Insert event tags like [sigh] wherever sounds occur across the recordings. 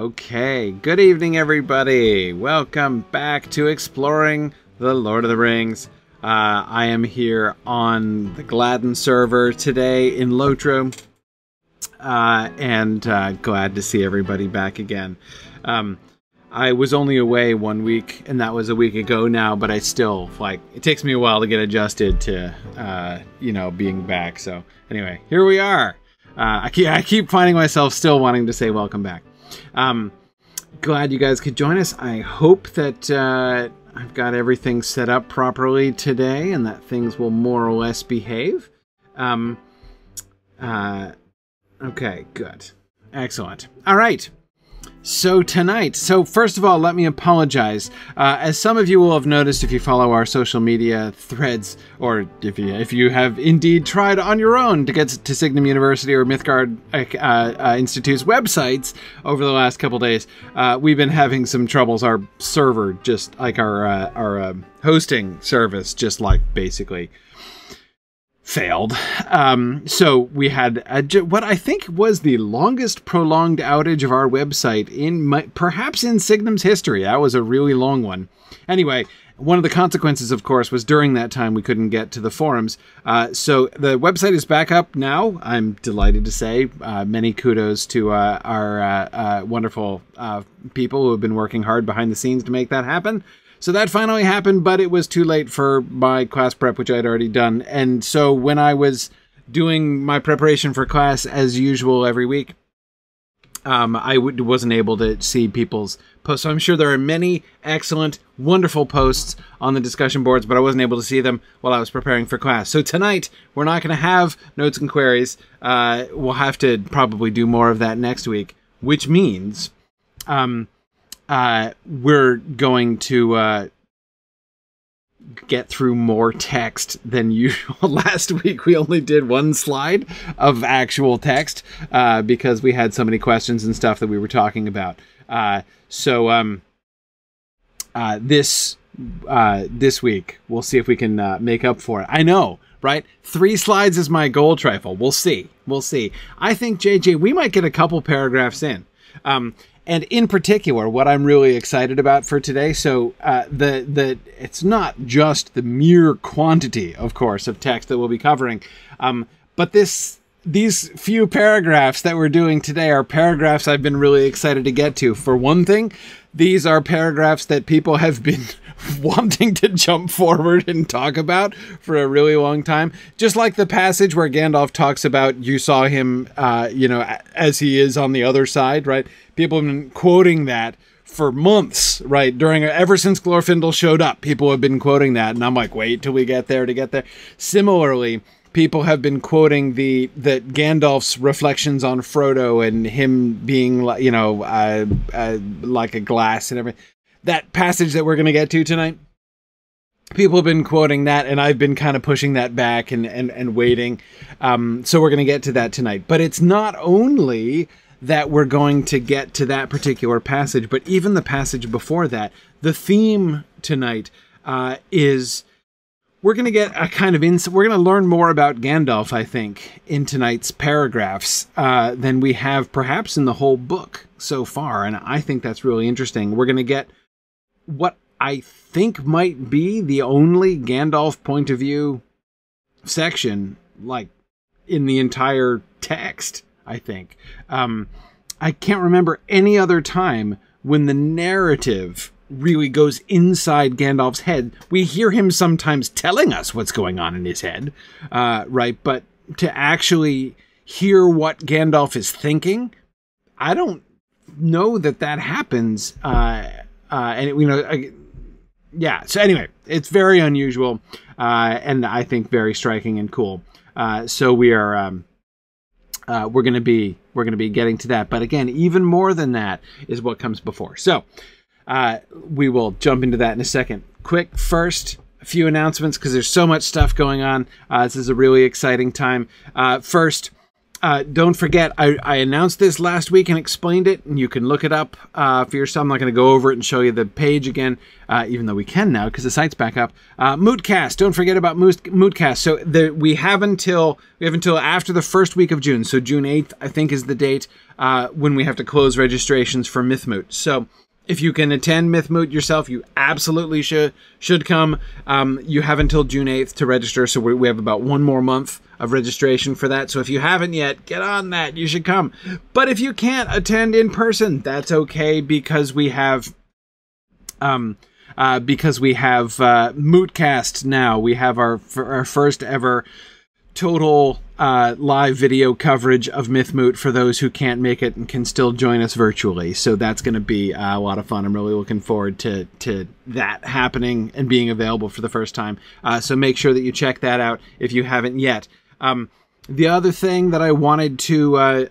Okay, good evening, everybody. Welcome back to Exploring the Lord of the Rings. Uh, I am here on the Gladden server today in Lotro, uh, and uh, glad to see everybody back again. Um, I was only away one week, and that was a week ago now, but I still, like, it takes me a while to get adjusted to, uh, you know, being back. So, anyway, here we are. Uh, I, keep, I keep finding myself still wanting to say welcome back. Um, glad you guys could join us. I hope that uh, I've got everything set up properly today and that things will more or less behave. Um, uh, okay, good. Excellent. All right. So tonight, so first of all, let me apologize. Uh, as some of you will have noticed if you follow our social media threads, or if you if you have indeed tried on your own to get to Signum University or Mythgard uh, uh, Institute's websites over the last couple days, uh, we've been having some troubles. Our server, just like our uh, our um, hosting service, just like basically failed. Um, so we had a, what I think was the longest prolonged outage of our website in my, perhaps in Signum's history. That was a really long one. Anyway, one of the consequences, of course, was during that time we couldn't get to the forums. Uh, so the website is back up now. I'm delighted to say. Uh, many kudos to uh, our uh, uh, wonderful uh, people who have been working hard behind the scenes to make that happen. So that finally happened, but it was too late for my class prep, which I had already done. And so when I was doing my preparation for class as usual every week, um, I w- wasn't able to see people's posts. So I'm sure there are many excellent, wonderful posts on the discussion boards, but I wasn't able to see them while I was preparing for class. So tonight, we're not going to have notes and queries. Uh, we'll have to probably do more of that next week, which means um, uh, we're going to uh, get through more text than usual. [laughs] Last week we only did one slide of actual text uh, because we had so many questions and stuff that we were talking about. Uh, so um, uh, this uh, this week we'll see if we can make up for it. I know. Right, three slides is my goal. Trifle. We'll see. We'll see. I think JJ, we might get a couple paragraphs in. Um, and in particular, what I'm really excited about for today. So uh, the the it's not just the mere quantity, of course, of text that we'll be covering, um, but this these few paragraphs that we're doing today are paragraphs I've been really excited to get to. For one thing, these are paragraphs that people have been [laughs] wanting to jump forward and talk about for a really long time. Just like the passage where Gandalf talks about you saw him, uh, you know, as he is on the other side, right? People have been quoting that for months, right? During ever since Glorfindel showed up, people have been quoting that, and I'm like, wait till we get there to get there. Similarly, people have been quoting the that Gandalf's reflections on Frodo and him being, you know, uh, uh, like a glass and everything. That passage that we're going to get to tonight. People have been quoting that, and I've been kind of pushing that back and and and waiting. Um, so we're going to get to that tonight. But it's not only that we're going to get to that particular passage, but even the passage before that. The theme tonight uh, is we're going to get a kind of ins- we're going to learn more about Gandalf, I think, in tonight's paragraphs uh, than we have perhaps in the whole book so far, and I think that's really interesting. We're going to get what I think might be the only Gandalf point of view section, like in the entire text. I think um, I can't remember any other time when the narrative really goes inside Gandalf's head. We hear him sometimes telling us what's going on in his head, uh, right? But to actually hear what Gandalf is thinking, I don't know that that happens. Uh, uh, and it, you know, yeah. So anyway, it's very unusual, uh, and I think very striking and cool. Uh, so we are. Um, uh, we're going to be we're going to be getting to that, but again, even more than that is what comes before. So, uh, we will jump into that in a second. Quick, first, a few announcements because there's so much stuff going on. Uh, this is a really exciting time. Uh, first, uh, don't forget, I, I, announced this last week and explained it, and you can look it up uh, for yourself. I'm not going to go over it and show you the page again, uh, even though we can now because the site's back up. Uh, Mootcast, don't forget about Mootcast. So the, we have until we have until after the first week of June. So June 8th, I think, is the date uh, when we have to close registrations for MythMoot. So if you can attend MythMoot yourself, you absolutely should should come. Um, you have until June 8th to register, so we, we have about one more month of registration for that. So if you haven't yet, get on that. You should come. But if you can't attend in person, that's okay because we have um uh, because we have uh, Mootcast now. We have our our first ever total uh, live video coverage of MythMoot for those who can't make it and can still join us virtually. So that's going to be uh, a lot of fun. I'm really looking forward to to that happening and being available for the first time. Uh, so make sure that you check that out if you haven't yet. Um, the other thing that I wanted to uh,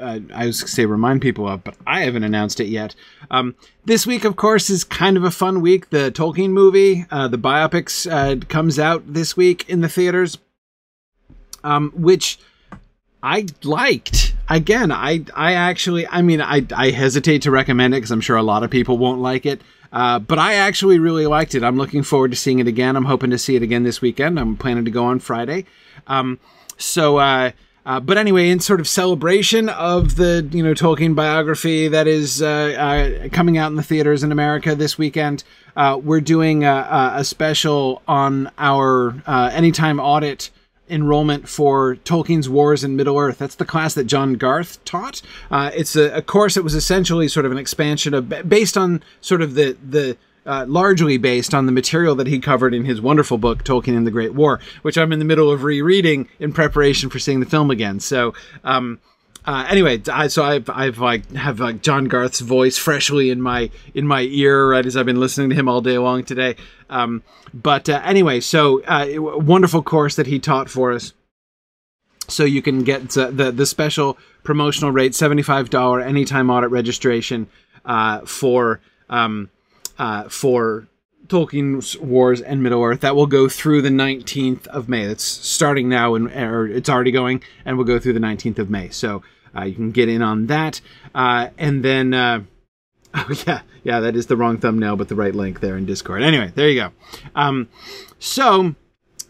uh, uh, I was say remind people of, but I haven't announced it yet. Um, this week, of course, is kind of a fun week. The Tolkien movie, uh, the biopics, uh, comes out this week in the theaters, um, which I liked. Again, I I actually, I mean, I I hesitate to recommend it because I'm sure a lot of people won't like it. Uh, but I actually really liked it. I'm looking forward to seeing it again. I'm hoping to see it again this weekend. I'm planning to go on Friday. Um, so uh, but anyway, in sort of celebration of the you know Tolkien biography that is uh, uh, coming out in the theaters in America this weekend, uh, we're doing a, a, special on our uh, Anytime Audit enrollment for Tolkien's Wars in Middle Earth. That's the class that John Garth taught. Uh, it's a, a, course that was essentially sort of an expansion of based on sort of the the uh, largely based on the material that he covered in his wonderful book Tolkien and the Great War, which I'm in the middle of rereading in preparation for seeing the film again. So, um, uh, anyway, I, so I've, I've like have like John Garth's voice freshly in my in my ear right as I've been listening to him all day long today. Um, but uh, anyway, so uh, wonderful course that he taught for us. So you can get the the special promotional rate seventy five dollar anytime audit registration uh, for um, uh, for Tolkien's Wars and Middle Earth. That will go through the 19th of May. That's starting now, and or it's already going, and will go through the 19th of May. So uh, you can get in on that. Uh, and then, uh, [laughs] oh yeah, yeah, that is the wrong thumbnail, but the right link there in Discord. Anyway, there you go. Um, so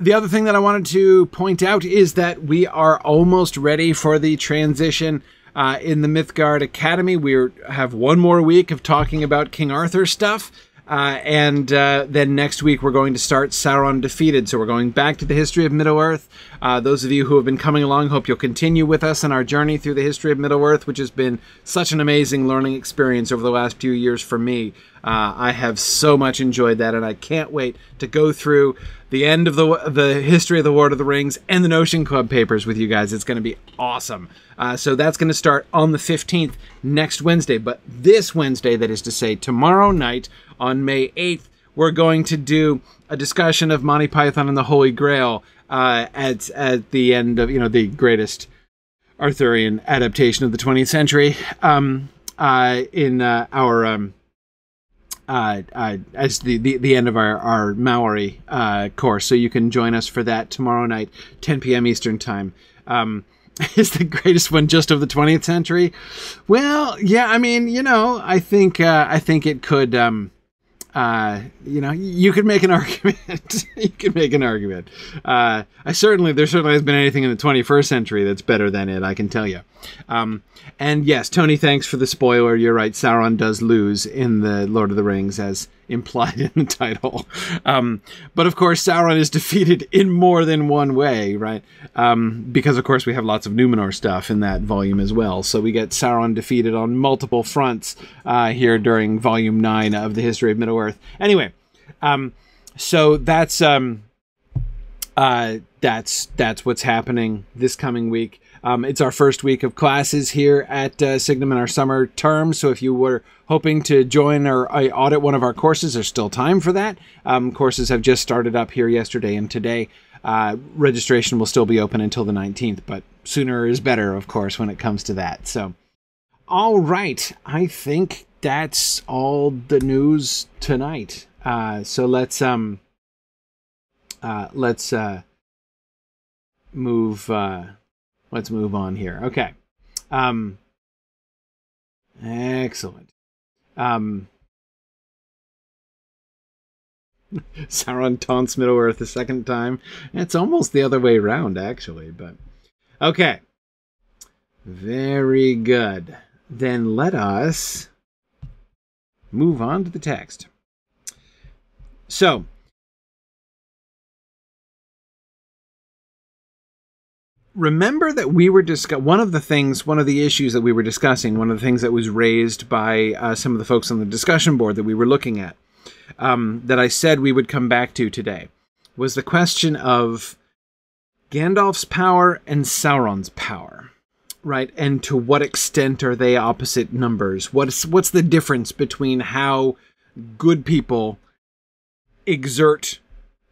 the other thing that I wanted to point out is that we are almost ready for the transition uh, in the Mythgard Academy. We have one more week of talking about King Arthur stuff. Uh, and uh, then next week we're going to start Sauron Defeated. So we're going back to the history of Middle Earth. Uh, those of you who have been coming along, hope you'll continue with us on our journey through the history of Middle Earth, which has been such an amazing learning experience over the last few years for me. Uh, I have so much enjoyed that, and I can't wait to go through the end of the the history of the Lord of the Rings and the Notion Club papers with you guys. It's going to be awesome. Uh, so that's going to start on the 15th next Wednesday. But this Wednesday, that is to say tomorrow night on May 8th, we're going to do a discussion of Monty Python and the Holy Grail uh, at at the end of you know the greatest Arthurian adaptation of the 20th century um, uh, in uh, our um, uh, uh, as the, the, the end of our, our Malory uh, course. So you can join us for that tomorrow night, 10 p.m. Eastern Time. Um, [laughs] is the greatest one just of the 20th century? Well, yeah, I mean, you know, I think uh, I think it could. Um, uh, you know, you could make an [laughs] argument. you could make an argument. Uh, I certainly, there certainly has been anything in the 21st century that's better than it. I can tell you. Um, and yes, Tony, thanks for the spoiler. You're right. Sauron does lose in the Lord of the Rings, as implied [laughs] in the title. Um, but of course, Sauron is defeated in more than one way, right? Um, because of course we have lots of Numenor stuff in that volume as well. So we get Sauron defeated on multiple fronts uh, here during Volume Nine of the History of Middle Earth. Anyway, um, so that's um, uh, that's that's what's happening this coming week. Um, it's our first week of classes here at uh, Signum in our summer term. So if you were hoping to join or uh, audit one of our courses, there's still time for that. Um, courses have just started up here yesterday and today. Uh, registration will still be open until the 19th, but sooner is better, of course, when it comes to that. So, all right, I think that's all the news tonight. Uh, so let's um, uh, let's uh, move. Uh, let's move on here. Okay. Um, excellent. Um, [laughs] Sauron taunts Middle Earth a second time. It's almost the other way around, actually, but okay. Very good. Then let us move on to the text. So, remember that we were discuss one of the things one of the issues that we were discussing one of the things that was raised by uh, some of the folks on the discussion board that we were looking at um, that i said we would come back to today was the question of gandalf's power and sauron's power right? And to what extent are they opposite numbers? What's what's the difference between how good people exert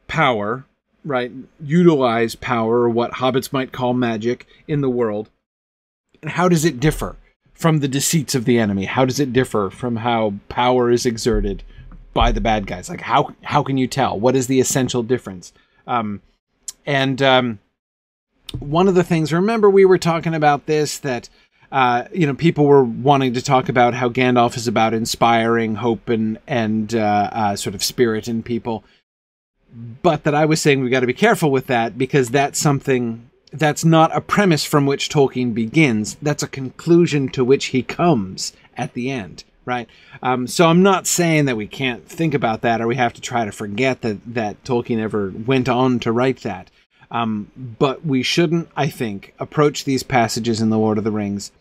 power right, utilize power or what hobbits might call magic in the world. And how does it differ from the deceits of the enemy? How does it differ from how power is exerted by the bad guys? Like how how can you tell? What is the essential difference? Um, and um, one of the things, remember, we were talking about this that. Uh, you know, people were wanting to talk about how Gandalf is about inspiring hope and and uh, uh, sort of spirit in people, but that I was saying we've got to be careful with that because that's something that's not a premise from which Tolkien begins. That's a conclusion to which he comes at the end, right? Um, so I'm not saying that we can't think about that or we have to try to forget that that Tolkien ever went on to write that. Um, but we shouldn't, I think, approach these passages in the Lord of the Rings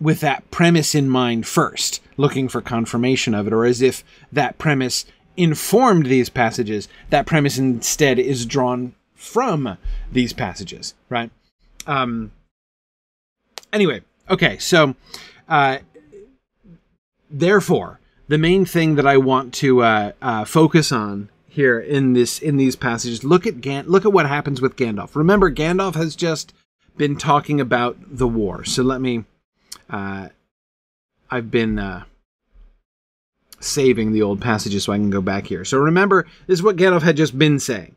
with that premise in mind first, looking for confirmation of it, or as if that premise informed these passages, that premise instead is drawn from these passages, right? Um, anyway, okay, so uh, therefore, the main thing that I want to uh, uh, focus on here in this in these passages, look at Gan- look at what happens with Gandalf. Remember, Gandalf has just been talking about the war. So let me. Uh, I've been uh, saving the old passages so I can go back here. So remember, this is what Gandalf had just been saying.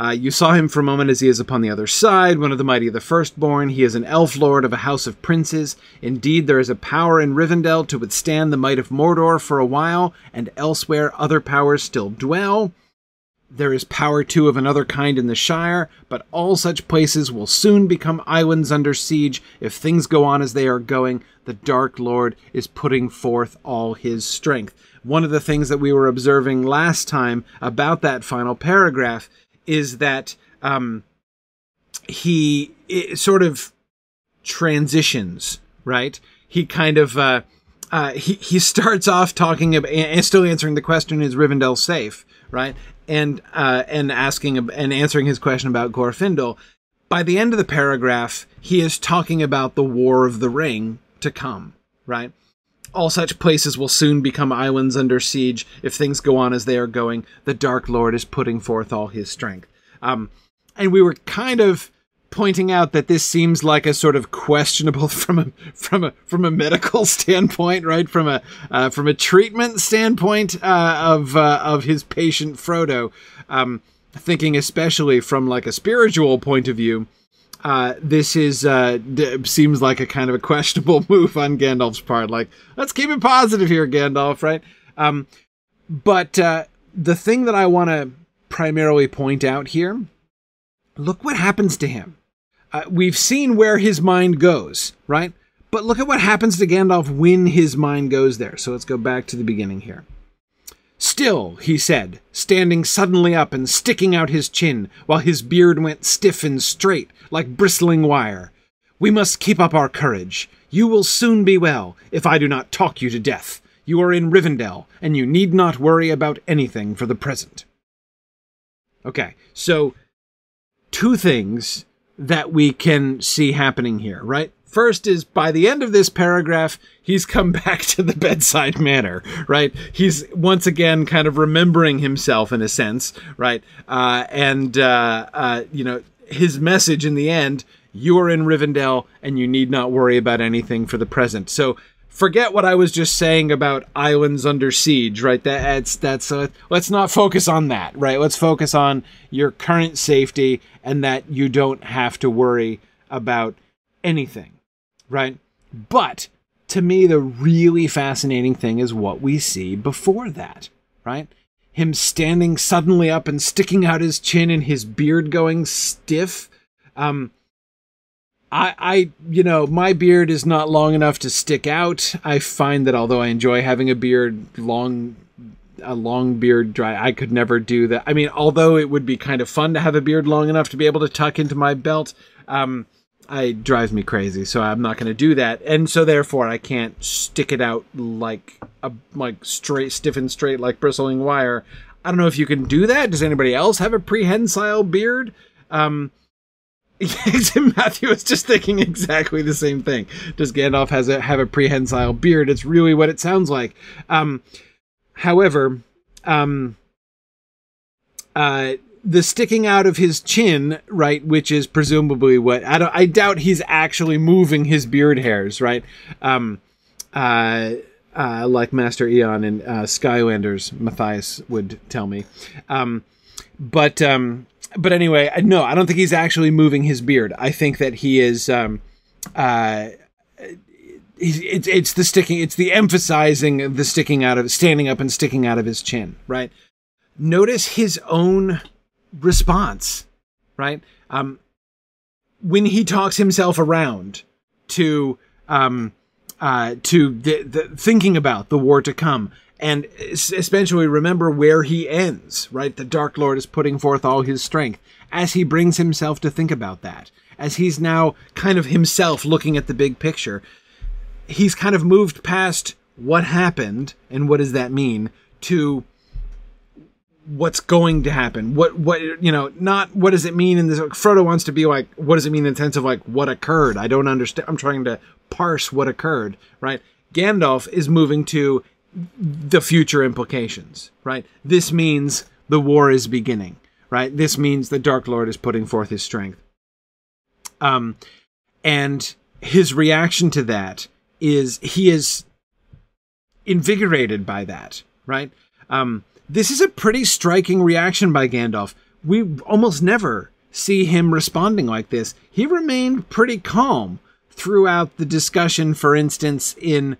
Uh, you saw him for a moment as he is upon the other side, one of the mighty of the firstborn. He is an elf lord of a house of princes. Indeed, there is a power in Rivendell to withstand the might of Mordor for a while, and elsewhere other powers still dwell. There is power too of another kind in the Shire, but all such places will soon become islands under siege if things go on as they are going. The Dark Lord is putting forth all his strength one of the things that we were observing last time about that final paragraph is that um, he sort of transitions, right? He kind of uh, uh, he he starts off talking about and still answering the question: Is Rivendell safe? Right? And uh, and asking and answering his question about Glorfindel. By the end of the paragraph, he is talking about the War of the Ring to come. Right? All such places will soon become islands under siege if things go on as they are going. The Dark Lord is putting forth all his strength. Um, and we were kind of pointing out that this seems like a sort of questionable [laughs] from a from a from a medical [laughs] standpoint, right? From a uh, from a treatment standpoint uh, of uh, of his patient Frodo. Um, thinking especially from like a spiritual point of view uh, this is uh, d- seems like a kind of a questionable [laughs] move on Gandalf's part. Like, let's keep it positive here, Gandalf, right? Um, but uh, the thing that I want to primarily point out here look what happens to him. Uh, we've seen where his mind goes, right? But look at what happens to Gandalf when his mind goes there. So let's go back to the beginning here. Still, he said, standing suddenly up and sticking out his chin, while his beard went stiff and straight, like bristling wire. We must keep up our courage. You will soon be well, if I do not talk you to death. You are in Rivendell, and you need not worry about anything for the present. Okay, so two things that we can see happening here, right? First is by the end of this paragraph, he's come [laughs] back to the bedside manner, right? He's once again kind of remembering himself in a sense, right? Uh, and, uh, uh, you know, his message in the end you are in Rivendell and you need not worry about anything for the present. So forget what I was just saying about islands under siege, right? That's that's uh, let's not focus on that, right? Let's focus on your current safety and that you don't have to worry about anything, right? But to me, the really fascinating thing is what we see before that, right? Him standing suddenly up and sticking out his chin and his beard going stiff. Um, I, I, you know, my beard is not long enough to stick out. I find that although I enjoy having a beard long, a long beard dry, I could never do that. I mean, although it would be kind of fun to have a beard long enough to be able to tuck into my belt, um, I drives me crazy, so I'm not going to do that, and so therefore I can't stick it out like a like straight, stiff and straight like bristling wire. I don't know if you can do that. Does anybody else have a prehensile beard? Um, [laughs] Matthew was just thinking exactly the same thing. Does Gandalf has a have a prehensile beard? It's really what it sounds like. Um, however, um, uh, the sticking out of his chin, right, which is presumably what I don't. I doubt he's actually moving his beard hairs, right? Um, uh, uh, like Master Eon and uh, Skylanders, Matthias would tell me. Um, but um, but anyway, no, I don't think he's actually moving his beard. I think that he is. Um, uh, it's it's the sticking, it's the emphasizing the sticking out of standing up and sticking out of his chin, right? Notice his own response, right? Um, when he talks himself around to um, uh, to the, the thinking about the war to come, and especially remember where he ends, right? The Dark Lord is putting forth all his strength as he brings himself to think about that, as he's now kind of himself looking at the big picture. He's kind of moved past what happened and what does that mean to what's going to happen. What what you know, not what does it mean in this Frodo wants to be like what does it mean in the sense of like what occurred? I don't understand. I'm trying to parse what occurred, right? Gandalf is moving to the future implications, right? This means the war is beginning, right? This means the Dark Lord is putting forth his strength. Um and his reaction to that is he is invigorated by that, right? Um this is a pretty striking reaction by Gandalf. We almost never see him responding like this. He remained pretty calm throughout the discussion, for instance, in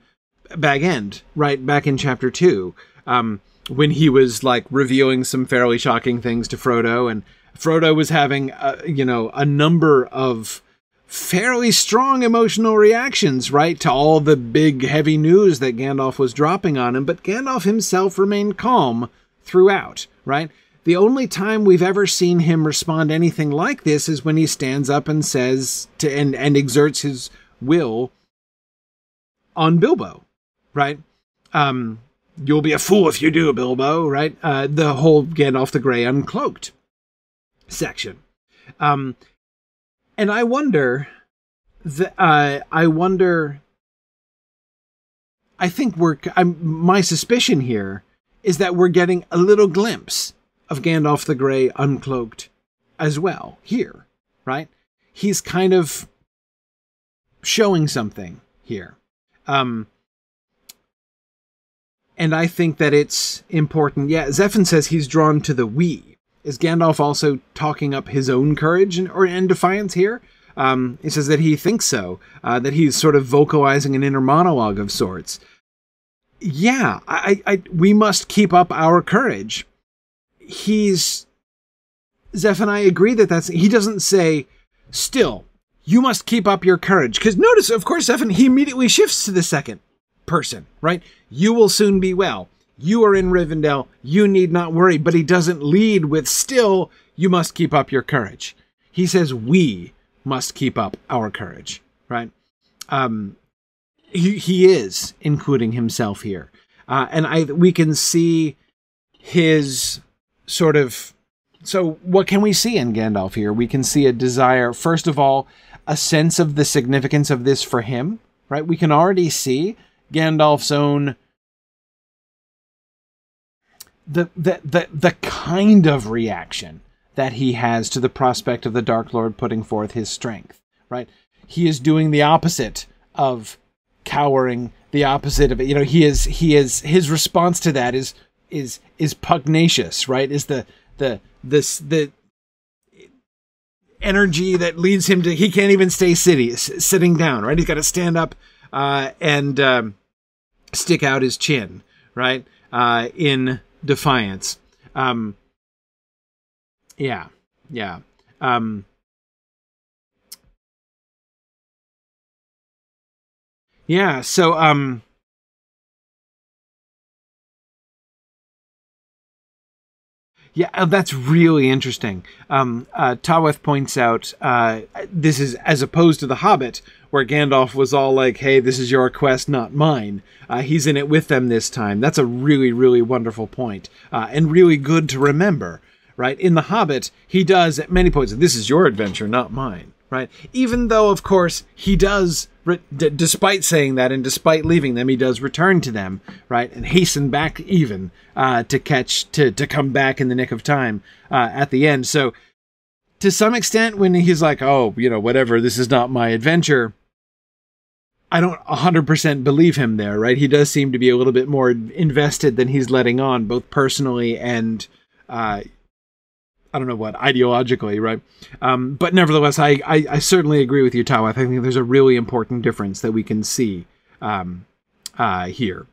Bag End, right back in chapter two, um, when he was like revealing some fairly shocking things to Frodo, and Frodo was having, a, you know, a number of fairly strong emotional reactions, right, to all the big heavy news that Gandalf was dropping on him, but Gandalf himself remained calm throughout, right? The only time we've ever seen him respond anything like this is when he stands up and says to and, and exerts his will on Bilbo, right? Um, you'll be a fool if you do, Bilbo, right? Uh, the whole Gandalf the Grey uncloaked section. Um, and I wonder, the, uh, I wonder, I think we're, I'm, my suspicion here is that we're getting a little glimpse of Gandalf the Grey uncloaked as well here, right? He's kind of showing something here. Um, and I think that it's important. Yeah, Zephin says he's drawn to the we. Is Gandalf also talking up his own courage and, or and defiance here? Um, he says that he thinks so, uh, that he's sort of vocalizing an inner monologue of sorts yeah, I, I, we must keep up our courage. He's, Zeph and I agree that that's, he doesn't say, still, you must keep up your courage. Because notice, of course, Zeph, and he immediately shifts to the second person, right? You will soon be well. You are in Rivendell. You need not worry. But he doesn't lead with, still, you must keep up your courage. He says, we must keep up our courage, right? Um, he, he is including himself here. Uh, and I we can see his sort of so what can we see in Gandalf here? We can see a desire, first of all, a sense of the significance of this for him, right? We can already see Gandalf's own the the the, the kind of reaction that he has to the prospect of the Dark Lord putting forth his strength, right? He is doing the opposite of cowering the opposite of it you know he is he is his response to that is is is pugnacious right is the the this the energy that leads him to he can't even stay city, sitting down, right? He's got to stand up uh, and um, stick out his chin, right? Uh, in defiance. Um, yeah, yeah. Um, yeah. So, um, Yeah, uh, that's really interesting. Um, uh, Taweth points out uh, this is as opposed to The Hobbit, where Gandalf was all like, hey, this is your quest, not mine. Uh, he's in it with them this time. That's a really, really wonderful point, uh, and really good to remember, right? In The Hobbit, he does at many points, this is your adventure, not mine, right? Even though, of course, he does re- d- despite saying that and despite leaving them, he does return to them, right, and hasten back even uh, to catch to to come back in the nick of time uh, at the end. So, to some extent, when he's like, "Oh, you know, whatever, this is not my adventure," I don't 100% believe him there, right? He does seem to be a little bit more invested than he's letting on, both personally and uh, I don't know what ideologically, right? Um, but nevertheless, I, I, I certainly agree with you, Tao. I think there's a really important difference that we can see um, uh, here.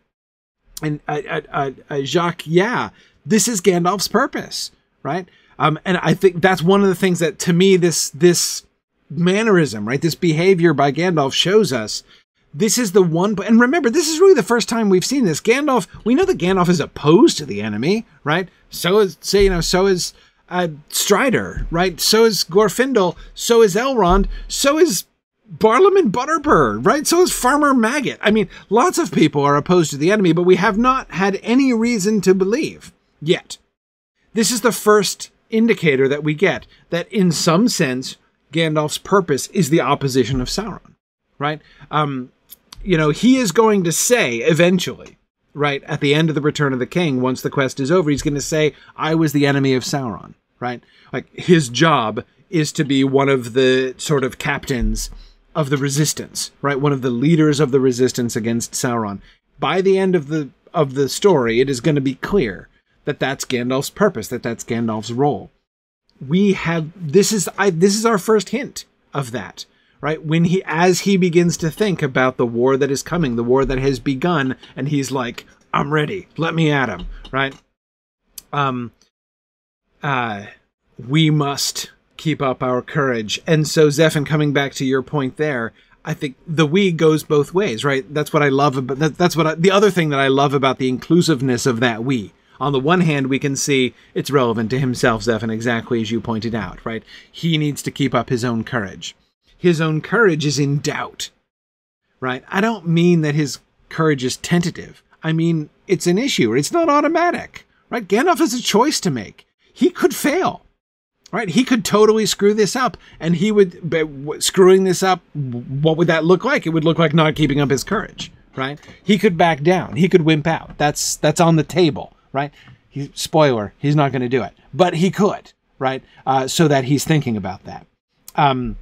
And uh, uh, uh, Jacques, yeah, this is Gandalf's purpose, right? Um, and I think that's one of the things that, to me, this this mannerism, right, this behavior by Gandalf shows us. This is the one, and remember, this is really the first time we've seen this. Gandalf, we know that Gandalf is opposed to the enemy, right? So is, say, you know, so is uh, Strider, right? So is Glorfindel. So is Elrond. So is Barliman Butterbur, right? So is Farmer Maggot. I mean, lots of people are opposed to the enemy, but we have not had any reason to believe yet. This is the first indicator that we get that, in some sense, Gandalf's purpose is the opposition of Sauron, right? Um, you know, he is going to say eventually, right, at the end of the Return of the King, once the quest is over, he's going to say, I was the enemy of Sauron, right? Like, his job is to be one of the sort of captains of the resistance, right? One of the leaders of the resistance against Sauron. By the end of the of the story, it is going to be clear that that's Gandalf's purpose, that that's Gandalf's role. We have this is I this is our first hint of that right? When he, as he begins to think about the war that is coming, the war that has begun, and he's like, I'm ready. Let me at him, right? Um, uh, we must keep up our courage. And so, Zephin, coming back to your point there, I think the we goes both ways, right? That's what I love about that, that's what I, the other thing that I love about the inclusiveness of that we. On the one hand, we can see it's relevant to himself, Zephin, exactly as you pointed out, right? He needs to keep up his own courage his own courage is in doubt. Right? I don't mean that his courage is tentative. I mean, it's an issue. It's not automatic. Right? Gandalf has a choice to make. He could fail. Right? He could totally screw this up. And he would, screwing this up, what would that look like? It would look like not keeping up his courage. Right? He could back down. He could wimp out. That's, that's on the table. Right? He, spoiler, he's not going to do it. But he could. Right? Uh, so that he's thinking about that. Um,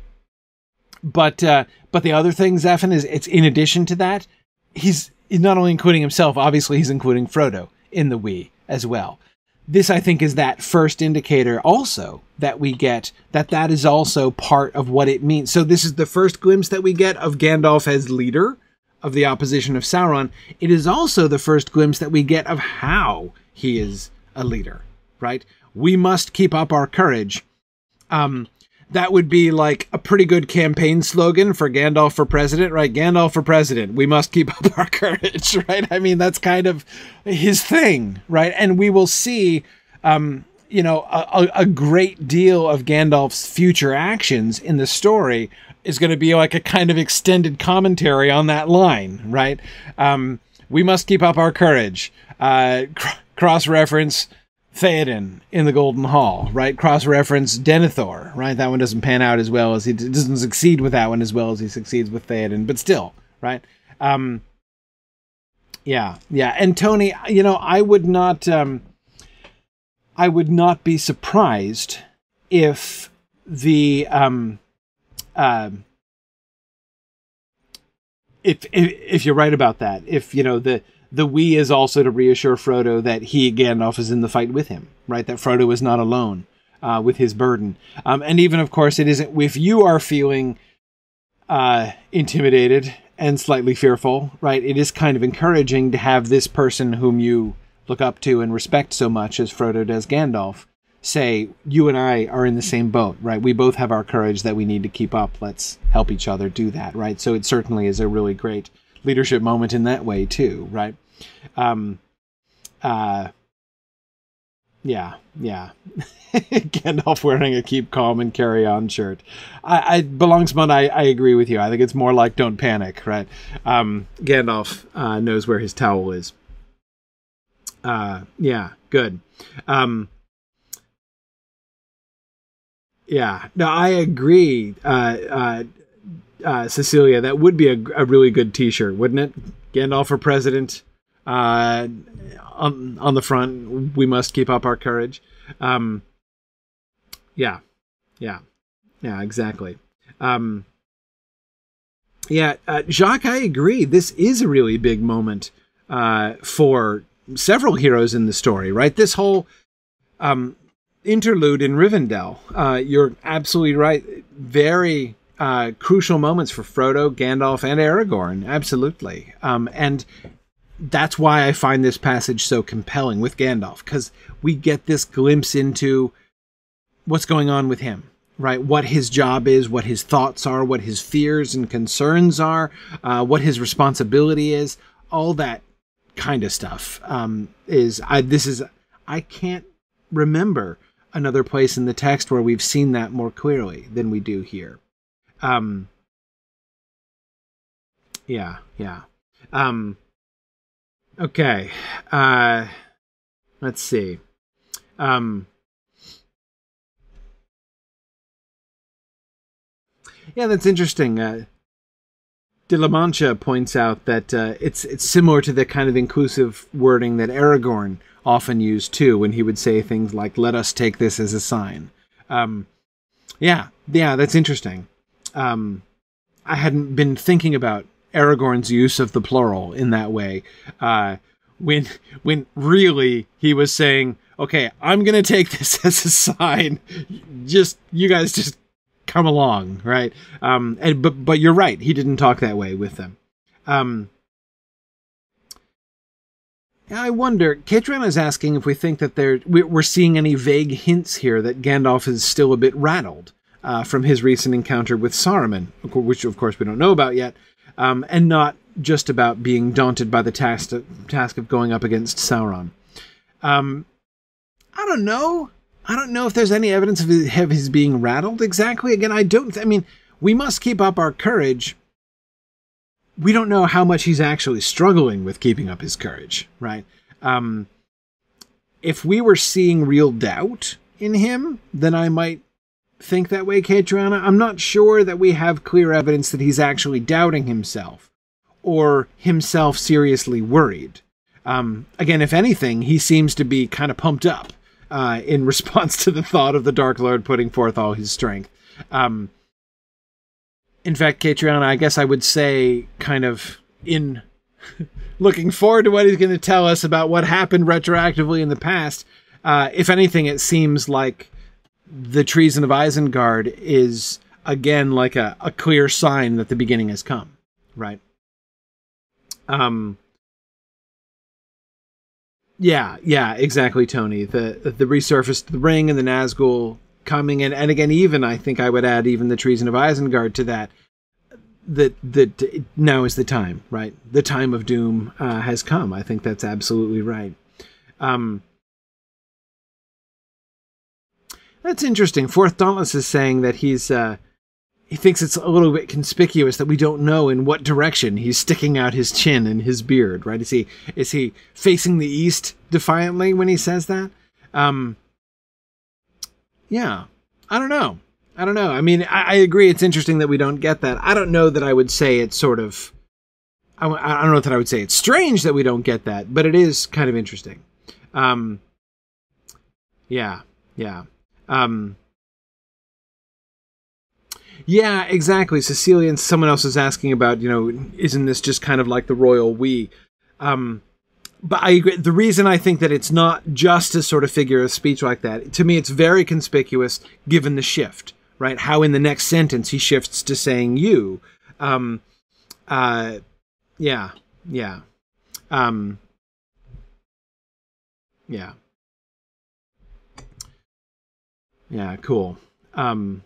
but uh, but the other thing, Zephin, is it's in addition to that, he's, he's not only including himself, obviously he's including Frodo in the we as well. This, I think, is that first indicator also that we get that that is also part of what it means. So this is the first glimpse that we get of Gandalf as leader of the opposition of Sauron. It is also the first glimpse that we get of how he is a leader, right? We must keep up our courage. Um, that would be like a pretty good campaign slogan for Gandalf for president, right? Gandalf for president. We must keep [laughs] up our courage, right? I mean, that's kind of his thing, right? And we will see, um, you know, a, a great deal of Gandalf's future actions in the story is going to be like a kind of extended commentary on that line, right? Um, we must keep up our courage. Uh, cr- cross reference Theoden in the Golden Hall, right? Cross reference Denethor, right? That one doesn't pan out as well as he doesn't succeed with that one as well as he succeeds with Theoden, but still, right? Um, yeah, yeah. And Tony, you know, I would not, um, I would not be surprised if the, um, uh, if, if if you're right about that, if you know the the we is also to reassure Frodo that he Gandalf is in the fight with him, right? That Frodo is not alone. uh, with his burden. Um, and even, of course, it isn't if you are feeling uh, intimidated and slightly fearful, right? It is kind of encouraging to have this person whom you look up to and respect so much as Frodo does Gandalf say, You and I are in the same boat, right? We both have our courage that we need to keep up. Let's help each other do that, right? So it certainly is a really great leadership moment in that way, too, right? Um, uh, yeah, yeah. [laughs] Gandalf wearing a keep calm and carry on shirt. I, I belongs but I, I agree with you. I think it's more like don't panic, right? Um, Gandalf uh, knows where his towel is. Uh, yeah, good. Um, yeah, no, I agree, uh, uh, uh, Cecilia. That would be a, a really good T-shirt, wouldn't it? Gandalf for president. Uh, on on the front, we must keep up our courage. Um, yeah, yeah, yeah, exactly. Um, yeah, uh, Jacques, I agree. This is a really big moment uh, for several heroes in the story, right? This whole um, interlude in Rivendell, uh, you're absolutely right. Very uh, crucial moments for Frodo, Gandalf, and Aragorn. Absolutely. Um, and that's why I find this passage so compelling with Gandalf, because we get this glimpse into what's going on with him, right? What his job is, what his thoughts are, what his fears and concerns are, uh, what his responsibility is, all that kind of stuff. Um, is I this is I can't remember another place in the text where we've seen that more clearly than we do here. Um, yeah, yeah. Um, Okay. Uh, let's see. Um, yeah, that's interesting. Uh, De La Mancha points out that uh, it's it's similar to the kind of inclusive wording that Aragorn often used too, when he would say things like "Let us take this as a sign." Um, yeah, yeah, that's interesting. Um, I hadn't been thinking about Aragorn's use of the plural in that way. Uh, when when really he was saying, "Okay, I'm gonna take this [laughs] as a sign. Just you guys just come along, right?" Um, and but but you're right. He didn't talk that way with them. Um, I wonder. Katrin is asking if we think that there we're seeing any vague hints here that Gandalf is still a bit rattled uh, from his recent encounter with Saruman, which of course we don't know about yet um, and not just about being daunted by the task task of going up against Sauron. Um, I don't know. I don't know if there's any evidence of his, of his being rattled exactly. Again, I don't. I mean, we must keep up our courage. We don't know how much he's actually struggling with keeping up his courage, right? Um, if we were seeing real doubt in him, then I might think that way, Catriona. I'm not sure that we have clear evidence that he's actually doubting himself or himself seriously worried. Um, again, if anything, he seems to be kind of pumped up uh, in [laughs] response to the thought of the Dark Lord putting forth all his strength. Um, in fact, Catriona, I guess I would say, kind of in [laughs] looking forward to what he's going to tell us about what happened retroactively in the past. Uh, if anything, it seems like the treason of Isengard is again like a, a clear sign that the beginning has come, right? Um. Yeah, yeah, exactly, Tony. The the resurfaced the ring and the Nazgul coming in, and again, even I think I would add even the treason of Isengard to that. That that now is the time, right? The time of doom uh, has come. I think that's absolutely right. Um, That's interesting. Fourth Dauntless is saying that he's uh, he thinks it's a little bit conspicuous that we don't know in what direction he's sticking out his chin and his beard. Right? Is he is he facing the east defiantly when he says that? Um, yeah, I don't know. I don't know. I mean, I, I, agree. It's interesting that we don't get that. I don't know that I would say it's sort of. I, I don't know that I would say it's strange that we don't get that, but it is kind of interesting. Um, yeah, yeah. Um, yeah, exactly. Cecilia and someone else is asking about, you know, isn't this just kind of like the royal we? Um, but I agree. The reason I think that it's not just a sort of figure of speech like that, to me, it's very conspicuous given the shift, right? How in the next sentence he shifts to saying you. Um, uh, yeah, yeah, um, yeah, yeah. Cool. Um,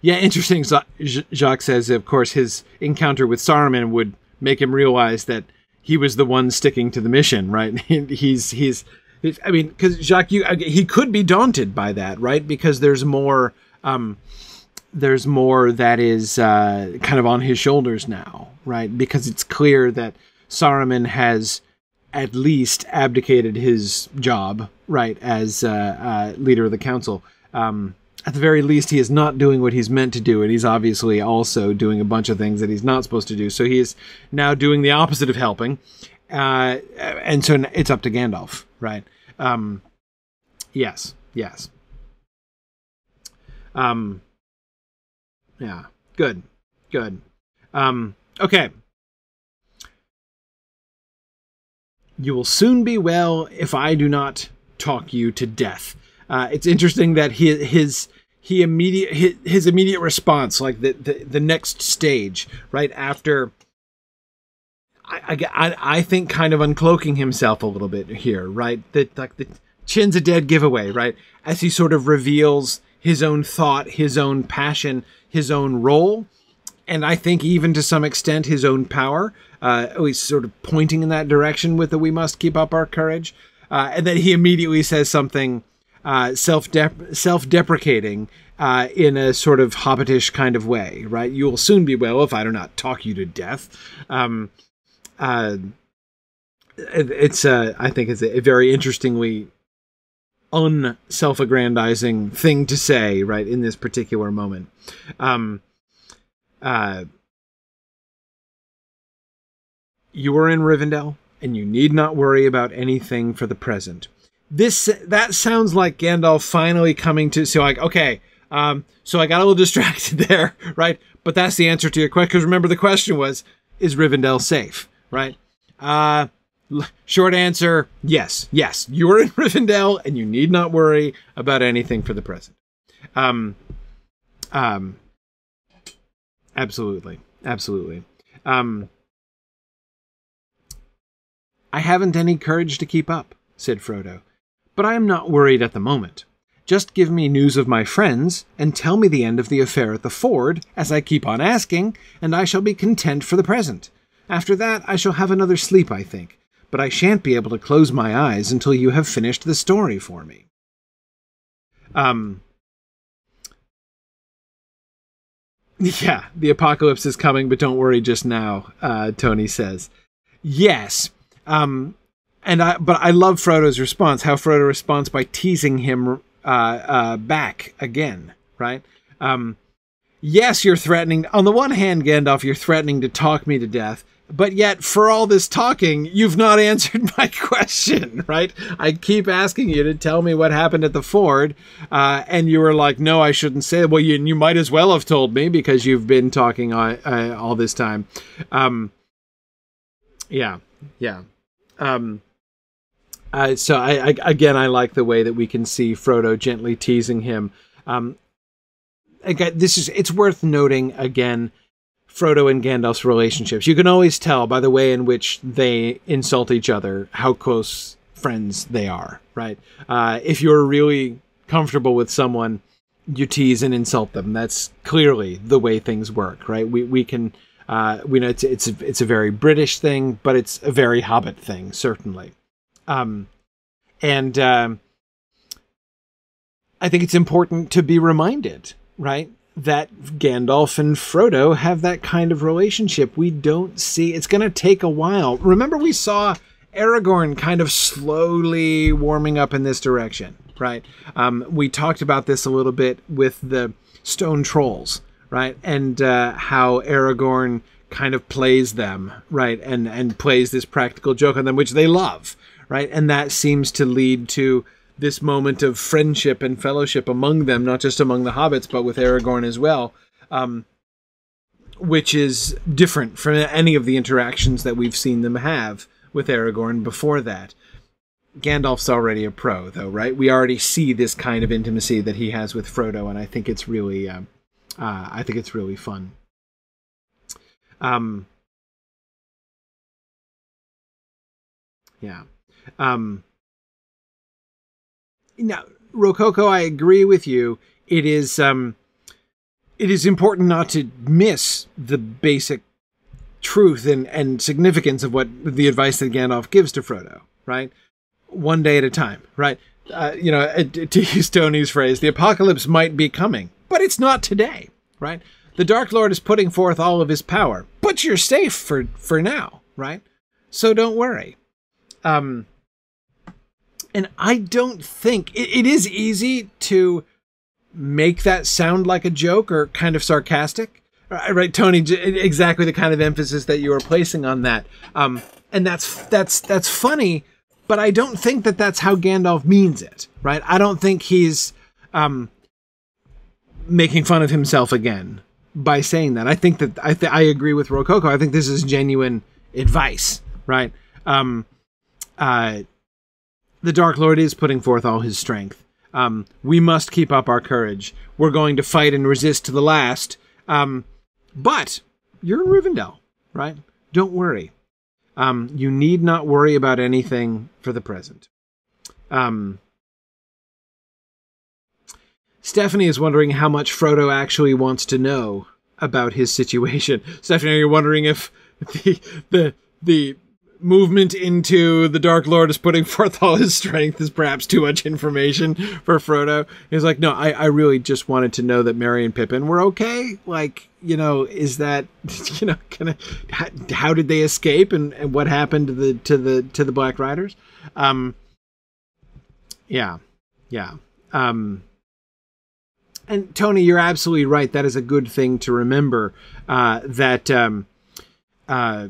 yeah, interesting. Jacques says, of course, his encounter with Saruman would make him realize that he was the one sticking to the mission, right? he's, [laughs] he's, he's I mean, because Jacques, you, he could be daunted by that, right? Because there's more, um, there's more that is uh, kind of on his shoulders now, right? Because it's clear that Saruman has at least abdicated his job, right, as uh, uh, leader of the council. Um, at the very least, he is not doing what he's meant to do, and he's obviously also doing a bunch of things that he's not supposed to do. So he is now doing the opposite of helping, uh, and so it's up to Gandalf, right? Um, yes, yes. Um, yeah, good, good. Um, okay. You will soon be well if I do not talk you to death. Uh, it's interesting that his his he immediate his, his immediate response, like the, the the next stage, right after. I, I, I think kind of uncloaking himself a little bit here, right? That like the chin's a dead giveaway, right? As he sort of reveals his own thought, his own passion, his own role, and I think even to some extent his own power. Uh, oh, he's sort of pointing in that direction with the "We must keep up our courage," uh, and then he immediately says something uh, self self deprecating uh, in a sort of hobbitish kind of way, right? You will soon be well if I do not talk you to death. Um, uh, it, it's uh, I think it's a, very interestingly unself-aggrandizing thing to say, right, in this particular moment. Um, uh, you are in Rivendell, and you need not worry about anything for the present this that sounds like Gandalf finally coming to so like okay um so I got a little [laughs] distracted there right? But that's the answer to your question because remember the question was is Rivendell safe right? Uh short answer yes yes. You are in [laughs] Rivendell and you need not worry about anything for the present. Um um absolutely absolutely. Um I haven't any courage to keep up said Frodo but I am not worried at the moment. Just give me news of my friends, and tell me the end of the affair at the ford, as I keep on asking, and I shall be content for the present. After that, I shall have another sleep, I think, but I shan't be able to close my eyes until you have finished the story for me. Um. [laughs] Yeah, the apocalypse is coming, but don't worry just now, uh, Tony says. Yes. Um, and I but I love Frodo's response. How Frodo responds by teasing him uh, uh, back again, right? Um, yes, you're threatening. On the one hand, Gandalf, you're threatening to talk me to death, but yet for all this talking, you've not [laughs] answered my question, right? I keep asking you to tell me what happened at the ford, uh, and you were like, "No, I shouldn't say." It. Well, you you might as well have told me because you've been talking all, uh, all this time. Um, yeah, yeah. Um, so I, I, again, I like the way that we can see Frodo gently teasing him. Um, again, this is it's worth noting again. Frodo and Gandalf's relationships. You can always tell by the way in which they insult each other how close friends they are, right? Uh, if you're really comfortable with someone, you tease and insult them. That's clearly the way things work, right? We we can uh, we know it's it's it's a very British thing, but it's a very Hobbit thing, certainly. Um, and um, I think it's important to be reminded, right, that Gandalf and Frodo have that kind of relationship. We don't see it's going to take a while. Remember, we saw Aragorn kind of slowly warming up in this direction, right? Um, we talked about this a little bit with the stone trolls, right? And uh, how Aragorn kind of plays them, right? And and plays this practical joke on them, which they love, right? And that seems to lead to this moment of friendship and fellowship among them, not just among the hobbits, but with Aragorn as well, um, which is different from any of the interactions that we've seen them have with Aragorn before that. Gandalf's already a pro, though, right? We already see this kind of intimacy that he has with Frodo, and I think it's really, uh, uh, I think it's really fun. Um, yeah. Um, now, Rococo, I agree with you. It is, um, it is important not to miss the basic truth and, and significance of what the advice that Gandalf gives to Frodo, right? One day at a time, right? Uh, you know, to use Tony's phrase, the apocalypse might be coming, but it's not today, right? The Dark Lord is putting forth all of his power, but you're safe for, for now, right? So don't worry. Um, and I don't think it, it is easy to make that sound like a joke or kind of sarcastic. Right, Tony, exactly the kind of emphasis that you were placing on that. Um, and that's, that's, that's funny, but I don't think that that's how Gandalf means it, right? I don't think he's, um, making fun of himself again by saying that. I think that I, th- I agree with Rococo. I think this is genuine advice, right? Um, uh, the Dark Lord is putting forth all his strength. Um, we must keep up our courage. We're going to fight and resist to the last. Um, but you're in Rivendell, right? Don't worry. Um, you need not worry about anything for the present. Um, Stephanie is wondering how much Frodo actually wants to know about his situation. [laughs] Stephanie, you're wondering if the the the movement into the Dark Lord is putting [laughs] forth all his strength is perhaps too much information for Frodo. He's like, no, I, I really just wanted to know that Merry and Pippin were okay. Like, you know, is that, [laughs] you know, kind of, how, how, did they escape and, and what happened to the, to the, to the Black Riders? Um, yeah, yeah. Um, and Tony, you're absolutely right. That is a good thing to remember, uh, that, um, uh,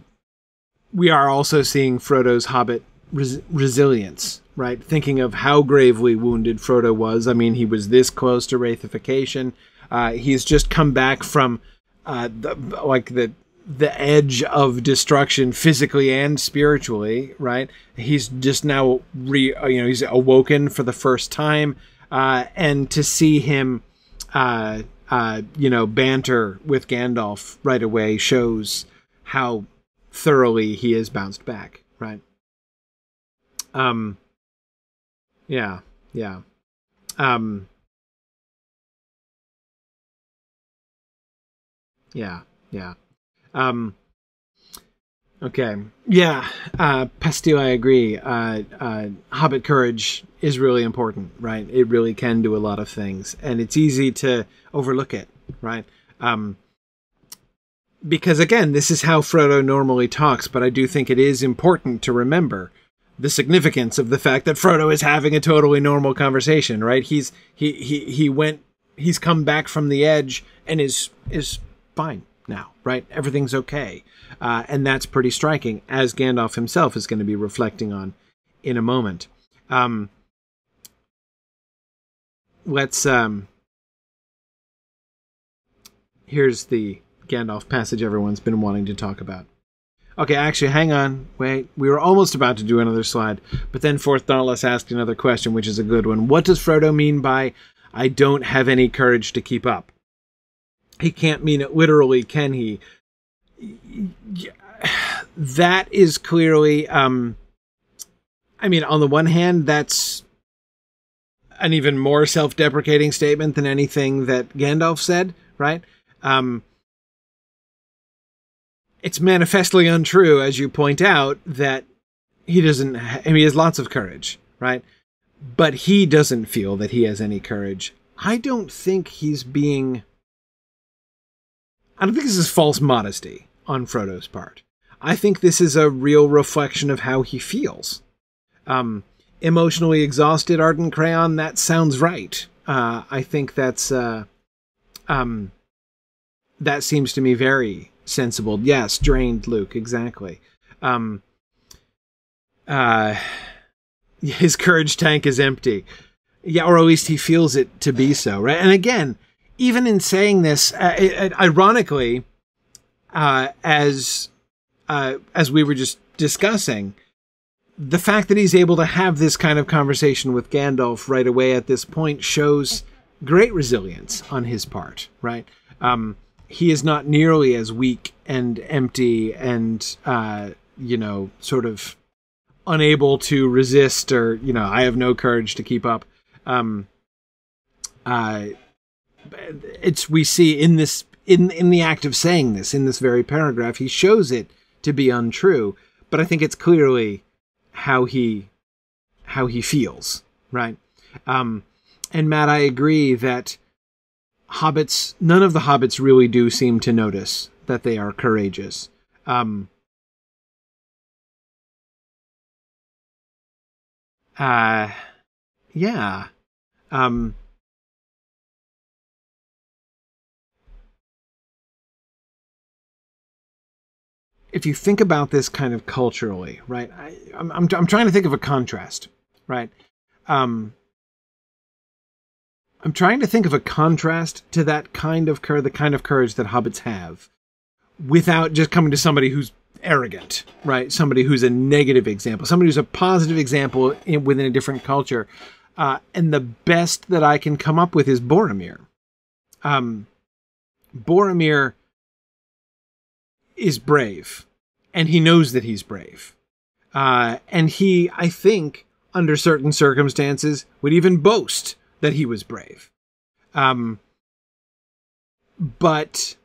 we are also seeing Frodo's Hobbit res- resilience, right? Thinking of how gravely wounded Frodo was. I mean, he was this close to wraithification. Uh, he's just come back from uh, the, like the the edge of destruction physically and spiritually, right? He's just now re, uh, you know, he's awoken for the first time, uh, and to see him, uh, uh, you know, banter with Gandalf right away shows how thoroughly he has bounced back, right? Um yeah, yeah. Um Yeah, yeah. Um Okay. Yeah, uh Pastille, I agree. Uh uh Hobbit courage is really important, right? It really can do a lot of things and it's easy to overlook it, right? Um because again, this is how Frodo normally talks, but I do think it is important to remember the significance of the fact that Frodo is having a totally normal conversation, right? He's he he he went he's come back from the edge and is is fine now, right? Everything's okay. Uh, and that's pretty striking, as Gandalf himself is going to be reflecting on in a moment. Um, let's um, here's the Gandalf passage everyone's been wanting to talk about. Okay, actually, hang on. Wait, we were almost about to do another slide, but then Fourth Dauntless asked another question, which is a good one. What does Frodo mean by, I don't have any courage to keep up? He can't mean it literally, can he? [sighs] That is clearly, um, I mean, on the one hand, that's an even more self deprecating statement than anything that Gandalf said, right? Um, it's manifestly untrue, as you point out, that he doesn't. I mean, he has lots of courage, right? But he doesn't feel that he has any courage. I don't think he's being. I don't think this is false modesty on Frodo's part. I think this is a real reflection of how he feels. Um, emotionally exhausted, Ardent Crayon. That sounds right. Uh, I think that's. Uh, um, that seems to me very sensible. Yes, drained Luke, exactly. Um, uh, [laughs] his courage tank is empty. Yeah, or at least he feels it to be so, right? And again, even in saying this, uh, ironically, uh, as uh, as we were just discussing, the fact that he's able to have this kind of conversation with Gandalf right away at this point shows great resilience on his part, right? Um, he is not nearly as weak and empty and, uh, you know, sort of unable to resist or, you know, I have no courage to keep up. Um, uh, it's, we see in this, in, in the act of saying this, in this very paragraph, he shows it to be untrue, but I think it's clearly how he how he feels, right? Um, and Matt, I agree that hobbits, none of the hobbits really do seem to notice that they are courageous. Um, uh, yeah. Um, if you think about this kind of culturally, right? I, am I'm, I'm trying to think of a contrast, right? Um, I'm trying to think of a contrast to that kind of courage, the kind of courage that hobbits have, without just coming to somebody who's arrogant, right? Somebody who's a negative example, somebody who's a positive example in, within a different culture. Uh, and the best that I can come up with is Boromir. Um, Boromir is brave, and he knows that he's brave. Uh, and he, I think, under certain circumstances, would even boast that he was brave. Um, but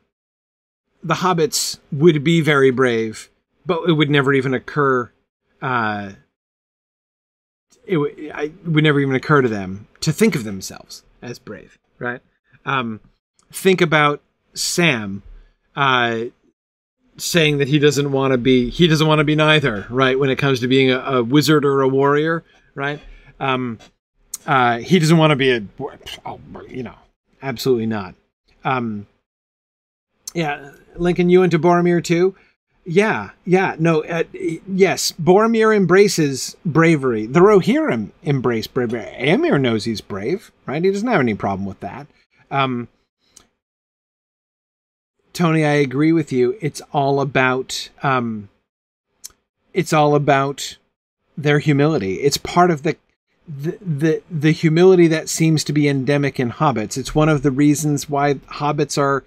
the hobbits would be very brave, but it would never even occur. Uh, it, w- I, it would never even occur to them to think of themselves as brave, right? Um, think about Sam. Uh, saying that he doesn't want to be he doesn't want to be neither right when it comes to being a, a wizard or a warrior right um uh he doesn't want to be a oh, you know absolutely not. Um yeah lincoln you into boromir too? Yeah yeah no uh, yes boromir embraces bravery. The rohirrim embrace bravery. Amir knows he's brave right? He doesn't have any problem with that. Um Tony, I agree with you. It's all about um, it's all about their humility. It's part of the, the the the humility that seems to be endemic in hobbits. It's one of the reasons why hobbits are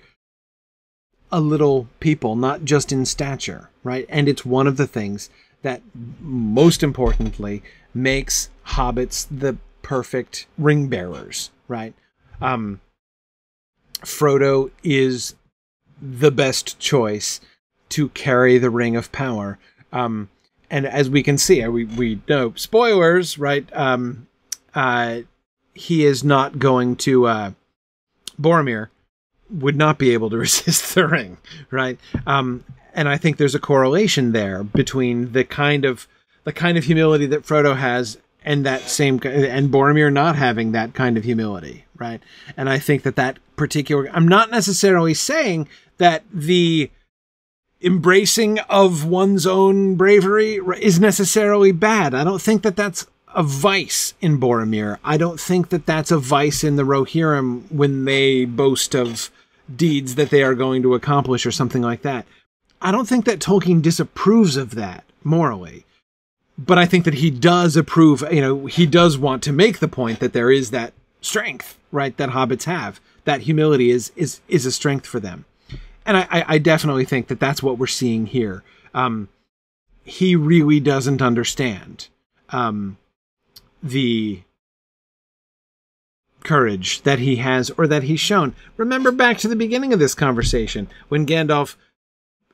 a little people, not just in stature, right? And it's one of the things that most importantly makes hobbits the perfect ring bearers, right? Um, Frodo is the best choice to carry the ring of power. Um, and as we can see, we we know spoilers, right? Um, uh, he is not going to uh, Boromir would not be able to [laughs] resist the ring, right? Um, and I think there's a correlation there between the kind of the kind of humility that Frodo has and that same and Boromir not having that kind of humility, right? And I think that that particular I'm not necessarily saying that the embracing of one's own bravery is necessarily bad. I don't think that that's a vice in Boromir. I don't think that that's a vice in the Rohirrim when they boast of deeds that they are going to accomplish or something like that. I don't think that Tolkien disapproves of that morally. But I think that he does approve, you know, he does want to make the point that there is that strength, right, that hobbits have. That humility is is is a strength for them and I, I definitely think that that's what we're seeing here. Um, he really doesn't understand um, the courage that he has or that he's shown. Remember back to the beginning of this conversation when Gandalf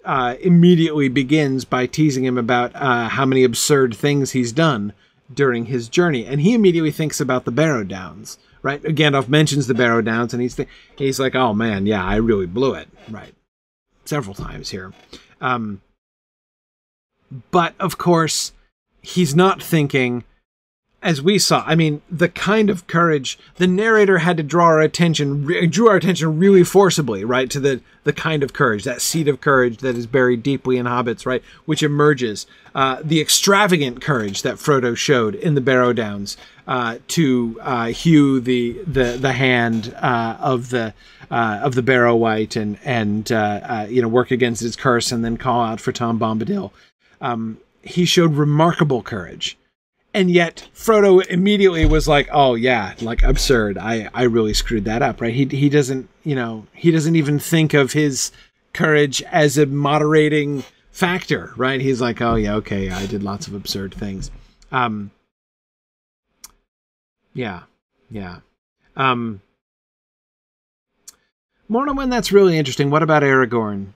uh, immediately begins by teasing him about uh, how many absurd things he's done during his journey, and he immediately thinks about the Barrow Downs. Right, Gandalf mentions the Barrow Downs, and he's th- he's like, "Oh man, yeah, I really blew it." Right, several times here. Um, but of course, he's not thinking, as we saw. I mean, the kind of courage the narrator had to draw our attention, drew our attention really forcibly, right, to the the kind of courage, that seed of courage that is buried deeply in hobbits, right, which emerges. Uh, the extravagant courage that Frodo showed in the Barrow Downs uh, to uh, hew the the the hand uh, of the uh, of the Barrow-wight and and uh, you know work against its curse and then call out for Tom Bombadil. Um, he showed remarkable courage. And yet Frodo immediately was like, "Oh yeah, like absurd. I I really screwed that up, right? He he doesn't, you know, he doesn't even think of his courage as a moderating factor, right? He's like, "Oh yeah, okay, I did lots of absurd things." Um Yeah. Yeah. Um Mornowen, that's really interesting. What about Aragorn?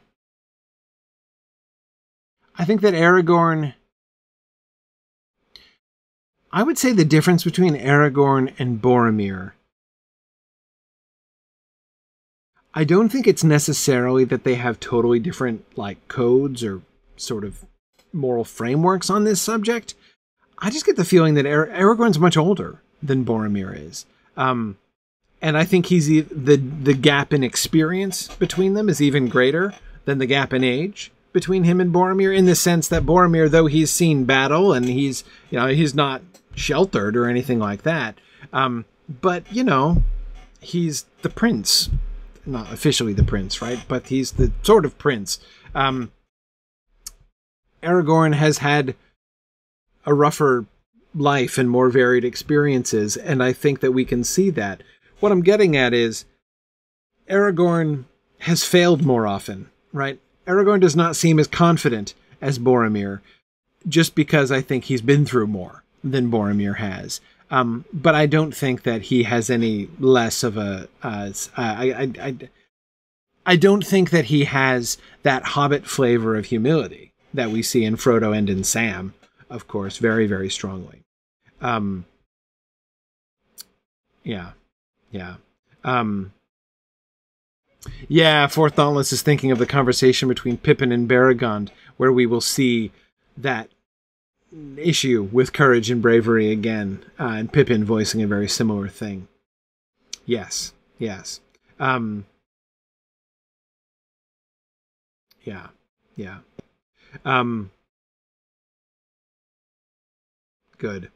I think that Aragorn. I would say the difference between Aragorn and Boromir. I don't think it's necessarily that they have totally different like codes or sort of moral frameworks on this subject. I just get the feeling that Aragorn's much older than Boromir is. Um, and I think he's the the gap in experience between them is even greater than the gap in age between him and Boromir in the sense that Boromir, though he's seen battle and he's you know he's not sheltered or anything like that, um, but you know he's the prince, not officially the prince, right? But he's the sort of prince. Um, Aragorn has had a rougher life and more varied experiences, and I think that we can see that. What I'm getting at is Aragorn has failed more often, right? Aragorn does not seem as confident as Boromir, just because I think he's been through more than Boromir has. Um, but I don't think that he has any less of a. Uh, I, I, I, I don't think that he has that Hobbit flavor of humility that we see in Frodo and in Sam, of course, very, very strongly. Um, yeah, yeah. Um, yeah, Fourth Dauntless is thinking of the conversation between Pippin and Beregond, where we will see that issue with courage and bravery again, uh, and Pippin voicing a very similar thing. Yes, yes. Um, yeah, yeah. Um, good.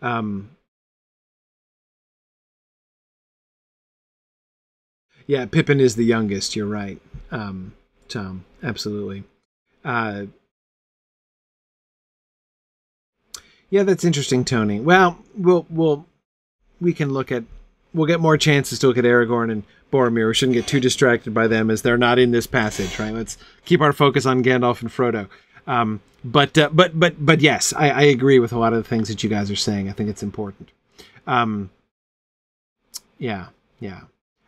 Um, Yeah, Pippin is the youngest. You're right, um, Tom. Absolutely. Uh, yeah, that's interesting, Tony. Well, we'll we'll we can look at we'll get more chances to look at Aragorn and Boromir. We shouldn't get too distracted by them as they're not in this passage, right? Let's keep our focus on Gandalf and Frodo. Um, but uh, but but but yes, I, I agree with a lot of the things that you guys are saying. I think it's important. Um, yeah, yeah.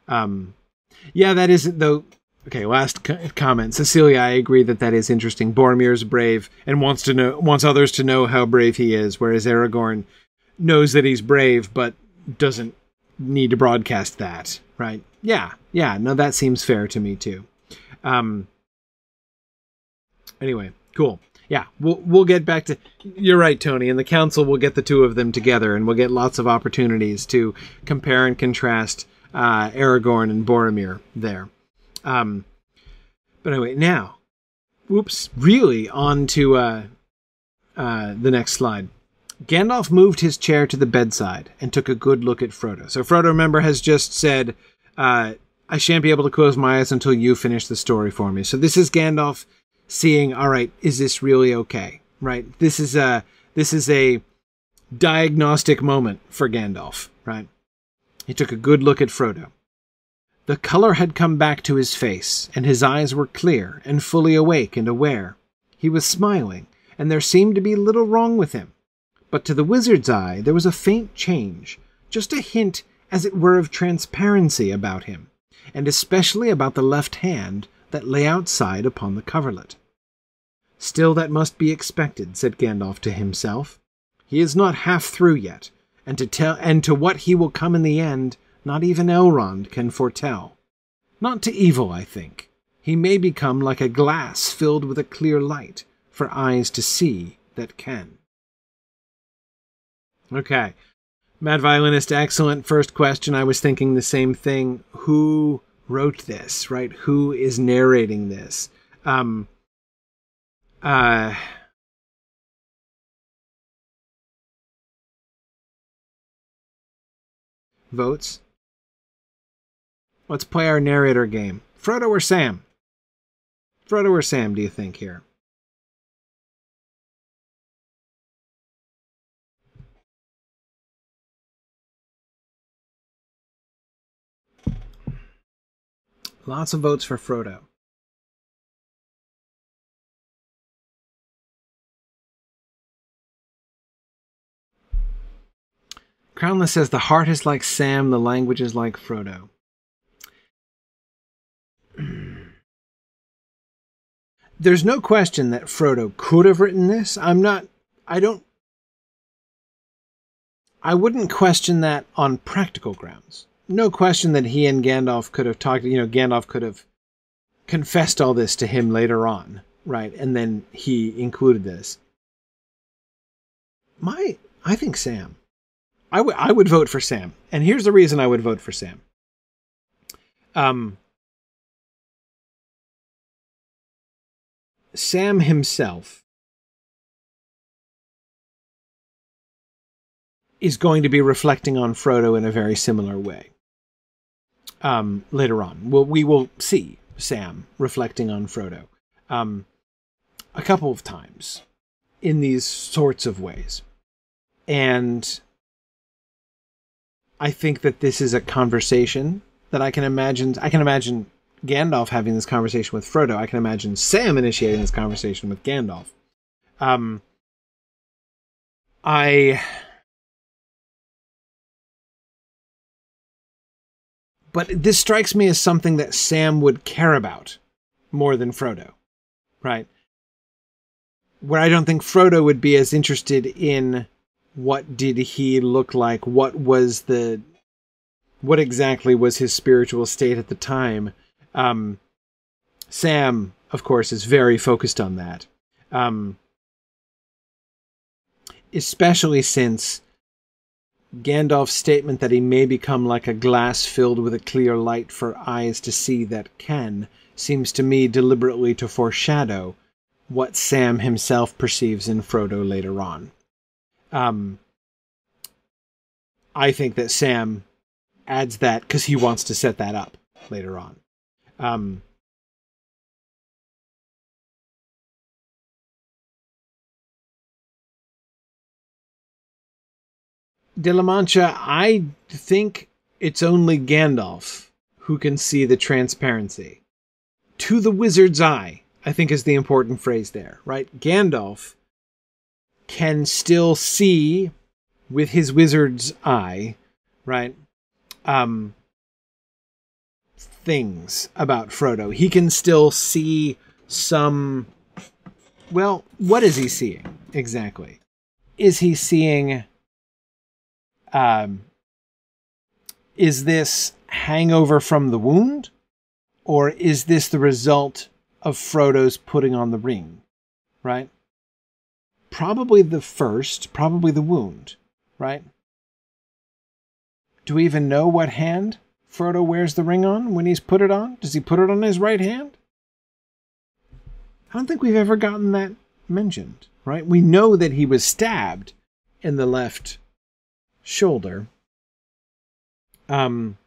Um, yeah, that is though. Okay, last comment. Cecilia, I agree that that is interesting. Boromir is brave and wants to know wants others to know how brave he is, whereas Aragorn knows that he's brave but doesn't need to broadcast that, right? Yeah, yeah. No, that seems fair to me too. Um. Anyway, cool. Yeah, we'll we'll get back to. You're right, Tony. And the council will get the two of them together, and we'll get lots of opportunities to compare and contrast uh, Aragorn and Boromir there. Um, but anyway, now, whoops, really on to uh, uh, the next slide. Gandalf moved his chair to the bedside and took a good look at Frodo. So Frodo, remember, has just said, uh, I shan't be able to close my eyes until you finish the story for me. So this is Gandalf seeing, all right, is this really okay? Right? This is a this is a diagnostic moment for Gandalf, right? He took a good look at Frodo. The color had come back to his face, and his eyes were clear and fully awake and aware. He was smiling, and there seemed to be little wrong with him. But to the wizard's eye there was a faint change, just a hint, as it were, of transparency about him, and especially about the left hand that lay outside upon the coverlet. Still, that must be expected, said Gandalf to himself. He is not half through yet, and to tell and to what he will come in the end, not even Elrond can foretell. Not to evil, I think. He may become like a glass filled with a clear light, for eyes to see that can. Okay. Mad Violinist, excellent first question. I was thinking the same thing. Who wrote this, right? Who is narrating this? Um, uh, votes. Let's play our narrator game. Frodo or Sam? Frodo or Sam, do you think here? Lots of votes for Frodo. Crownless says the heart is like Sam, the language is like Frodo. There's no question that Frodo could have written this. I'm not, I don't, I wouldn't question that on practical grounds. No question that he and Gandalf could have talked, you know, Gandalf could have confessed all this to him later on, right? And then he included this. My, I think Sam. I would I would vote for Sam, and here's the reason I would vote for Sam. Um, Sam himself is going to be reflecting on Frodo in a very similar way. Um, later on, well, we will see Sam reflecting on Frodo um, a couple of times in these sorts of ways, and I think that this is a conversation that I can imagine. I can imagine Gandalf having this conversation with Frodo. I can imagine Sam initiating this conversation with Gandalf. Um, I. But this strikes me as something that Sam would care about more than Frodo, right? Where I don't think Frodo would be as interested in what did he look like? What was the what exactly was his spiritual state at the time? Um, Sam, of course, is very focused on that. Um, especially since Gandalf's statement that he may become like a glass filled with a clear light for eyes to see that can seems to me deliberately to foreshadow what Sam himself perceives in Frodo later on. Um, I think that Sam adds that because he wants to set that up later on. Um, De La Mancha, I think it's only Gandalf who can see the transparency. To the wizard's eye, I think is the important phrase there, right? Gandalf can still see with his wizard's eye, right? Um, things about Frodo. He can still see some. Well, what is he seeing exactly? Is he seeing. Um, is this hangover from the wound? Or is this the result of Frodo's putting on the ring? Right? Probably the first, probably the wound, right? Do we even know what hand Frodo wears the ring on when he's put it on? Does he put it on his right hand? I don't think we've ever gotten that mentioned, right? We know that he was stabbed in the left shoulder. Um,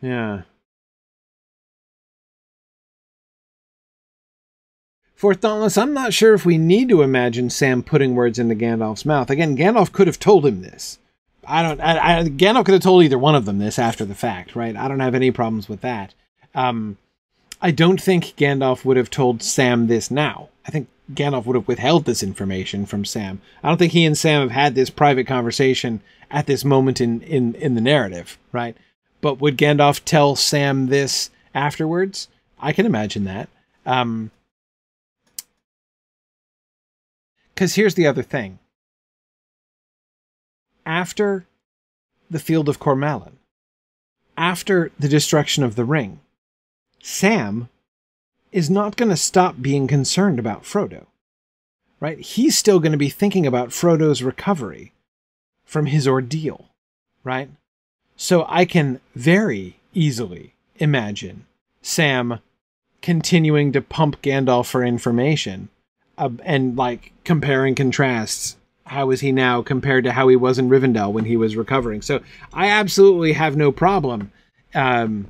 yeah. Fourth Dauntless, I'm not sure if we need to imagine Sam putting words into Gandalf's mouth. Again, Gandalf could have told him this. I don't. I, I, Gandalf could have told either one of them this after the fact, right? I don't have any problems with that. Um, I don't think Gandalf would have told Sam this now. I think Gandalf would have withheld this information from Sam. I don't think he and Sam have had this private conversation at this moment in in in the narrative, right? But would Gandalf tell Sam this afterwards? I can imagine that. Um, Because here's the other thing. After the field of Cormallen, after the destruction of the ring, Sam is not going to stop being concerned about Frodo. Right? He's still going to be thinking about Frodo's recovery from his ordeal. Right? So I can very easily imagine Sam continuing to pump Gandalf for information uh, and like compare and contrasts how is he now compared to how he was in Rivendell when he was recovering. So I absolutely have no problem. Um,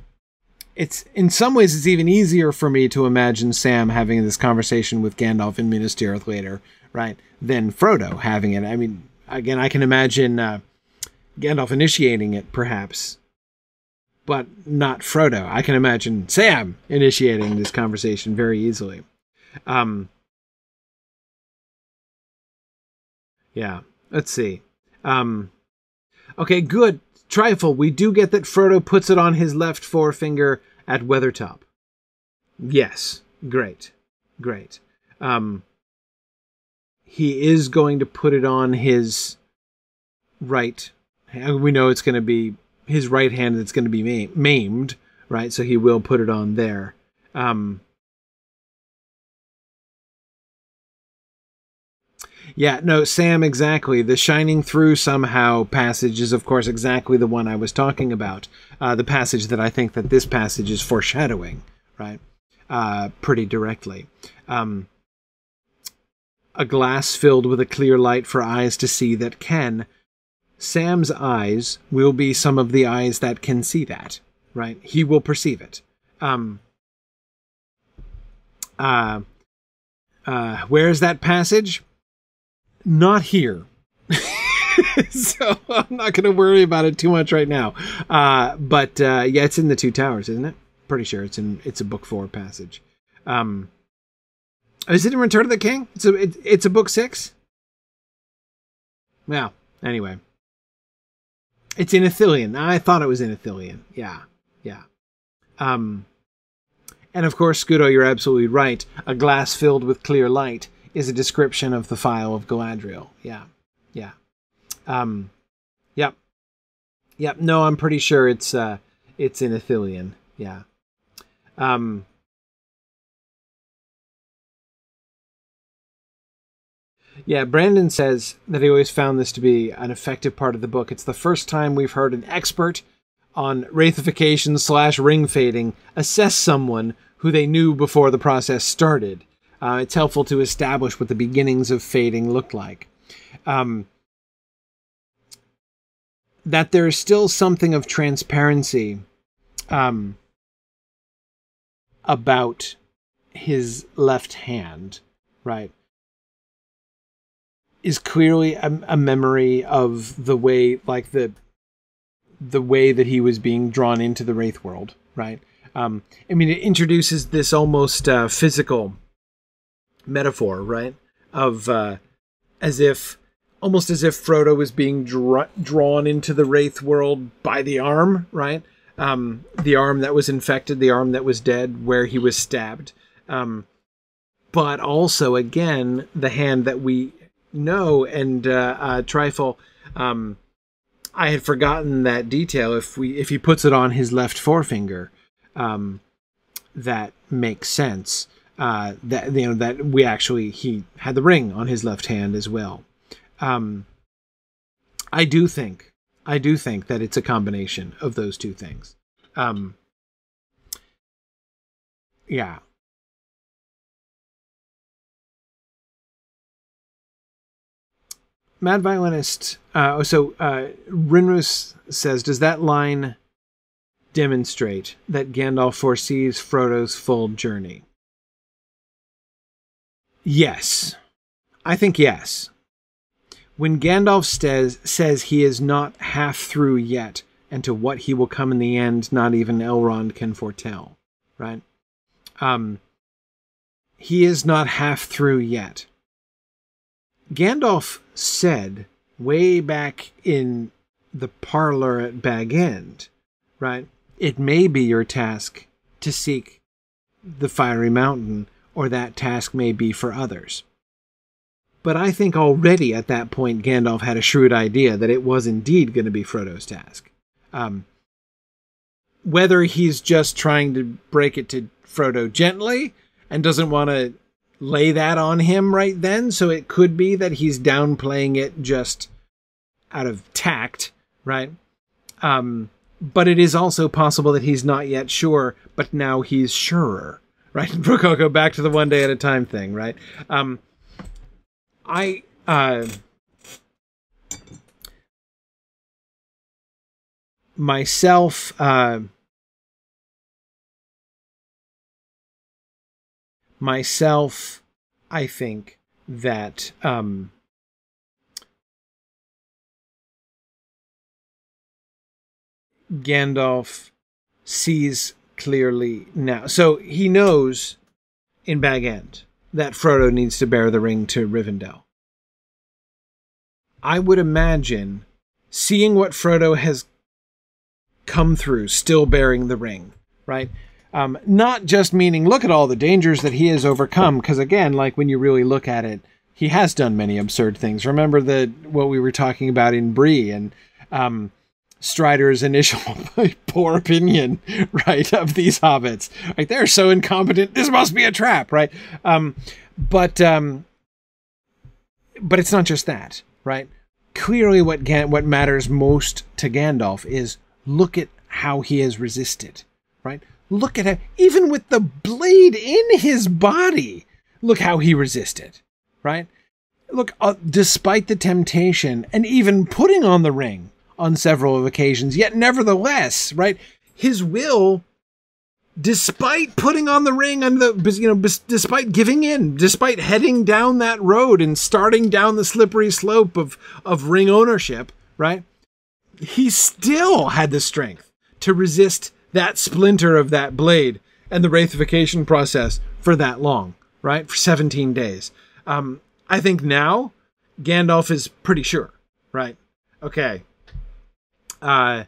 it's in some ways it's even easier for me to imagine Sam having this conversation with Gandalf in Minas Tirith later, right, than Frodo having it. I mean, again, I can imagine uh, Gandalf initiating it, perhaps. but not Frodo. I can imagine Sam initiating this conversation very easily. Um, yeah, let's see. Um, okay, good. Trifle, we do get that Frodo puts it on his left forefinger at Weathertop. Yes, great, great. Um, he is going to put it on his right. We know it's going to be his right hand that's going to be maimed, right? So he will put it on there. Um, Yeah, no, Sam, exactly. The shining through somehow passage is, of course, exactly the one I was talking about. Uh, the passage that I think that this passage is foreshadowing, right? Uh, pretty directly. Um, a glass filled with a clear light for eyes to see that can. Sam's eyes will be some of the eyes that can see that, right? He will perceive it. Um, uh, uh, where is that passage? Not here. [laughs] so I'm not going to worry about it too much right now. Uh, but uh, yeah, it's in the Two Towers, isn't it? Pretty sure it's in. It's a book four passage. Um, is it in Return of the King? It's a. It, it's a book six. Well, anyway, it's in Ithilien. I thought it was in Ithilien. Yeah, yeah. Um, and of course, Scudo, you're absolutely right. A glass filled with clear light is a description of the phial of Galadriel. Yeah, yeah, um, yep, yep. No, I'm pretty sure it's uh, it's in Ithilien. Yeah, um. Yeah, Brandon says that he always found this to be an effective part of the book. It's the first time we've heard an expert on wraithification slash ring fading assess someone who they knew before the process started. Uh, it's helpful to establish what the beginnings of fading looked like. Um, that there is still something of transparency um, about his left hand, right? Is clearly a, a memory of the way, like the the way that he was being drawn into the wraith world, right? Um, I mean, it introduces this almost uh, physical metaphor, right? Of uh, as if almost as if Frodo was being dra- drawn into the Wraith world by the arm, right? Um, the arm that was infected, the arm that was dead, where he was stabbed. Um, but also, again, the hand that we know and uh, uh, Trifle. Um, I had forgotten that detail. If we if he puts it on his left forefinger, um, that makes sense uh, that you know that we actually he had the ring on his left hand as well. Um, I do think I do think that it's a combination of those two things. Um, yeah. Mad Violinist. Uh, so uh, Rinrus says, does that line demonstrate that Gandalf foresees Frodo's full journey? Yes. I think yes. When Gandalf says, says he is not half through yet, and to what he will come in the end, not even Elrond can foretell, right? Um, he is not half through yet. Gandalf said way back in the parlor at Bag End, right? It may be your task to seek the fiery mountain or that task may be for others. But I think already at that point Gandalf had a shrewd idea that it was indeed going to be Frodo's task. Um, whether he's just trying to break it to Frodo gently and doesn't want to lay that on him right then, so it could be that he's downplaying it just out of tact, right? Um, but it is also possible that he's not yet sure, but now he's surer right? [laughs] Rococo back to the one day at a time thing, right? Um, I uh, myself uh, myself I think that um, Gandalf sees clearly now. So he knows in Bag End that Frodo needs to bear the ring to Rivendell. I would imagine seeing what Frodo has come through, still bearing the ring, right? Um, not just meaning, look at all the dangers that he has overcome, because again, like when you really look at it, he has done many absurd things. Remember the what we were talking about in Bree and um, Strider's initial [laughs] poor opinion, right, of these hobbits. Like they're so incompetent. This must be a trap, right? Um, but um, but it's not just that, right? Clearly, what Gan- what matters most to Gandalf is look at how he has resisted, right? Look at it, even with the blade in his body. Look how he resisted, right? Look, uh, despite the temptation and even putting on the ring on several occasions, yet nevertheless, right, his will, despite putting on the ring and the, you know, despite giving in, despite heading down that road and starting down the slippery slope of of ring ownership, right, he still had the strength to resist that splinter of that blade and the wraithification process for that long, right? For 17 days. Um, I think now Gandalf is pretty sure, right? Okay. Uh,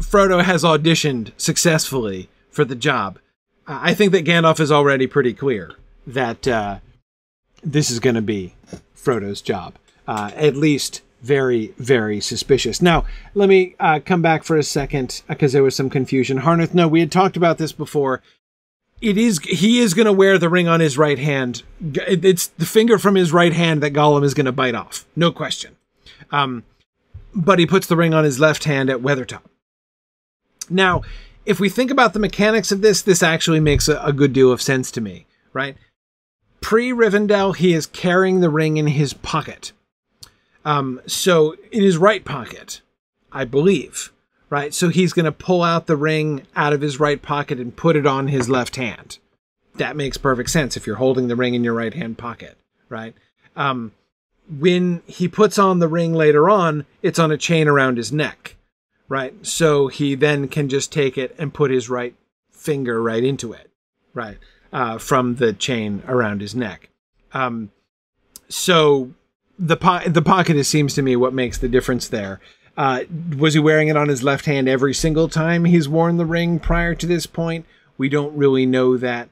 Frodo has auditioned successfully for the job. I think that Gandalf is already pretty clear that uh, this is going to be Frodo's job. Uh, at least very, very suspicious. Now, let me uh, come back for a second because there was some confusion. Harneth, no, we had talked about this before. It is he is going to wear the ring on his right hand. It's the finger from his right hand that Gollum is going to bite off, no question. Um, but he puts the ring on his left hand at Weathertop. Now, if we think about the mechanics of this, this actually makes a, a good deal of sense to me, right? Pre Rivendell, he is carrying the ring in his pocket um, so in his right pocket, I believe, right? So he's going to pull out the ring out of his right pocket and put it on his left hand. That makes perfect sense if you're holding the ring in your right hand pocket, right? Um, when he puts on the ring later on, it's on a chain around his neck, right? So he then can just take it and put his right finger right into it, right? Uh, from the chain around his neck. Um, so the po- the pocket it seems to me what makes the difference there. Uh, was he wearing it on his left hand every single time he's worn the ring prior to this point? We don't really know that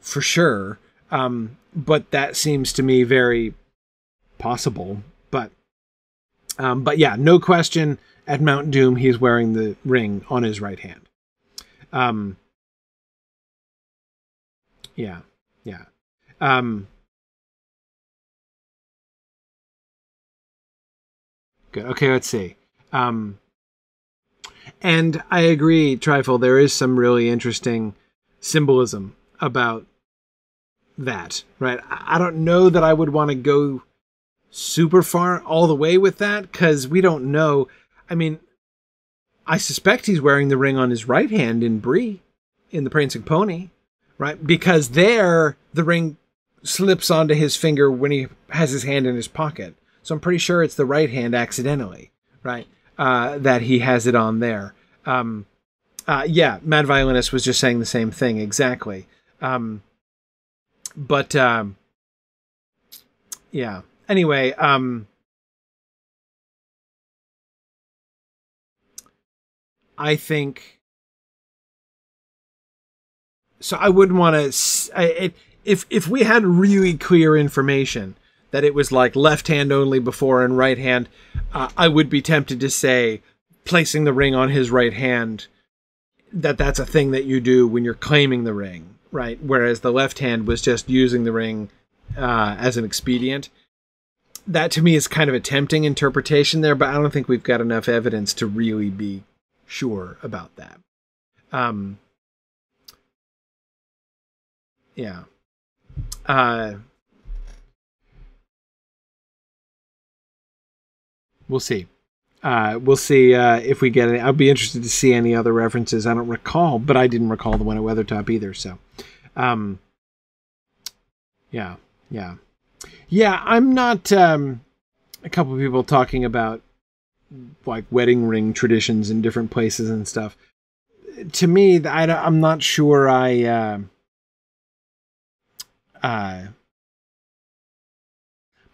for sure, um, but that seems to me very possible. But um, but yeah, no question. At Mount Doom, he's wearing the ring on his right hand. Um, yeah, yeah. Um, Good. Okay, let's see. Um, and I agree, Trifle, there is some really interesting symbolism about that, right? I don't know that I would want to go super far all the way with that because we don't know. I mean, I suspect he's wearing the ring on his right hand in Bree, in the Prancing Pony, right? Because there, the ring slips onto his finger when he has his hand in his pocket. So I'm pretty sure it's the right hand accidentally, right? Uh, that he has it on there. Um, uh, yeah, Mad Violinist was just saying the same thing exactly. Um, but um, yeah. Anyway, um, I think so. I wouldn't want to. If if we had really clear information that it was like left hand only before and right hand, uh, I would be tempted to say placing the ring on his right hand that that's a thing that you do when you're claiming the ring, right? Whereas the left hand was just using the ring uh, as an expedient. That to me is kind of a tempting interpretation there, but I don't think we've got enough evidence to really be sure about that. Um, yeah. Uh, we'll see. Uh, we'll see uh, if we get any. I'll be interested to see any other references. I don't recall, but I didn't recall the one at Weathertop either. So, um, yeah, yeah, yeah. I'm not. Um, a couple of people talking about like wedding ring traditions in different places and stuff. to me, I, am not sure I. Uh, uh,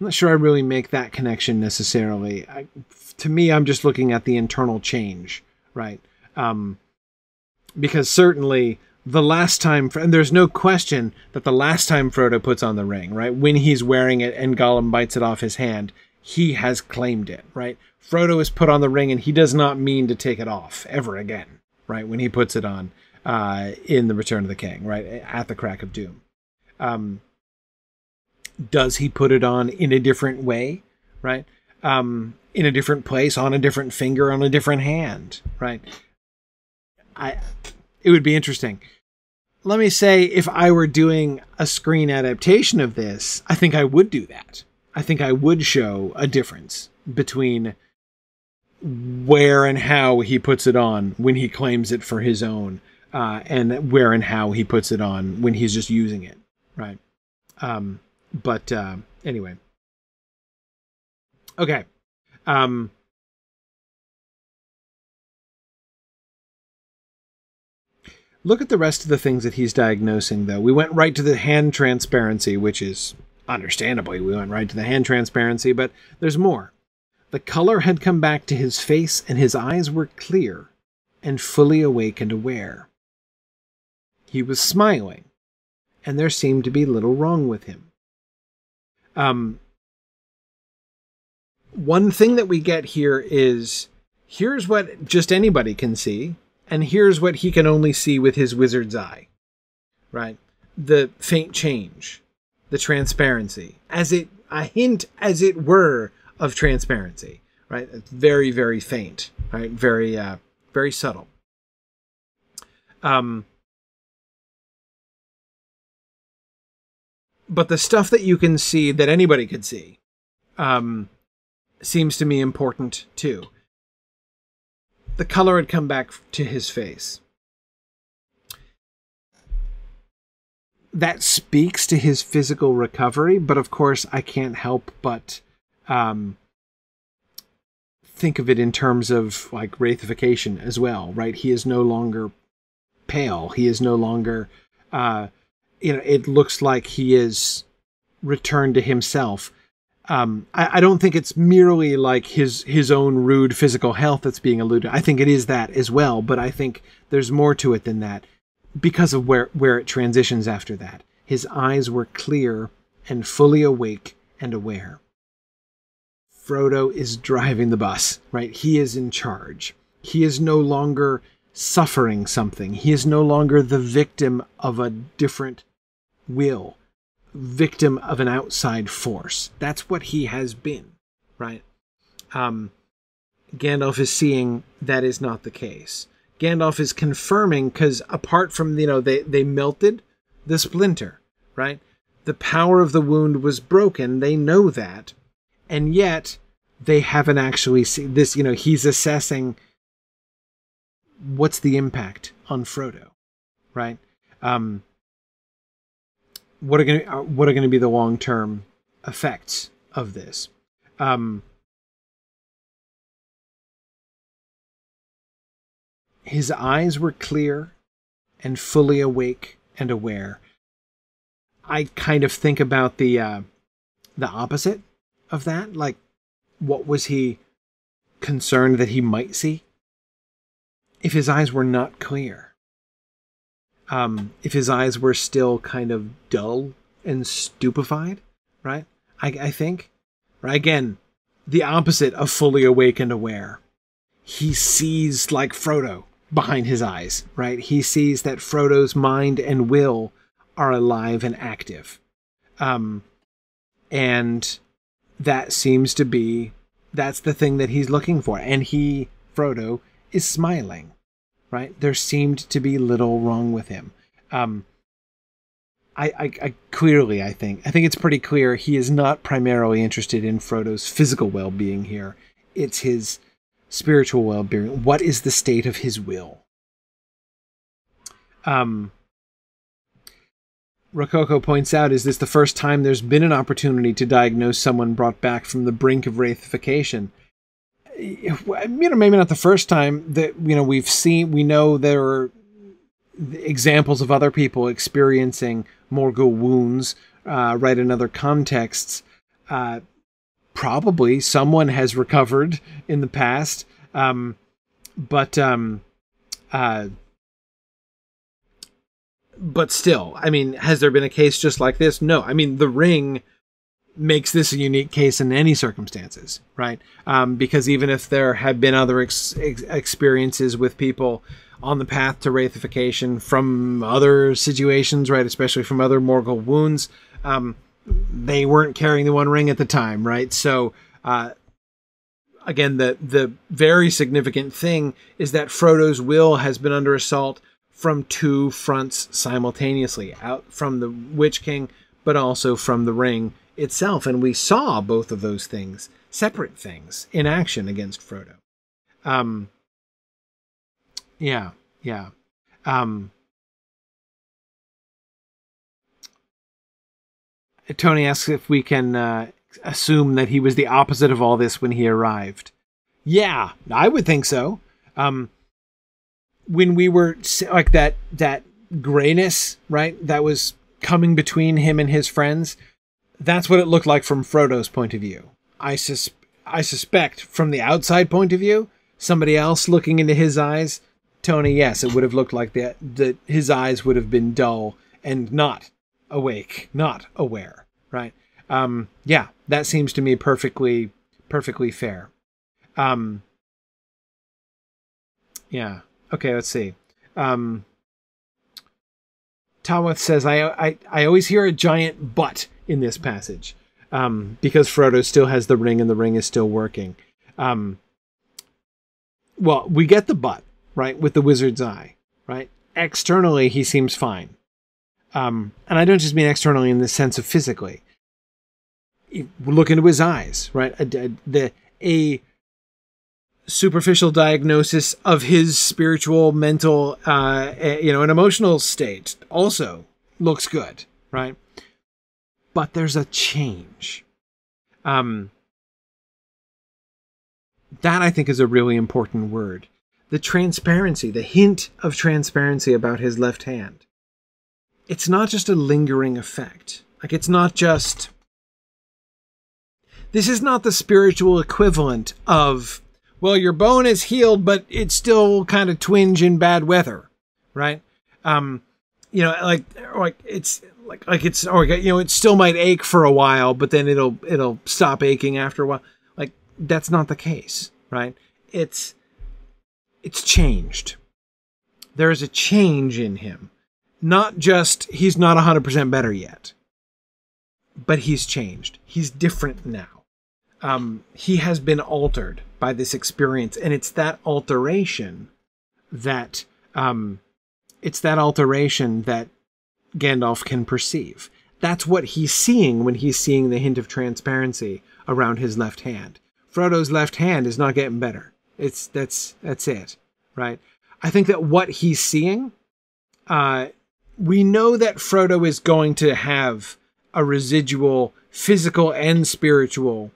I'm not sure I really make that connection necessarily. I, to me, I'm just looking at the internal change, right? Um, because certainly the last time, and there's no question that the last time Frodo puts on the ring, right, when he's wearing it and Gollum bites it off his hand, he has claimed it, right? Frodo is put on the ring and he does not mean to take it off ever again, right? When he puts it on uh, in the Return of the King, right, at the crack of doom. Um, does he put it on in a different way, right? Um, in a different place, on a different finger, on a different hand, right? I, it would be interesting. Let me say, if I were doing a screen adaptation of this, I think I would do that. I think I would show a difference between where and how he puts it on when he claims it for his own, uh, and where and how he puts it on when he's just using it, right? Um, but uh, anyway, okay. Um, look at the rest of the things that he's diagnosing, though. We went right to the hand transparency, which is understandably, we went right to the hand transparency, but there's more. The color had come back to his face, and his eyes were clear and fully awake and aware. He was smiling, and there seemed to be little wrong with him. Um, one thing that we get here is here's what just anybody can see, and here's what he can only see with his wizard's eye. Right? The faint change, the transparency, as it a hint as it were of transparency. Right? Very, very faint. Right? Very uh very subtle. Um but the stuff that you can see that anybody could see um, seems to me important too. The color had come back to his face. That speaks to his physical recovery, but of course, I can't help but um, think of it in terms of like wraithification as well, right? He is no longer pale. He is no longer uh, you know, it looks like he is returned to himself. Um, I, I, don't think it's merely like his his own rude physical health that's being alluded. I think it is that as well, but I think there's more to it than that because of where where it transitions after that. His eyes were clear and fully awake and aware. Frodo is driving the bus, right? He is in charge. He is no longer suffering something. He is no longer the victim of a different will, victim of an outside force. That's what he has been, right? Um, Gandalf is seeing that is not the case. Gandalf is confirming because apart from you know they they melted the splinter, right? The power of the wound was broken. They know that, and yet they haven't actually seen this. You know, he's assessing what's the impact on Frodo, right? Um, what are going to uh, what are going to be the long term effects of this? Um, his eyes were clear and fully awake and aware. I kind of think about the uh, the opposite of that. Like, what was he concerned that he might see? If his eyes were not clear, um, if his eyes were still kind of dull and stupefied, right? I, I think, right? Again, the opposite of fully awake and aware. He sees like Frodo behind his eyes, right? He sees that Frodo's mind and will are alive and active. Um, and that seems to be that's the thing that he's looking for. And he, Frodo, is smiling right? There seemed to be little wrong with him. Um, I, I, I, clearly, I think, I think it's pretty clear he is not primarily interested in Frodo's physical well-being here. It's his spiritual well-being. What is the state of his will? Um, Rococo points out, is this the first time there's been an opportunity to diagnose someone brought back from the brink of wraithification? You know, maybe not the first time that you know we've seen. We know there are examples of other people experiencing Morgul wounds, uh, right in other contexts. Uh, probably someone has recovered in the past, um, but um, uh, but still, I mean, has there been a case just like this? No. I mean, the ring makes this a unique case in any circumstances, right? Um, because even if there had been other ex- ex- experiences with people on the path to wraithification from other situations, right, especially from other Morgul wounds, um, they weren't carrying the One Ring at the time, right? So, uh, again, the the very significant thing is that Frodo's will has been under assault from two fronts simultaneously, out from the Witch King, but also from the Ring itself, and we saw both of those things, separate things, in action against Frodo. Um, yeah, yeah. Um, Tony asks if we can uh, assume that he was the opposite of all this when he arrived. Yeah, I would think so. Um, when we were like that, that grayness, right? That was coming between him and his friends. That's what it looked like from Frodo's point of view. I sus- I suspect from the outside point of view, somebody else looking into his eyes, Tony, yes, it would have looked like that that his eyes would have been dull and not awake, not aware, right? Um, yeah, that seems to me perfectly perfectly fair. Um, yeah. Okay, let's see. Um, Talworth says, I, I, I always hear a giant butt in this passage um, because Frodo still has the ring and the ring is still working. Um, well, we get the butt, right, with the wizard's eye, right? Externally, he seems fine. Um, and I don't just mean externally in the sense of physically. Look into his eyes, right? A, a, the, a superficial diagnosis of his spiritual, mental, uh, you know, an emotional state also looks good, right? But there's a change. Um, that I think is a really important word. The transparency, the hint of transparency about his left hand. It's not just a lingering effect. Like, it's not just. This is not the spiritual equivalent of well, your bone is healed, but it's still kind of twinge in bad weather, right? Um, you know, like like it's like like it's or you know, it still might ache for a while, but then it'll it'll stop aching after a while. Like that's not the case, right? It's it's changed. There is a change in him. Not just he's not 100% better yet, but he's changed. He's different now. Um, he has been altered by this experience, and it's that alteration that um, it's that alteration that Gandalf can perceive. That's what he's seeing when he's seeing the hint of transparency around his left hand. Frodo's left hand is not getting better. It's that's that's it, right? I think that what he's seeing, uh, we know that Frodo is going to have a residual physical and spiritual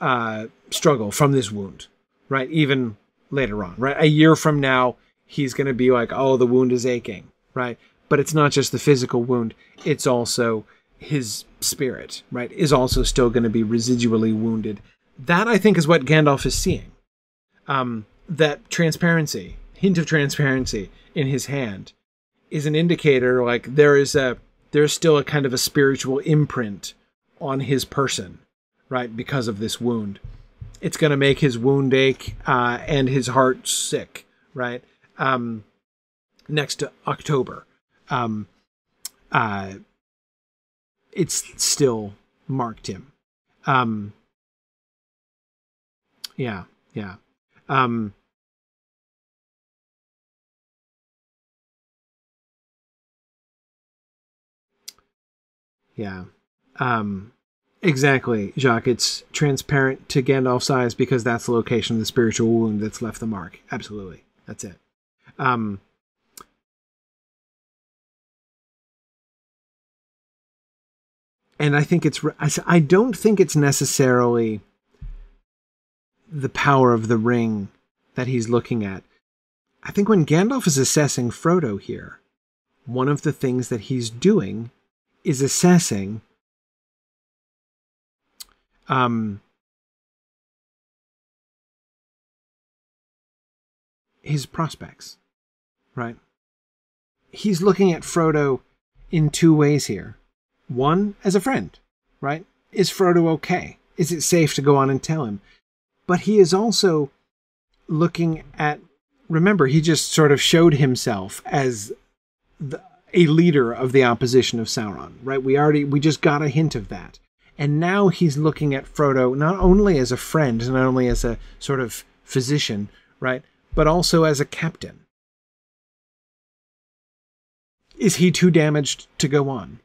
uh, struggle from this wound, right? Even later on, right? A year from now, he's going to be like, oh, the wound is aching, right? But it's not just the physical wound, it's also his spirit, right? Is also still going to be residually wounded. That, I think, is what Gandalf is seeing. Um, that transparency, hint of transparency in his hand, is an indicator like there is a there's still a kind of a spiritual imprint on his person right, because of this wound. It's going to make his wound ache uh, and his heart sick, right? Um, next to October. Um, uh, it's still marked him. Um, yeah, yeah. Um, yeah. Um, Exactly, Jacques. It's transparent to Gandalf's eyes because that's the location of the spiritual wound that's left the mark. Absolutely. That's it. Um, and I think it's, I don't think it's necessarily the power of the ring that he's looking at. I think when Gandalf is assessing Frodo here, one of the things that he's doing is assessing um, his prospects, right? He's looking at Frodo in two ways here. One, as a friend, right? Is Frodo okay? Is it safe to go on and tell him? But he is also looking at, remember, he just sort of showed himself as the, a leader of the opposition of Sauron, right? We already, we just got a hint of that. And now he's looking at Frodo not only as a friend, not only as a sort of physician, right? But also as a captain. Is he too damaged to go on?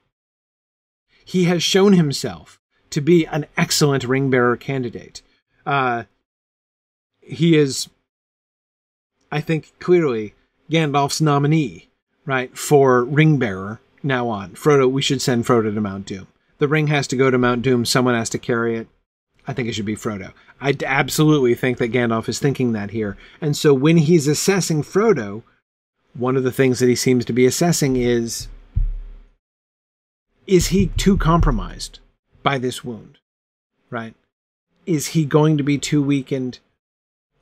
He has shown himself to be an excellent ring bearer candidate. Uh, he is, I think, clearly Gandalf's nominee, right, for ring bearer now on. Frodo, we should send Frodo to Mount Doom the ring has to go to Mount Doom. Someone has to carry it. I think it should be Frodo. I absolutely think that Gandalf is thinking that here. And so when he's assessing Frodo, one of the things that he seems to be assessing is is he too compromised by this wound? Right? Is he going to be too weakened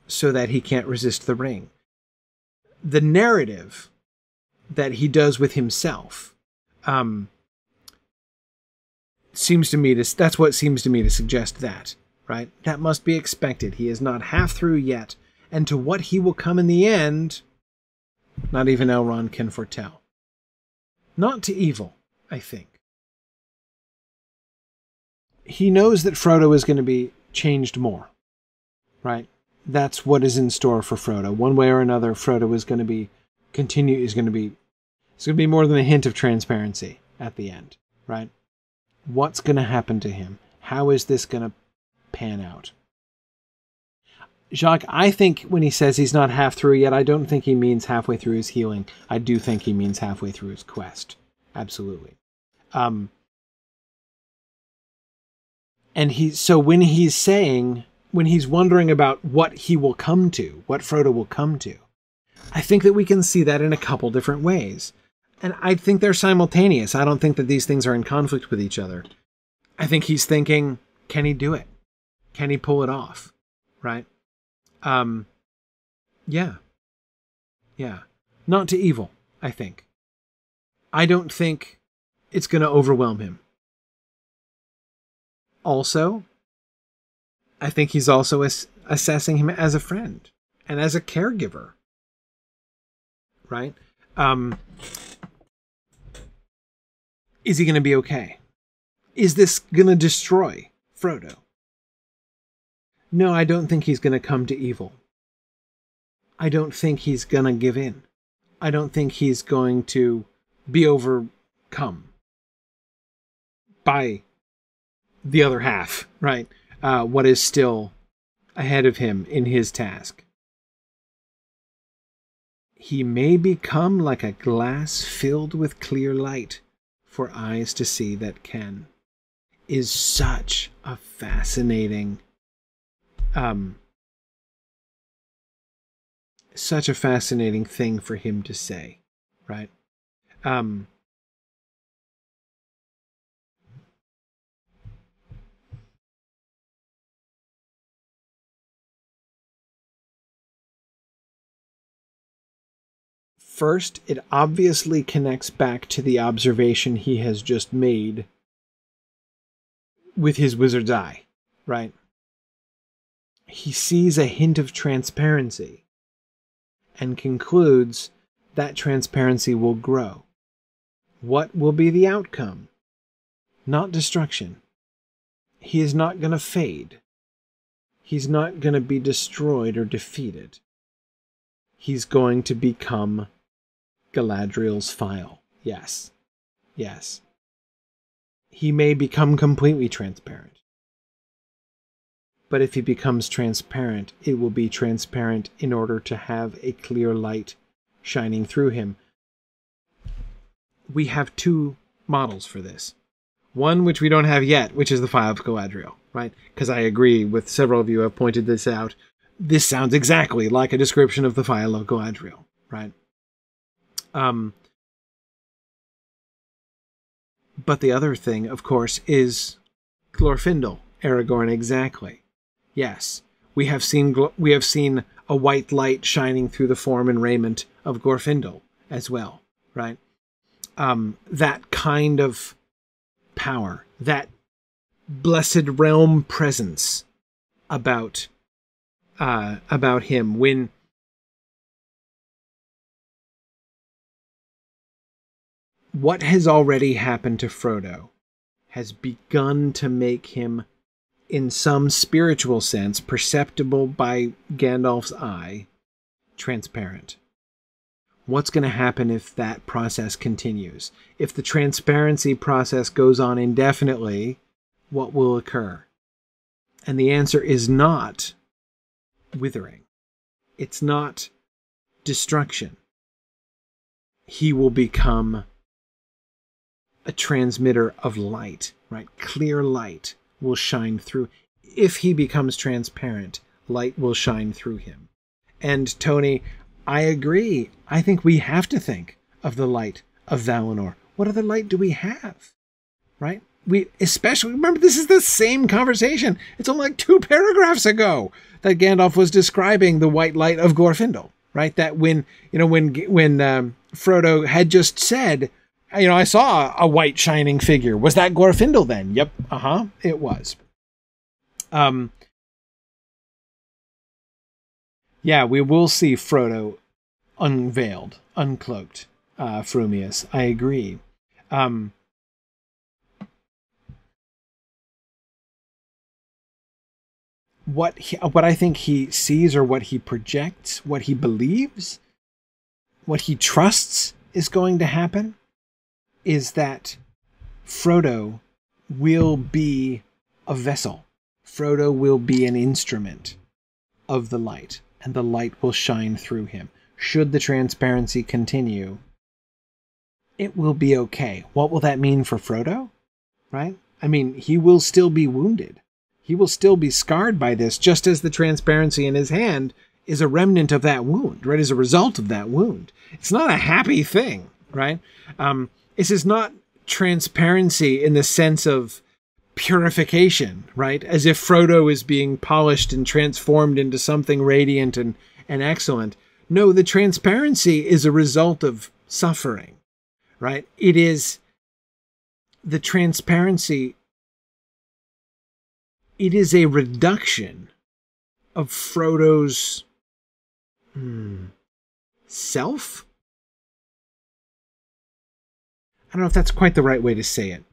so that he can't resist the ring? The narrative that he does with himself um, seems to me to that's what seems to me to suggest that right? That must be expected. He is not half through yet. And to what he will come in the end not even elrond can foretell. Not to evil i think. He knows that frodo is going to be changed more right? That's what is in store for frodo. One way or another frodo is going to be continue is going to be it's going to be more than a hint of transparency at the end right What's going to happen to him? How is this going to pan out? Jacques, I think when he says he's not half through yet, I don't think he means halfway through his healing. I do think he means halfway through his quest. Absolutely. Um, and he, so when he's saying, when he's wondering about what he will come to, what Frodo will come to, I think that we can see that in a couple different ways. And I think they're simultaneous. I don't think that these things are in conflict with each other. I think he's thinking, can he do it? Can he pull it off? Right? Um, yeah. Yeah. Not to evil, I think. I don't think it's going to overwhelm him. Also, I think he's also ass- assessing him as a friend and as a caregiver. Right? Um, is he going to be okay? Is this going to destroy Frodo? No, I don't think he's going to come to evil. I don't think he's going to give in. I don't think he's going to be overcome by the other half, right? Uh, what is still ahead of him in his task. He may become like a glass filled with clear light for eyes to see that can is such a fascinating um such a fascinating thing for him to say right? Um First, it obviously connects back to the observation he has just made with his wizard's eye, right? He sees a hint of transparency and concludes that transparency will grow. What will be the outcome? Not destruction. He is not going to fade. He's not going to be destroyed or defeated. He's going to become Galadriel's phial. Yes. Yes. He may become completely transparent. But if he becomes transparent, it will be transparent in order to have a clear light shining through him. We have two models for this. One which we don't have yet, which is the phial of Galadriel, right? Because I agree with several of you have pointed this out. This sounds exactly like a description of the phial of Galadriel, right? Um, but the other thing, of course, is Glorfindel, Aragorn exactly. Yes, we have seen we have seen a white light shining through the form and raiment of Glorfindel as well, right? Um, that kind of power, that blessed realm presence about uh, about him when what has already happened to Frodo has begun to make him, in some spiritual sense, perceptible by Gandalf's eye, transparent. What's going to happen if that process continues? If the transparency process goes on indefinitely, what will occur? And the answer is not withering. It's not destruction. He will become a transmitter of light, right? Clear light will shine through. If he becomes transparent, light will shine through him. And Tony, I agree. I think we have to think of the light of Valinor. What other light do we have? Right? We especially remember this is the same conversation. It's only like two [laughs] paragraphs ago that Gandalf was describing the white light of Glorfindel, right? That when you know when when um, Frodo had just said, you know, I saw a white shining figure. Was that Glorfindel then? Yep. Uh huh. It was. Um. Yeah, we will see Frodo unveiled, uncloaked. Uh, Frumius, I agree. Um. What he, what I think he sees or what he projects, what he believes, what he trusts is going to happen is that Frodo will be a vessel. Frodo will be an instrument of the light, and the light will shine through him. Should the transparency continue, it will be okay. What will that mean for Frodo? Right? I mean, he will still be wounded. He will still be scarred by this, just as the transparency in his hand is a remnant of that wound, right? As a result of that wound. It's not a happy thing, right? Um, this is not transparency in the sense of purification, right? As if Frodo is being polished and transformed into something radiant and, and excellent. No, the transparency is a result of suffering, right? It is the transparency, it is a reduction of Frodo's hmm, self I don't know if that's quite the right way to say it.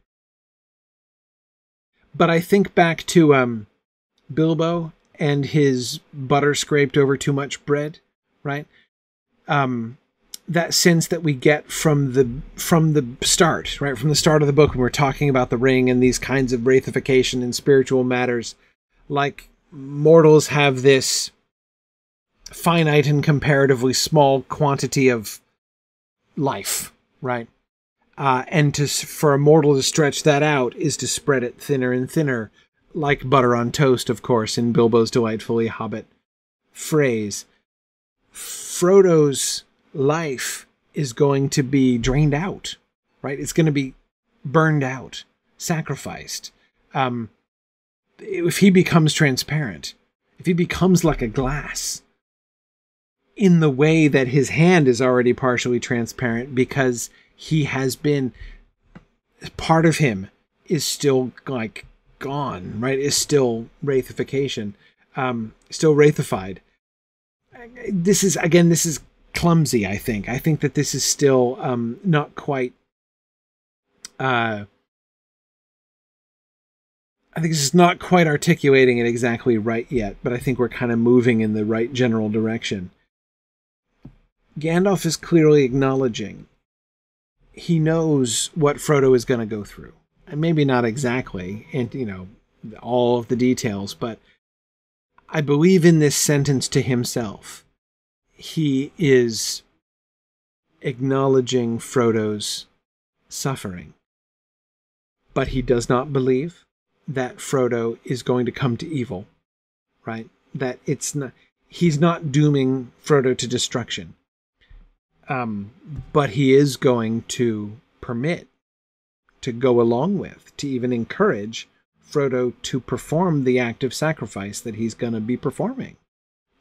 But I think back to um, Bilbo and his butter scraped over too much bread, right? Um, that sense that we get from the from the start, right? From the start of the book when we're talking about the ring and these kinds of wraithification and spiritual matters, like mortals have this finite and comparatively small quantity of life, right? Uh, and to for a mortal to stretch that out is to spread it thinner and thinner, like butter on toast, of course, in Bilbo's delightfully Hobbit phrase. Frodo's life is going to be drained out, right? It's going to be burned out, sacrificed. Um, if he becomes transparent, if he becomes like a glass, in the way that his hand is already partially transparent because he has been part of him is still like gone, right? Is still wraithification, um, still wraithified. This is again, this is clumsy. I think. I think that this is still um, not quite. Uh, I think this is not quite articulating it exactly right yet, but I think we're kind of moving in the right general direction. Gandalf is clearly acknowledging he knows what Frodo is going to go through. And maybe not exactly, and you know, all of the details, but I believe in this sentence to himself. He is acknowledging Frodo's suffering. But he does not believe that Frodo is going to come to evil, right? That it's not he's not dooming Frodo to destruction. Um, but he is going to permit, to go along with, to even encourage Frodo to perform the act of sacrifice that he's going to be performing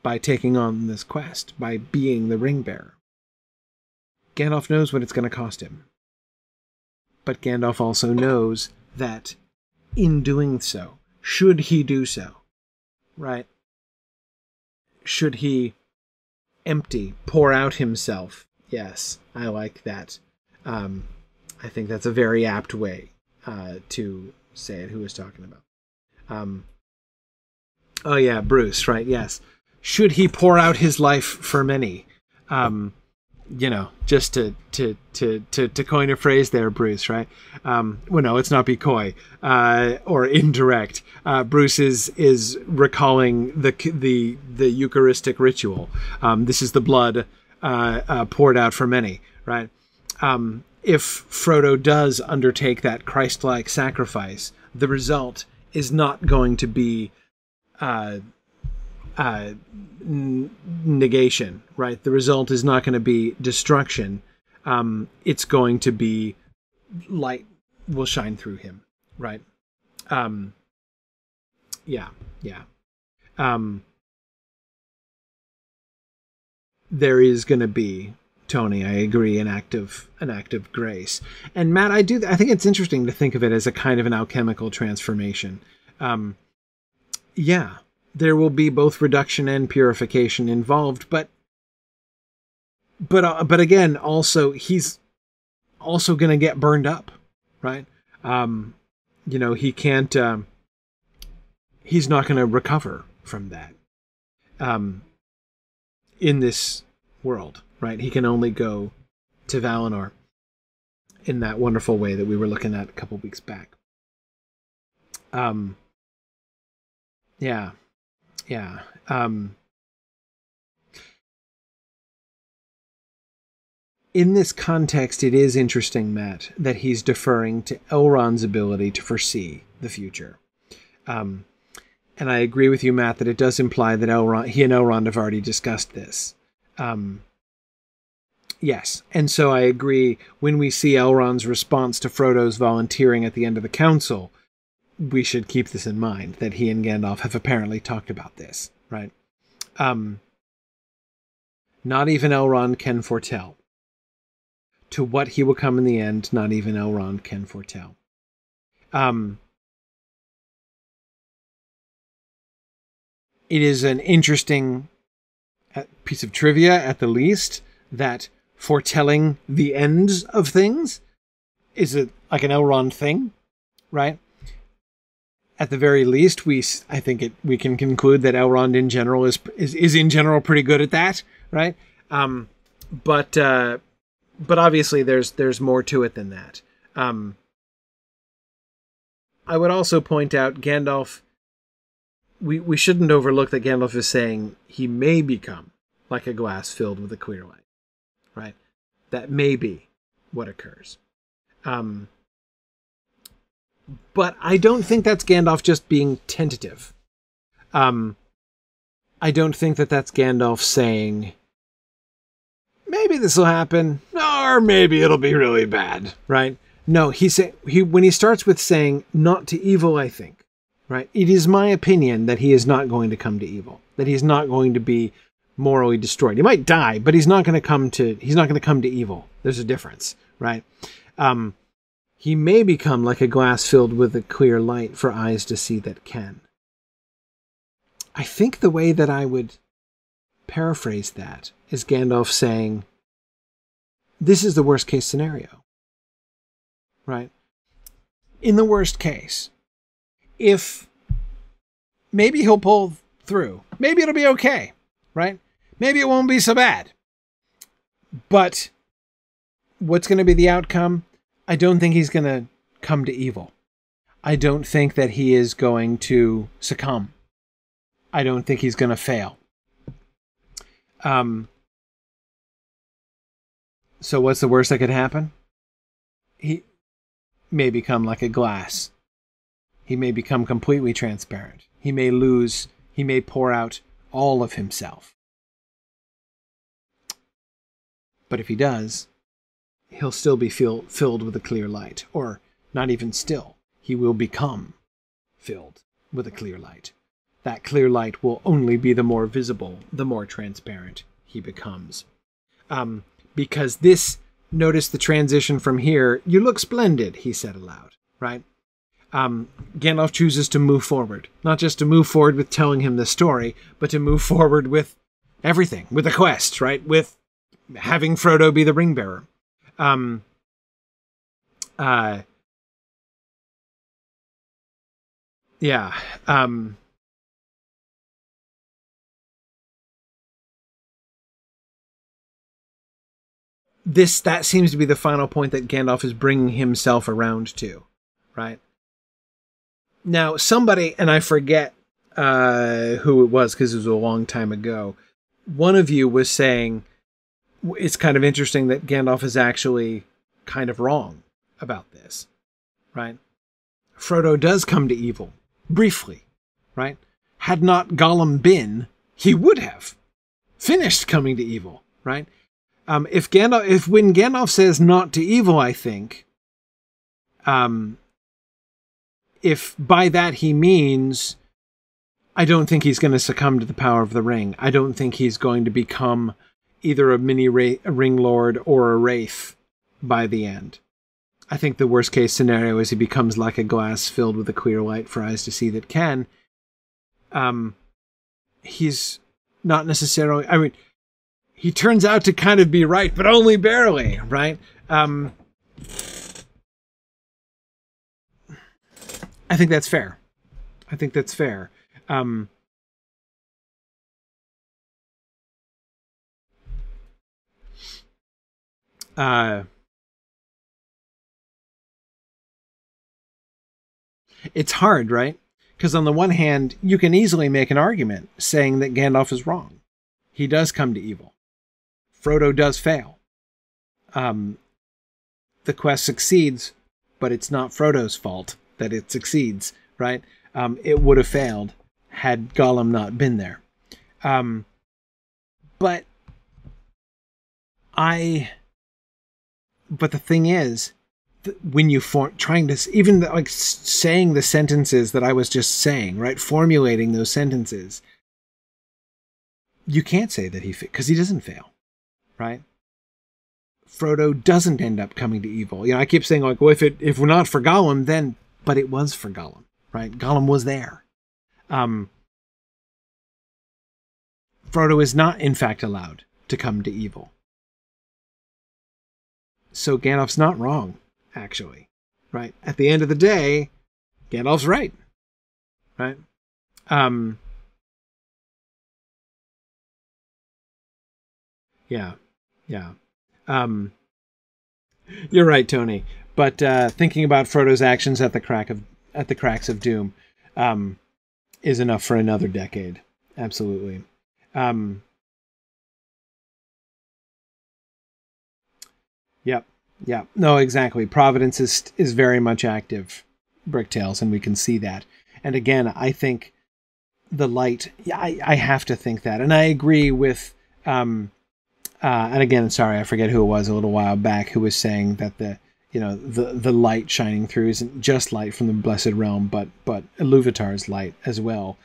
by taking on this quest, by being the ring bearer. Gandalf knows what it's going to cost him. But Gandalf also knows that in doing so, should he do so, right? Should he empty, pour out himself? Yes, I like that. Um, I think that's a very apt way uh, to say it. Who was talking about? Um, oh yeah, Bruce. Right? Yes. Should he pour out his life for many? Um, you know, just to to to to, to coin a phrase there, Bruce, right? Um, well, no, it's not be coy uh, or indirect. Uh, Bruce is is recalling the the the Eucharistic ritual. Um, this is the blood poured out for many, right? Um, if Frodo does undertake that Christ-like sacrifice, the result is not going to be uh, uh, n- negation, right? The result is not going to be destruction. Um, it's going to be light will shine through him, right? Um, yeah, yeah. Um, there is going to be Tony. I agree. An act of an act of grace. And Matt, I do. I think it's interesting to think of it as a kind of an alchemical transformation. Um, yeah, there will be both reduction and purification involved, but but uh, but again, also he's also going to get burned up, right? Um, you know, he can't. Um, he's not going to recover from that. Um, in this world, right? He can only go to Valinor in that wonderful way that we were looking at a couple weeks back. Um, yeah, yeah. Um, in this context, it is interesting, Matt, that he's deferring to Elrond's ability to foresee the future. Um, and I agree with you, Matt, that it does imply that Elrond, he and Elrond have already discussed this. Um, yes, and so I agree. When we see Elrond's response to Frodo's volunteering at the end of the council, we should keep this in mind that he and Gandalf have apparently talked about this, right? Um, not even Elrond can foretell. To what he will come in the end, not even Elrond can foretell. Um, it is an interesting uh, piece of trivia, at the least, that foretelling the ends of things is a, like an Elrond thing, right? at the very least, we I think it we can conclude that Elrond in general is is, is in general pretty good at that, right? Um, but uh, but obviously there's there's more to it than that. Um, I would also point out Gandalf. We we shouldn't overlook that Gandalf is saying he may become like a glass filled with a clear light, right? That may be what occurs. Um, but I don't think that's Gandalf just being tentative. Um, I don't think that that's Gandalf saying, maybe this will happen, or maybe it'll be really bad, right? No, he say he when he starts with saying not to evil, I think, right? It is my opinion that he is not going to come to evil, that he's not going to be morally destroyed. He might die, but he's not going to come to he's not going to come to evil. There's a difference, right? Um, he may become like a glass filled with a clear light for eyes to see that can. I think the way that I would paraphrase that is Gandalf saying, This is the worst case scenario. Right? In the worst case, if maybe he'll pull through, maybe it'll be okay, right? Maybe it won't be so bad. But what's going to be the outcome? I don't think he's going to come to evil. I don't think that he is going to succumb. I don't think he's going to fail. Um, so what's the worst that could happen? He may become like a glass He may become completely transparent. He may lose, he may pour out all of himself. But if he does, he'll still be filled with a clear light. Or not even still, he will become filled with a clear light. That clear light will only be the more visible, the more transparent he becomes. Um, because this, notice the transition from here. You look splendid, he said aloud, right? Um, Gandalf chooses to move forward, not just to move forward with telling him the story, but to move forward with everything, with the quest, right? With having Frodo be the ring bearer. Um, uh, yeah. Um, this that seems to be the final point that Gandalf is bringing himself around to, right? Now, somebody, and I forget uh, who it was because it was a long time ago. One of you was saying it's kind of interesting that Gandalf is actually kind of wrong about this, right? Frodo does come to evil briefly, right? Had not Gollum been, he would have finished coming to evil, right? Um, if Gandalf, if when Gandalf says not to evil, I think, um, if by that he means, I don't think he's going to succumb to the power of the ring. I don't think he's going to become either a mini ra- ring lord or a wraith by the end. I think the worst case scenario is he becomes like a glass filled with a queer light for eyes to see that can. Um, he's not necessarily. I mean, he turns out to kind of be right, but only barely, right? Um, I think that's fair. I think that's fair. Um, uh, it's hard, right? Because on the one hand, you can easily make an argument saying that Gandalf is wrong. He does come to evil. Frodo does fail. Um, the quest succeeds, but it's not Frodo's fault that it succeeds, right? Um, it would have failed had Gollum not been there. Um, but I, but the thing is, when you for trying to even the, like saying the sentences that I was just saying, right? Formulating those sentences, you can't say that he because he doesn't fail right? Frodo doesn't end up coming to evil. You know, I keep saying like, well, if it if we're not for Gollum, then but it was for Gollum, right? Gollum was there. Um, Frodo is not, in fact, allowed to come to evil. So Gandalf's not wrong, actually, right? At the end of the day, Gandalf's right, right? Um, yeah. Yeah. Um, you're right, Tony. But uh, thinking about Frodo's actions at the crack of at the cracks of doom um, is enough for another decade. Absolutely. Um, yep. Yep. No, exactly. Providence is is very much active, Bricktails, and we can see that. And again, I think the light. Yeah, I, I have to think that, and I agree with um, uh, and again, sorry, I forget who it was a little while back who was saying that the you know the the light shining through isn't just light from the blessed realm, but but Iluvatar's light as well.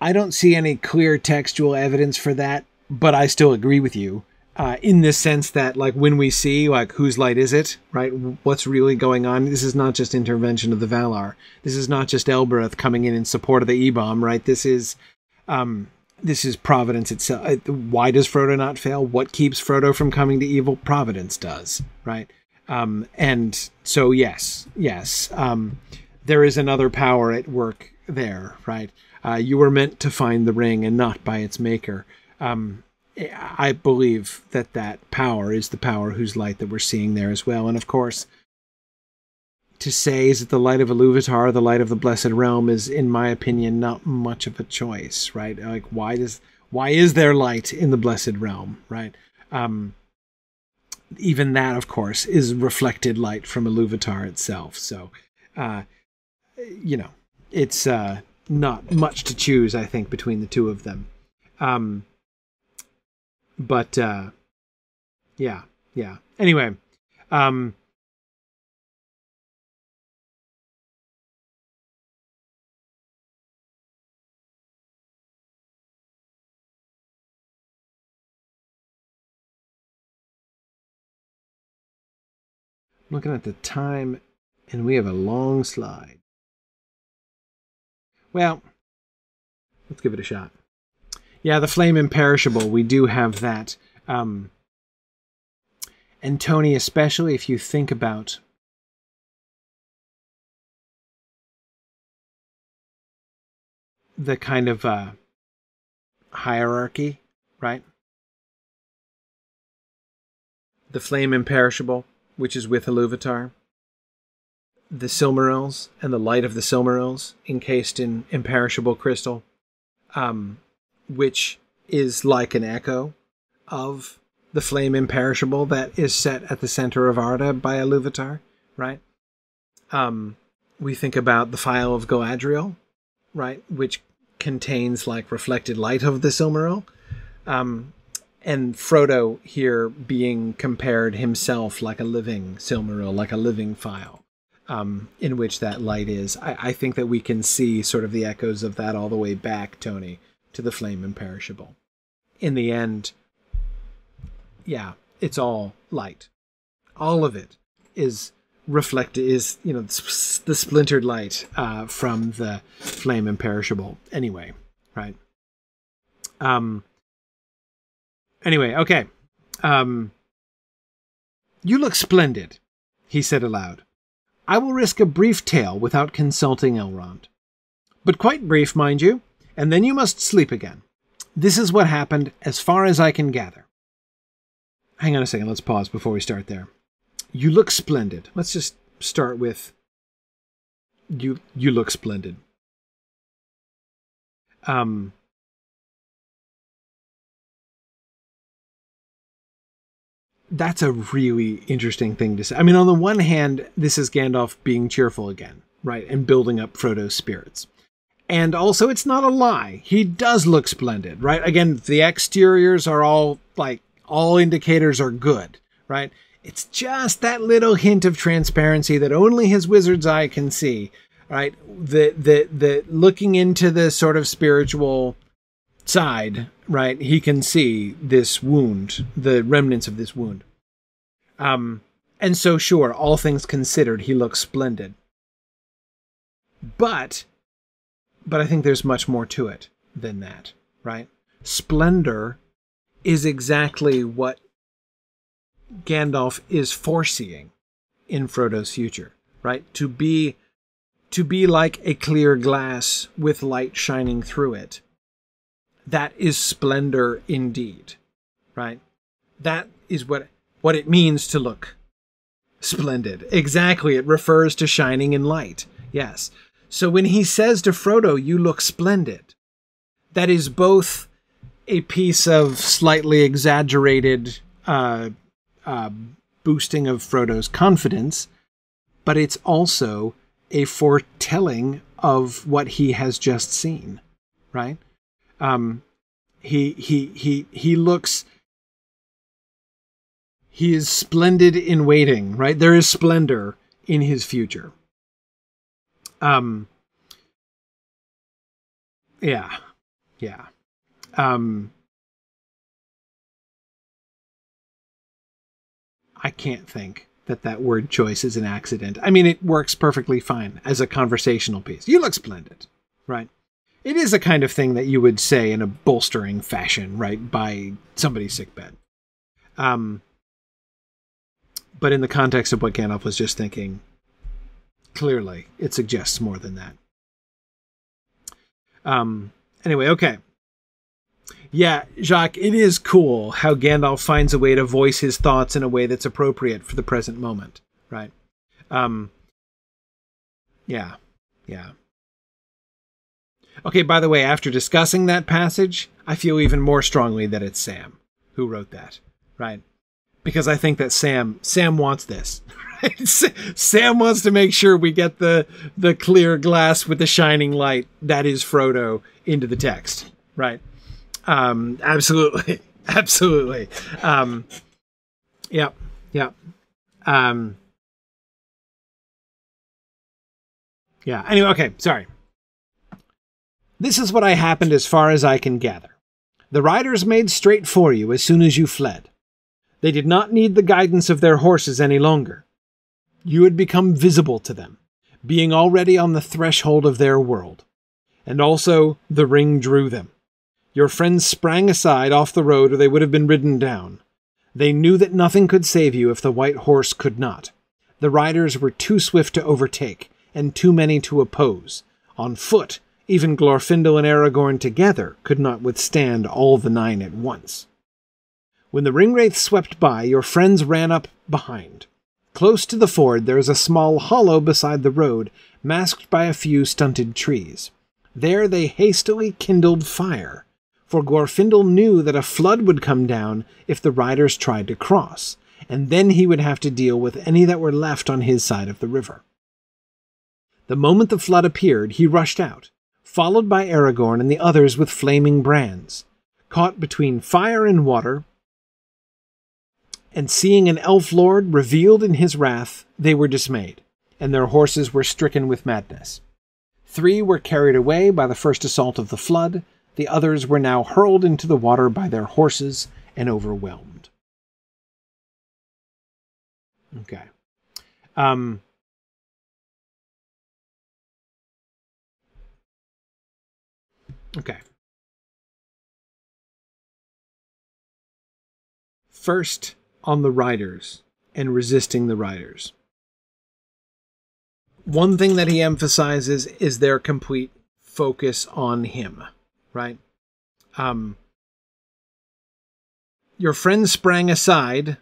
I don't see any clear textual evidence for that, but I still agree with you uh, in the sense that like when we see like whose light is it, right? What's really going on? This is not just intervention of the Valar. This is not just Elbereth coming in in support of the E-bomb, right? This is um, this is Providence itself. Uh, why does Frodo not fail? What keeps Frodo from coming to evil? Providence does, right? Um, and so, yes, yes, um, there is another power at work there, right? Uh, you were meant to find the ring and not by its maker. Um, I believe that that power is the power whose light that we're seeing there as well. And of course, to say is it the light of Iluvatar, the light of the Blessed Realm, is, in my opinion, not much of a choice, right? Like, why does why is there light in the Blessed Realm, right? Um, even that, of course, is reflected light from Iluvatar itself. So, uh, you know, it's uh, not much to choose, I think, between the two of them. Um, but uh, yeah, yeah. Anyway, um, looking at the time, and we have a long slide. Well, let's give it a shot. Yeah, the flame imperishable. We do have that. Um, and Tony, especially if you think about the kind of uh, hierarchy, right? The flame imperishable, which is with Iluvatar. The Silmarils and the light of the Silmarils encased in imperishable crystal. Um, which is like an echo of the flame imperishable that is set at the center of Arda by Iluvatar, right? Um, we think about the Phial of Galadriel, right, which contains like reflected light of the Silmaril. Um, and Frodo here being compared himself like a living Silmaril, like a living phial, um, in which that light is. I, I think that we can see sort of the echoes of that all the way back, Tony, to the flame imperishable. In the end, yeah, it's all light. All of it is reflected, is, you know, the splintered light uh, from the flame imperishable. Anyway, right? Um, anyway, okay. Um, you look splendid, he said aloud. I will risk a brief tale without consulting Elrond. But quite brief, mind you and then you must sleep again. This is what happened as far as I can gather. Hang on a second, let's pause before we start there. You look splendid. Let's just start with you you look splendid. Um That's a really interesting thing to say. I mean, on the one hand, this is Gandalf being cheerful again, right? And building up Frodo's spirits. And also, it's not a lie. He does look splendid, right? Again, the exteriors are all like, all indicators are good, right? It's just that little hint of transparency that only his wizard's eye can see, right? The, the, the looking into the sort of spiritual side, right? He can see this wound, the remnants of this wound. Um, and so sure, all things considered, he looks splendid. But but I think there's much more to it than that, right? Splendor is exactly what Gandalf is foreseeing in Frodo's future, right? To be to be like a clear glass with light shining through it. That is splendor indeed, right? That is what what it means to look splendid. Exactly, it refers to shining in light. Yes. So when he says to Frodo, You look splendid, that is both a piece of slightly exaggerated uh, uh, boosting of Frodo's confidence, but it's also a foretelling of what he has just seen, right? Um, he he he he looks. He is splendid in waiting, right? There is splendor in his future. Um, yeah, yeah. Um, I can't think that that word choice is an accident. I mean, it works perfectly fine as a conversational piece. You look splendid, right? It is a kind of thing that you would say in a bolstering fashion, right, by somebody's sickbed. Um, but in the context of what Gandalf was just thinking, clearly it suggests more than that. Um, anyway, okay. Yeah, Jacques, it is cool how Gandalf finds a way to voice his thoughts in a way that's appropriate for the present moment, right? Um, yeah, yeah. Okay, by the way, after discussing that passage, I feel even more strongly that it's Sam who wrote that, right? Because I think that Sam Sam wants this, [laughs] Sam wants to make sure we get the the clear glass with the shining light that is Frodo into the text, right? Um, absolutely, [laughs] absolutely. Um, yep, yep. Um, yeah. Anyway, okay. Sorry. This is what I happened as far as I can gather. The riders made straight for you as soon as you fled. They did not need the guidance of their horses any longer. You had become visible to them, being already on the threshold of their world. And also, the ring drew them. Your friends sprang aside off the road, or they would have been ridden down. They knew that nothing could save you if the white horse could not. The riders were too swift to overtake, and too many to oppose. On foot, even Glorfindel and Aragorn together could not withstand all the nine at once. When the ringwraith swept by, your friends ran up behind. Close to the ford there is a small hollow beside the road, masked by a few stunted trees. There they hastily kindled fire, for Glorfindel knew that a flood would come down if the riders tried to cross, and then he would have to deal with any that were left on his side of the river. The moment the flood appeared, he rushed out, followed by Aragorn and the others with flaming brands. Caught between fire and water, and seeing an elf lord revealed in his wrath, they were dismayed, and their horses were stricken with madness. Three were carried away by the first assault of the flood, the others were now hurled into the water by their horses and overwhelmed. Okay. Um, okay. First, on the riders and resisting the riders. One thing that he emphasizes is their complete focus on him, right? Um, your friends sprang aside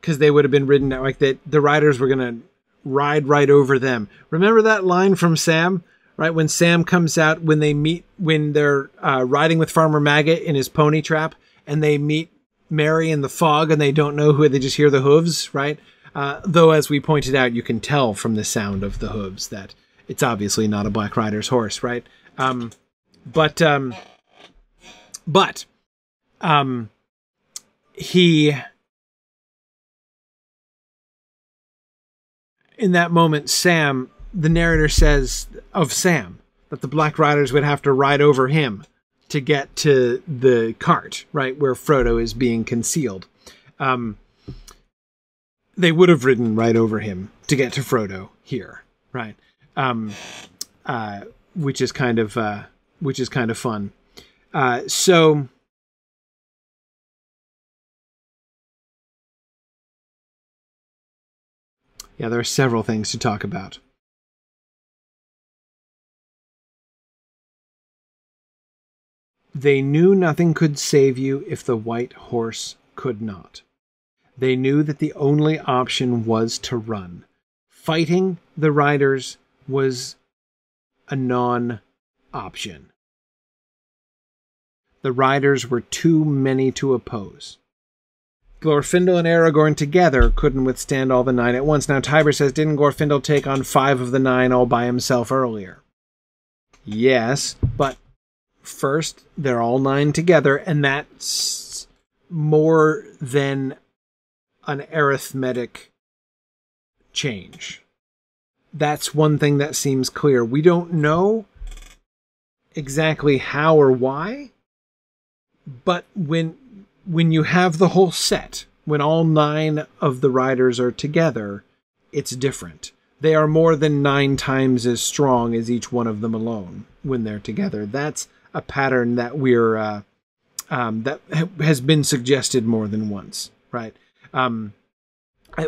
because they would have been ridden out like that. The riders were going to ride right over them. Remember that line from Sam, right? When Sam comes out, when they meet, when they're uh, riding with Farmer Maggot in his pony trap, and they meet Merry in the fog and they don't know who they just hear the hooves, right? Uh, though, as we pointed out, you can tell from the sound of the hooves that it's obviously not a Black Rider's horse, right? Um, but, um, but, um, he, in that moment, Sam, the narrator says of Sam that the Black Riders would have to ride over him to get to the cart, right, where Frodo is being concealed. Um, they would have ridden right over him to get to Frodo here, right? Um, uh, which is kind of uh, which is kind of fun. Uh, so. Yeah, there are several things to talk about. They knew nothing could save you if the white horse could not. They knew that the only option was to run. Fighting the riders was a non option. The riders were too many to oppose. Glorfindel and Aragorn together couldn't withstand all the nine at once. Now, Tiber says, didn't Glorfindel take on five of the nine all by himself earlier? Yes, but first. They're all nine together, and that's more than an arithmetic change. That's one thing that seems clear. We don't know exactly how or why, but when when you have the whole set, when all nine of the riders are together, it's different. They are more than nine times as strong as each one of them alone when they're together. That's a pattern that we're uh, um, that has been suggested more than once, right? Um,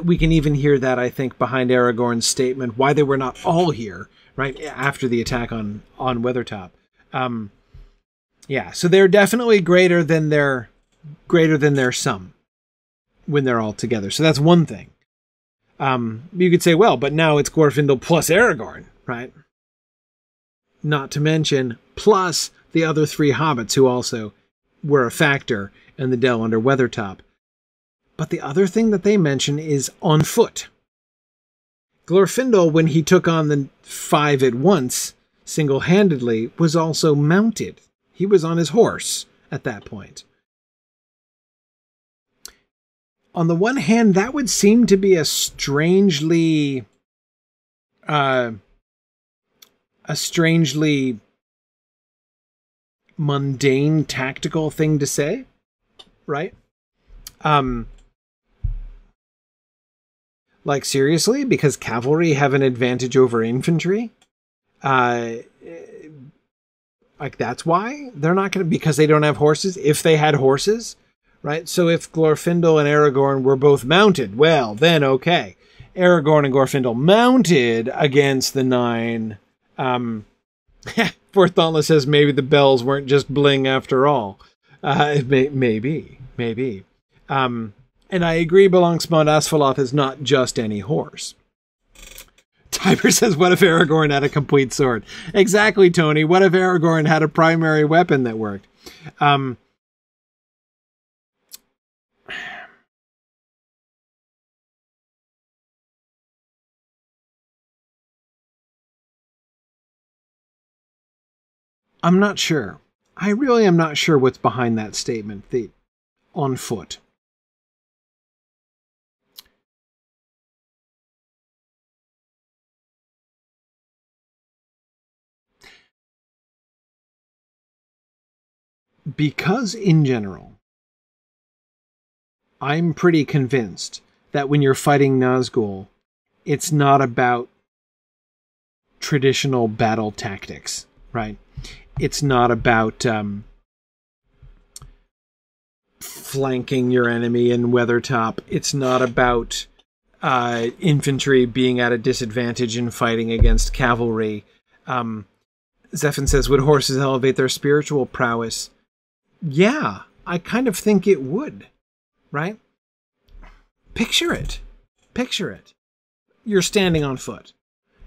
we can even hear that I think behind Aragorn's statement why they were not all here, right after the attack on on Weathertop. Um, yeah, so they're definitely greater than their greater than their sum when they're all together. So that's one thing. Um, you could say, well, but now it's Glorfindel plus Aragorn, right? Not to mention plus the other three hobbits who also were a factor in the dell under Weathertop. But the other thing that they mention is on foot. Glorfindel, when he took on the five at once, single handedly, was also mounted. He was on his horse at that point. On the one hand, that would seem to be a strangely uh, a strangely mundane tactical thing to say, right? Um, like seriously, because cavalry have an advantage over infantry. Uh, like that's why they're not going to because they don't have horses. If they had horses, right? So if Glorfindel and Aragorn were both mounted, well, then okay. Aragorn and Glorfindel mounted against the nine. Um, [laughs] Thoughtless says maybe the bells weren't just bling after all. Uh, may, maybe, maybe. Um, and I agree, Belongs Mount Asfaloth is not just any horse. Tiber [laughs] says, What if Aragorn had a complete sword? Exactly, Tony. What if Aragorn had a primary weapon that worked? Um, I'm not sure. I really am not sure what's behind that statement, the on foot. Because in general, I'm pretty convinced that when you're fighting Nazgul, it's not about traditional battle tactics, right? it's not about um, flanking your enemy in Weathertop. It's not about uh, infantry being at a disadvantage in fighting against cavalry. Um, says, would horses elevate their spiritual prowess? Yeah, I kind of think it would, right? Picture it. Picture it. You're standing on foot.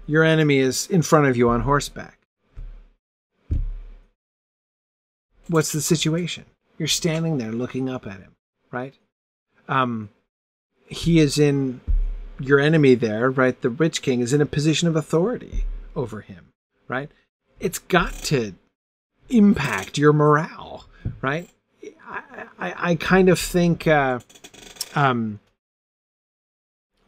Your enemy is in front of you on horseback what's the situation? You're standing there looking up at him, right? Um, he is in your enemy there, right? The Witch King is in a position of authority over him, right? It's got to impact your morale, right? I, I, I kind of think, uh, um,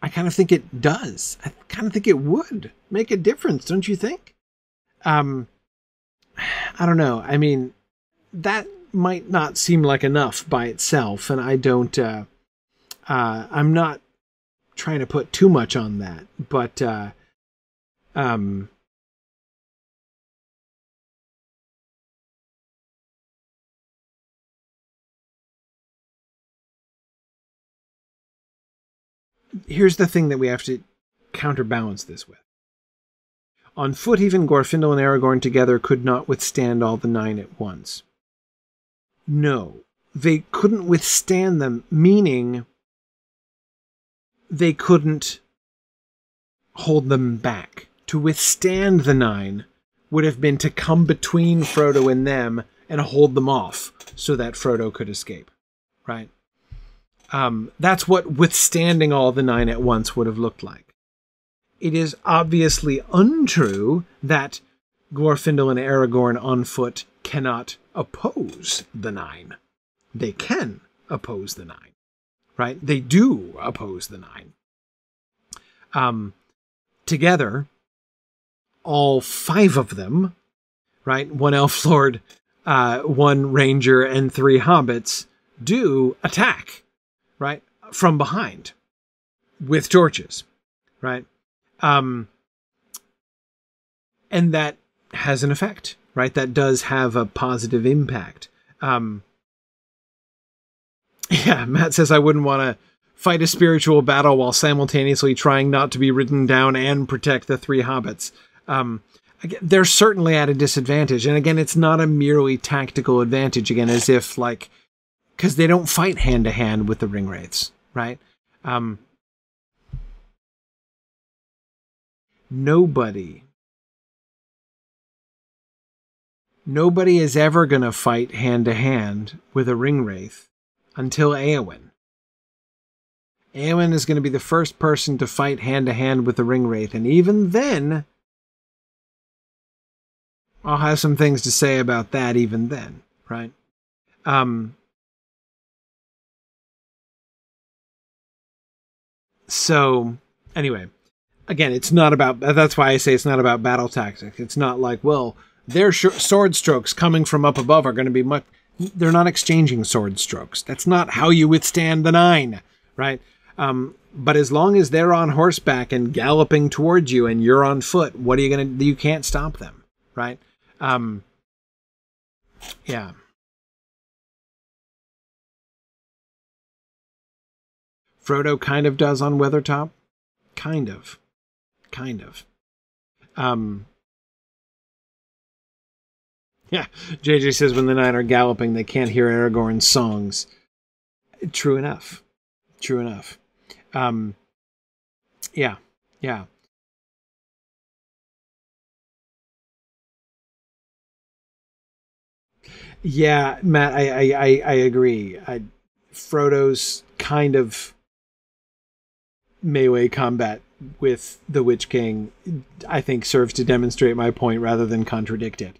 I kind of think it does. I kind of think it would make a difference, don't you think? Um, I don't know. I mean, that might not seem like enough by itself, and I don't. Uh, uh, I'm not trying to put too much on that, but uh, um, here's the thing that we have to counterbalance this with. On foot, even Glorfindel and Aragorn together could not withstand all the nine at once. No, they couldn't withstand them, meaning they couldn't hold them back. To withstand the nine would have been to come between Frodo and them and hold them off so that Frodo could escape. Right? Um, that's what withstanding all the nine at once would have looked like. It is obviously untrue that Glorfindel and Aragorn on foot cannot oppose the nine. They can oppose the nine, right? They do oppose the nine. Um, together, all five of them, right? One elf lord, uh, one ranger, and three hobbits do attack, right? From behind with torches, right? Um, and that has an effect, right? That does have a positive impact. Um, [laughs] yeah, Matt says I wouldn't want to fight a spiritual battle while simultaneously trying not to be ridden down and protect the three hobbits. Um, they're certainly at a disadvantage. And again, it's not a merely tactical advantage, again, as if like, because they don't fight hand to hand with the ring wraiths, right? Um, nobody Nobody is ever going to fight hand to hand with a ring wraith until Eowyn. Eowyn is going to be the first person to fight hand to hand with the ring wraith, and even then, I'll have some things to say about that. Even then, right? Um. So, anyway, again, it's not about. That's why I say it's not about battle tactics. It's not like, well, their sword strokes coming from up above are going to be much. They're not exchanging sword strokes. That's not how you withstand the nine, right? Um, but as long as they're on horseback and galloping towards you and you're on foot, what are you gonna? You can't stop them, right? Um, yeah. Frodo kind of does on Weathertop, kind of, kind of. Um, yeah, JJ says when the nine are galloping, they can't hear Aragorn's songs. True enough. True enough. Um, yeah, yeah. Yeah, Matt, I I, I, I agree. I, Frodo's kind of melee combat with the Witch King, I think, serves to demonstrate my point rather than contradict it.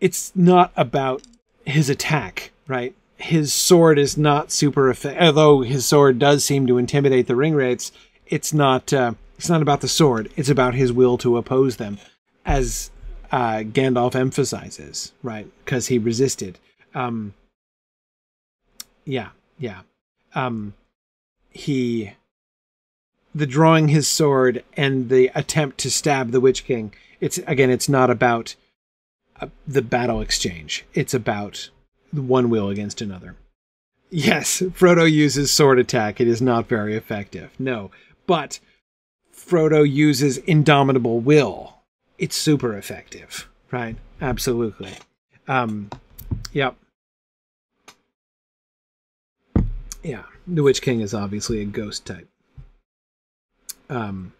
It's not about his attack, right? His sword is not super effective. Although his sword does seem to intimidate the ring wraiths. it's not. Uh, it's not about the sword. It's about his will to oppose them, as uh, Gandalf emphasizes, right? Because he resisted. Um, yeah, yeah. Um, he the drawing his sword and the attempt to stab the Witch King. It's again, it's not about uh, the battle exchange. It's about one will against another. Yes, [laughs] Frodo uses sword attack. It is not very effective. No, but Frodo uses indomitable will. It's super effective, right? Absolutely. Um, yep. Yeah, the Witch King is obviously a ghost type. Um,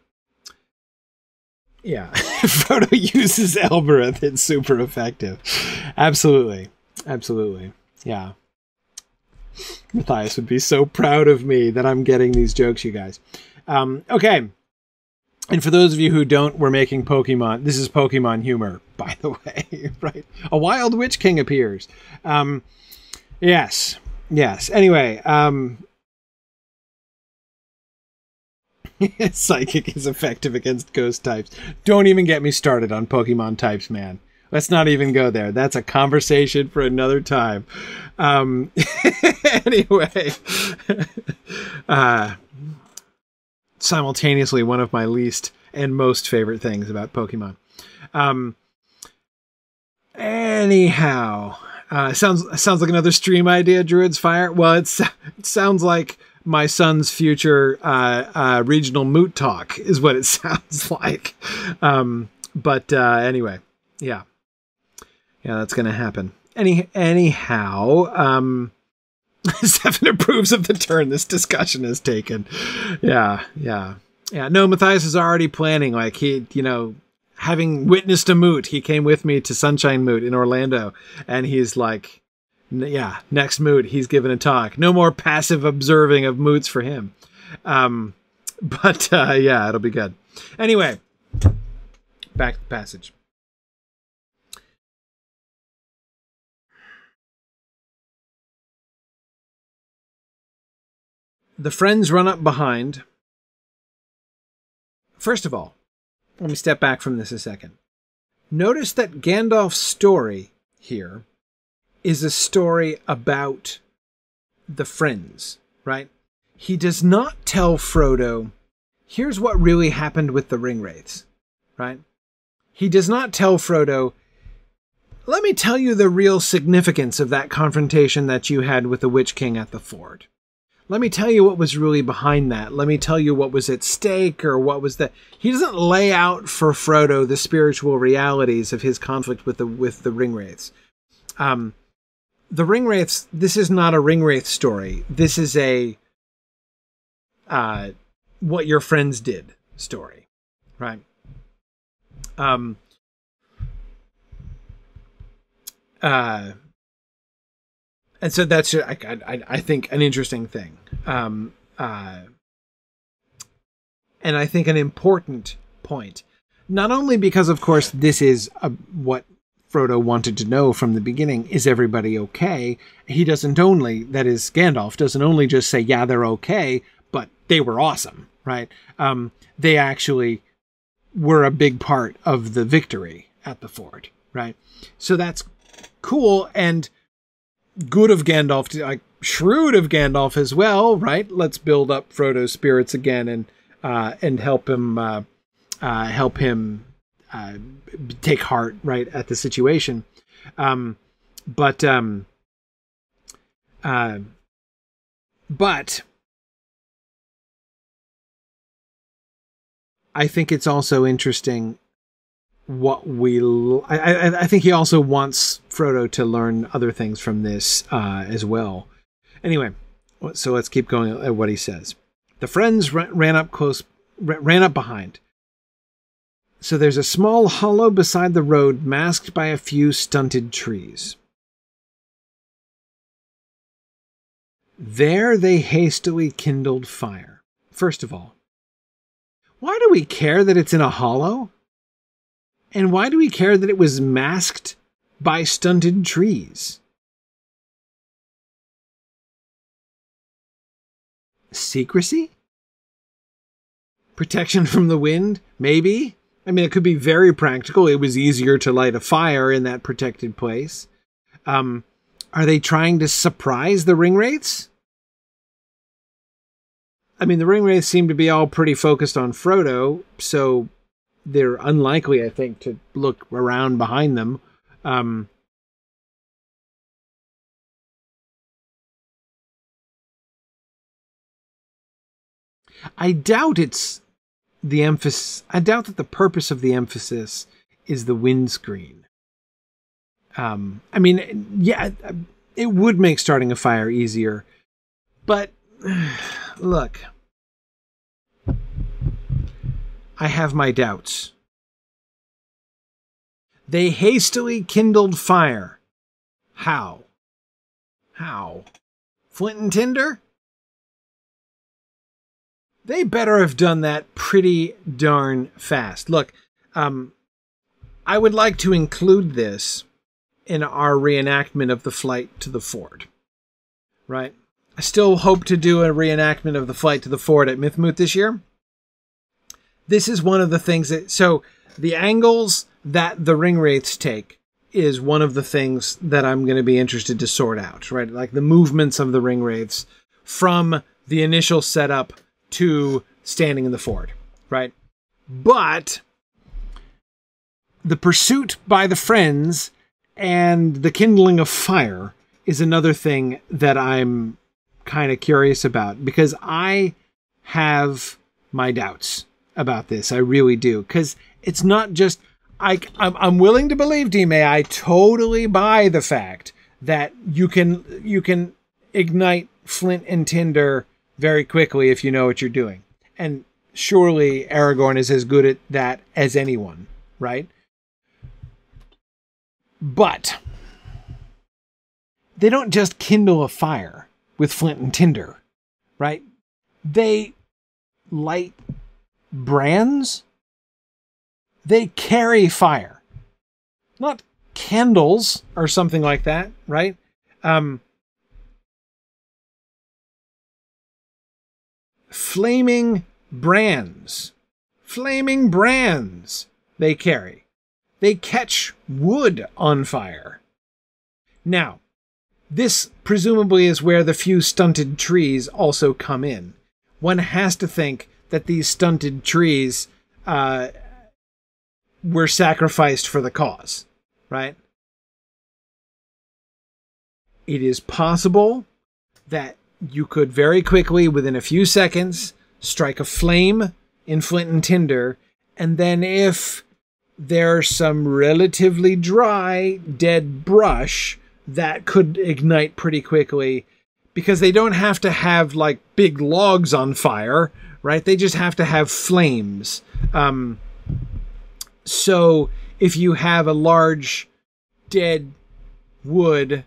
yeah, [laughs] Frodo uses Elbereth. It's super effective. Absolutely, absolutely. Yeah. Matthias would be so proud of me that I'm getting these jokes, you guys. Um, okay. And for those of you who don't, we're making Pokemon. This is Pokemon humor, [laughs] by the way, [laughs] right? A wild witch king appears. Um, yes, yes. Anyway, um, [laughs] Psychic is effective against ghost types. Don't even get me started on Pokemon types, man. Let's not even go there. That's a conversation for another time. Um, [laughs] anyway, [laughs] uh, simultaneously, one of my least and most favorite things about Pokemon. Um, anyhow, uh, sounds sounds like another stream idea. Druid's Fire. Well, it sounds like my son's future uh, uh, regional moot talk is what it [laughs] sounds like. Um, but uh, anyway, yeah, yeah, that's gonna happen. Any anyhow, um, [laughs] Seven approves of the turn this discussion has taken. Yeah, yeah, yeah. No, Matthias is already planning. Like he, you know, having witnessed a moot, he came with me to Sunshine Moot in Orlando, and he's like yeah, next moot, he's given a talk. No more passive observing of moots for him. Um, [laughs] but uh, yeah, it'll be good. Anyway, back to the passage. The friends run up behind. First of all, let me step back from this a second. Notice that Gandalf's story here is a story about the friends, right? He does not tell Frodo, here's what really happened with the ring wraiths, right? He does not tell Frodo, let me tell you the real significance of that confrontation that you had with the Witch King at the ford. Let me tell you what was really behind that. Let me tell you what was at stake or what was the He doesn't lay out for Frodo the spiritual realities of his conflict with the with the ring wraiths. Um, the ring wraiths this is not a ring wraith story. This is a uh what your friends did story right? Um uh and so that's I, I, I think an interesting thing. Um uh, and I think an important point. Not only because, of course, this is a, what Frodo wanted to know from the beginning is everybody okay? He doesn't only, that is, Gandalf doesn't only just say, yeah, they're okay, but they were awesome, right? Um, they actually were a big part of the victory at the ford, right? So that's cool and good of Gandalf, to, like shrewd of Gandalf as well, right? Let's build up Frodo's spirits again and uh, and help him uh, uh, help him uh, take heart right at the situation. Um, but um, uh, but I think it's also interesting what we. L- I, I, I think he also wants Frodo to learn other things from this uh, as well. Anyway, so let's keep going at what he says. The friends ran up close, ran up behind. So there's a small hollow beside the road masked by a few stunted trees. There they hastily kindled fire. First of all, why do we care that it's in a hollow? And why do we care that it was masked by stunted trees? Secrecy? Protection from the wind? Maybe. I mean, it could be very practical. It was easier to light a fire in that protected place. Um, are they trying to surprise the ring wraiths? I mean, the ring wraiths seem to be all pretty focused on Frodo, so they're unlikely, I think, to look around behind them. Um, I doubt it's the emphasis. I doubt that the purpose of the emphasis is the windscreen. Um, I mean, yeah, it would make starting a fire easier, but [sighs] look, I have my doubts. They hastily kindled fire. How? How? Flint and tinder? They better have done that pretty darn fast. Look, um, I would like to include this in our reenactment of the flight to the ford. Right? I still hope to do a reenactment of the flight to the ford at Mythmoot this year. This is one of the things that so the angles that the ring wraiths take is one of the things that I'm going to be interested to sort out, right? Like the movements of the ring wraiths from the initial setup to standing in the ford, right? But the pursuit by the friends and the kindling of fire is another thing that I'm kind of curious about because I have my doubts about this. I really do because it's not just I. I'm, I'm willing to believe, Dime. I totally buy the fact that you can you can ignite flint and tinder very quickly if you know what you're doing. And surely Aragorn is as good at that as anyone, right? But they don't just kindle a fire with flint and tinder, right? They light brands. They carry fire, not candles or something like that, right? Um, flaming brands. Flaming brands they carry. They catch wood on fire. Now, this presumably is where the few stunted trees also come in. One has to think that these stunted trees uh, were sacrificed for the cause, right? It is possible that you could very quickly, within a few seconds, strike a flame in flint and tinder, and then if there's some relatively dry, dead brush, that could ignite pretty quickly because they don't have to have like big logs on fire, right? They just have to have flames. Um, so if you have a large dead wood,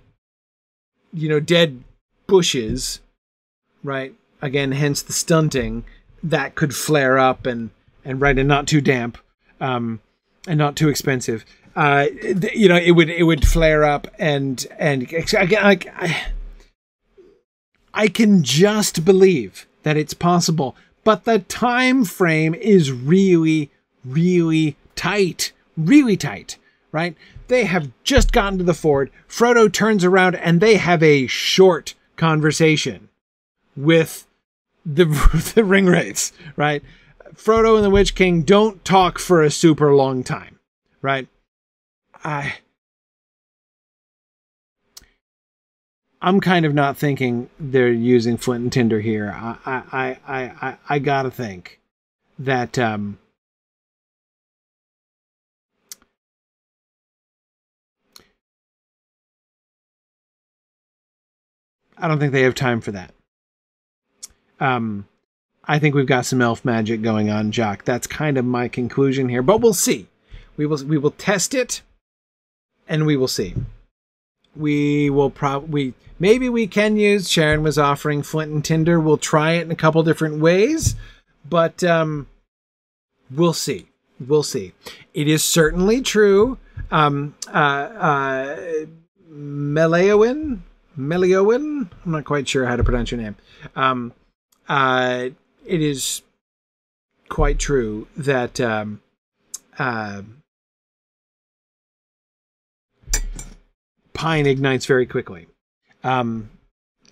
you know, dead bushes, right? again, hence the stunting, that could flare up and and right and not too damp, um, and not too expensive. Uh, you know, it would it would flare up and and again, I, I, I can just believe that it's possible, but the time frame is really really tight, really tight, right? They have just gotten to the ford. Frodo turns around and they have a short conversation with the [laughs] the ring wraiths, right? Frodo and the Witch King don't talk for a super long time, right? I I'm kind of not thinking they're using flint and tinder here. I I I I, I gotta think that um I don't think they have time for that. Um, I think we've got some elf magic going on, Jock. That's kind of my conclusion here, but we'll see. We will we will test it, and we will see. We will probably we maybe we can use. Sharon was offering flint and tinder. We'll try it in a couple different ways, but um, we'll see. We'll see. It is certainly true. Um, uh, uh, Meleowen, Meliowen. I'm not quite sure how to pronounce your name. Um, uh, it is quite true that um, uh, pine ignites very quickly. Um,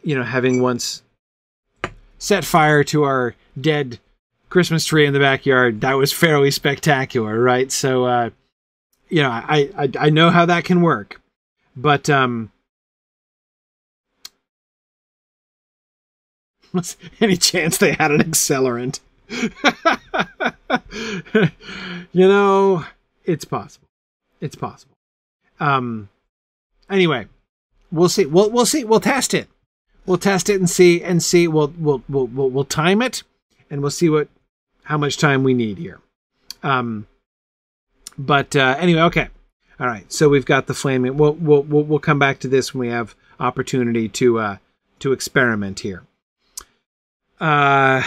you know, having once set fire to our dead Christmas tree in the backyard, that was fairly spectacular, right? So, uh, you know, I, I I know how that can work, but um, any chance they had an accelerant? [laughs] you know, it's possible. It's possible. Um. Anyway, we'll see. We'll we'll see. We'll test it. We'll test it and see and see. We'll we'll we'll we'll, we'll time it, and we'll see what how much time we need here. Um. But uh, anyway, okay. All right. So we've got the flaming. We'll we'll we'll, we'll come back to this when we have opportunity to uh to experiment here. Uh,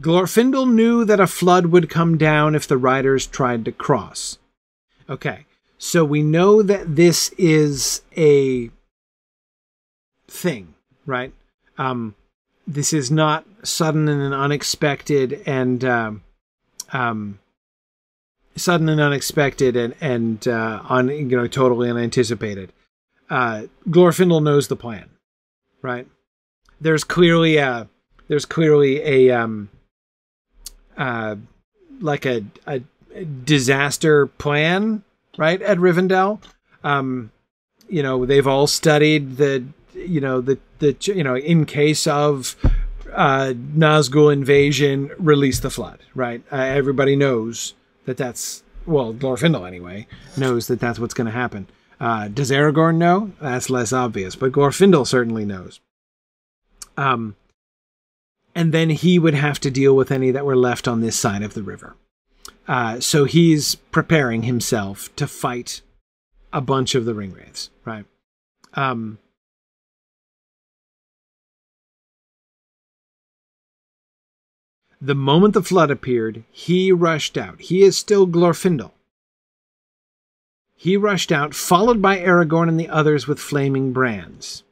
Glorfindel knew that a flood would come down if the riders tried to cross. Okay, so we know that this is a thing, right? Um, this is not sudden and unexpected and um, um, sudden and unexpected and and uh, un, you know totally unanticipated. Uh, Glorfindel knows the plan, right? There's clearly a there's clearly a um uh like a a disaster plan right at Rivendell? Um you know they've all studied the you know the the you know in case of uh Nazgul invasion release the flood right? Uh, everybody knows that that's well Glorfindel anyway knows that that's what's going to happen. Uh does Aragorn know? That's less obvious but Glorfindel certainly knows. Um and then he would have to deal with any that were left on this side of the river. Uh, so he's preparing himself to fight a bunch of the ring wraiths, right? Um, the moment the flood appeared, he rushed out. He is still Glorfindel. He rushed out, followed by Aragorn and the others with flaming brands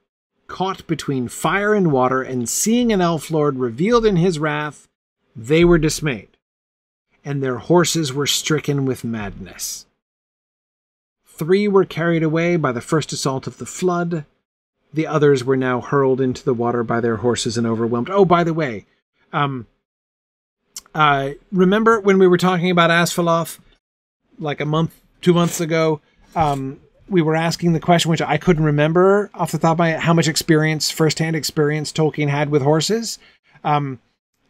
caught between fire and water, and seeing an elf lord revealed in his wrath, they were dismayed, and their horses were stricken with madness. Three were carried away by the first assault of the flood. The others were now hurled into the water by their horses and overwhelmed. Oh, by the way, um, uh, remember when we were talking about Asfaloth like a month, two months ago? Um, we were asking the question, which I couldn't remember off the top of my head, how much experience, firsthand experience Tolkien had with horses. Um,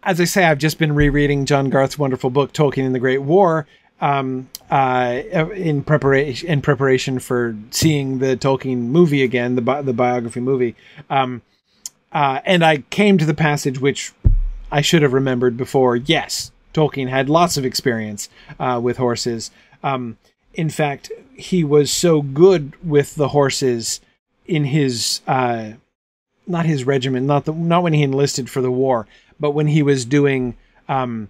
as I say, I've just been rereading John Garth's wonderful book, Tolkien and the Great War, um, uh, in preparation in preparation for seeing the Tolkien movie again, the bi- the biography movie. Um, uh, and I came to the passage which I should have remembered before. Yes, Tolkien had lots of experience uh, with horses. Um, in fact, he was so good with the horses in his uh, not his regiment, not the not when he enlisted for the war, but when he was doing um,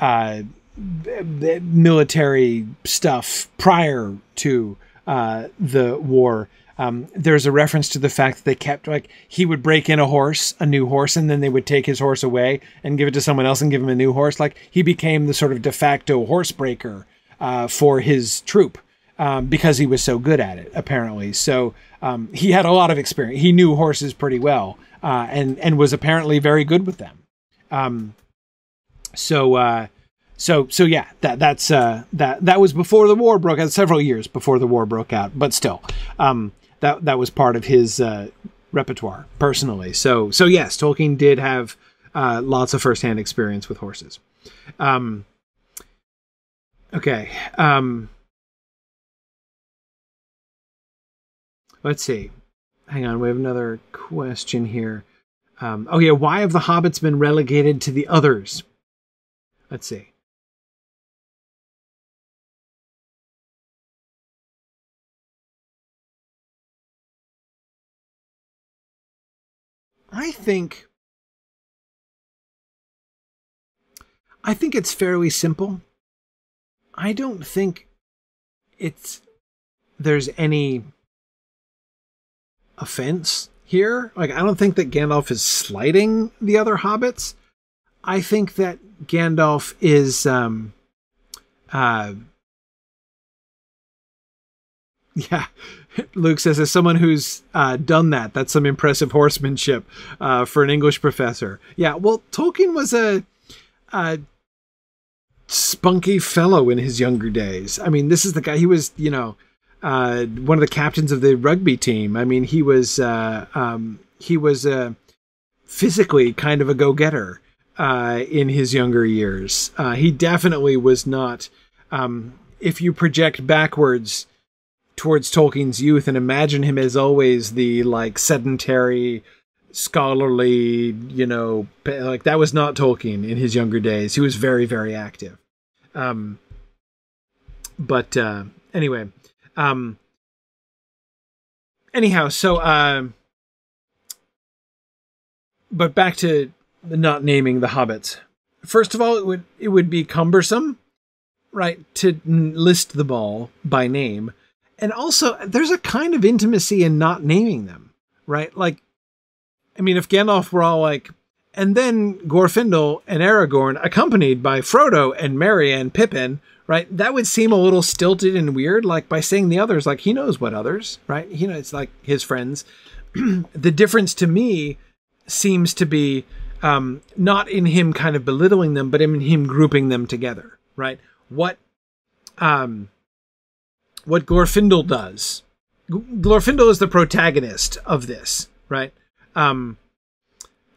uh, military stuff prior to uh, the war. Um, there's a reference to the fact that they kept like he would break in a horse, a new horse, and then they would take his horse away and give it to someone else and give him a new horse. Like he became the sort of de facto horse breaker uh, for his troop um, because he was so good at it, apparently. So um, he had a lot of experience. He knew horses pretty well, uh, and and was apparently very good with them. Um, so uh, so so yeah, that that's uh, that that was before the war broke out. Several years before the war broke out, but still, um, that that was part of his uh, repertoire personally. So so yes, Tolkien did have uh, lots of firsthand experience with horses. Um, okay. Let's see. Hang on, we have another question here. Um, oh yeah, why have the hobbits been relegated to the others? Let's see. I think I think it's fairly simple. I don't think it's there's any offense here. Like I don't think that Gandalf is slighting the other hobbits. I think that Gandalf is um uh [laughs] yeah Luke says, as someone who's uh, done that, that's some impressive horsemanship uh, for an English professor. Yeah, well, Tolkien was a, a spunky fellow in his younger days. I mean, this is the guy, he was, you know, uh, one of the captains of the rugby team. I mean, he was, uh, um, he was uh, physically kind of a go getter uh, in his younger years. he definitely was not, um, if you project backwards, towards Tolkien's youth and imagine him as always the like sedentary, scholarly, you know, like that was not Tolkien in his younger days. He was very, very active. Um, but uh, anyway, um, anyhow, so uh, but back to not naming the hobbits. First of all, it would it would be cumbersome, right, to list them all by name and also there's a kind of intimacy in not naming them, right? Like, I mean, if Gandalf were all like, and then Glorfindel and Aragorn, accompanied by Frodo and Merry and Pippin, right? That would seem a little stilted and weird. Like by saying the others, like he knows what others, right? He it's like his friends. [clears throat] the difference to me seems to be um, not in him kind of belittling them, but in him grouping them together, right? What um, what Glorfindel does. Glorfindel is the protagonist of this, right? Um,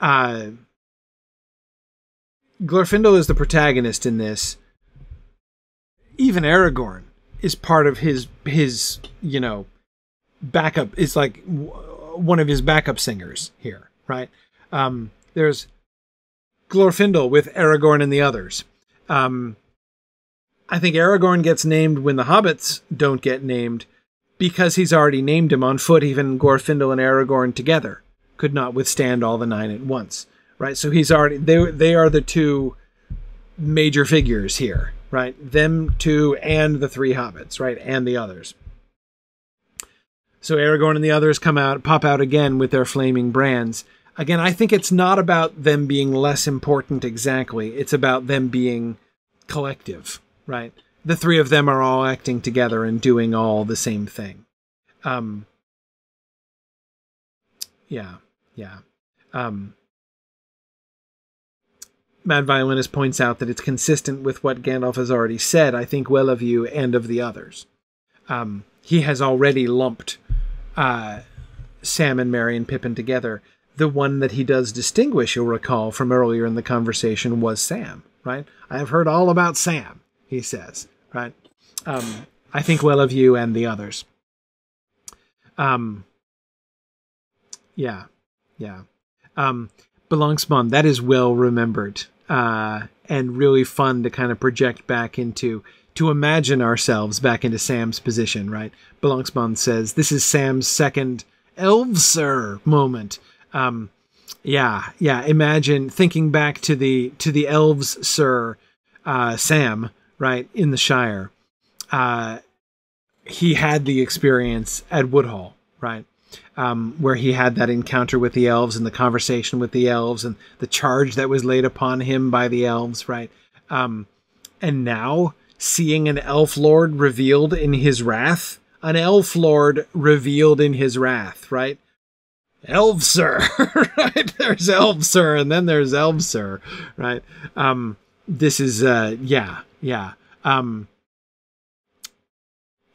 uh, Glorfindel is the protagonist in this. Even Aragorn is part of his his you know backup. Is like one of his backup singers here, right? Um, there's Glorfindel with Aragorn and the others. Um, I think Aragorn gets named when the hobbits don't get named because he's already named him on foot. Even Glorfindel and Aragorn together could not withstand all the nine at once, right? So he's already they they are the two major figures here, right? Them two and the three hobbits, right, and the others. So Aragorn and the others come out, pop out again with their flaming brands. Again, I think it's not about them being less important exactly. It's about them being collective, right? The three of them are all acting together and doing all the same thing. Um, yeah, yeah. Um, Mad Violinist points out that it's consistent with what Gandalf has already said, I think well of you and of the others. Um, he has already lumped uh, Sam and Merry and Pippin together. The one that he does distinguish, you'll recall from earlier in the conversation, was Sam, right? I have heard all about Sam he says, right? Um, I think well of you and the others. Um, yeah, yeah. Um, Belongspon, that is well remembered uh, and really fun to kind of project back into, to imagine ourselves back into Sam's position, right? Belongspon says, This is Sam's second Elvsir moment. Um, yeah, yeah. Imagine thinking back to the to the elves, Sir uh, Sam, right in the Shire. Uh, he had the experience at Woodhall, right? Um, where he had that encounter with the elves and the conversation with the elves and the charge that was laid upon him by the elves, right? Um, and now seeing an elf lord revealed in his wrath, an elf lord revealed in his wrath, right? Elvsir, [laughs] right? There's elf sir, and then there's elf sir, right? Um, this is, uh, yeah, yeah. Um,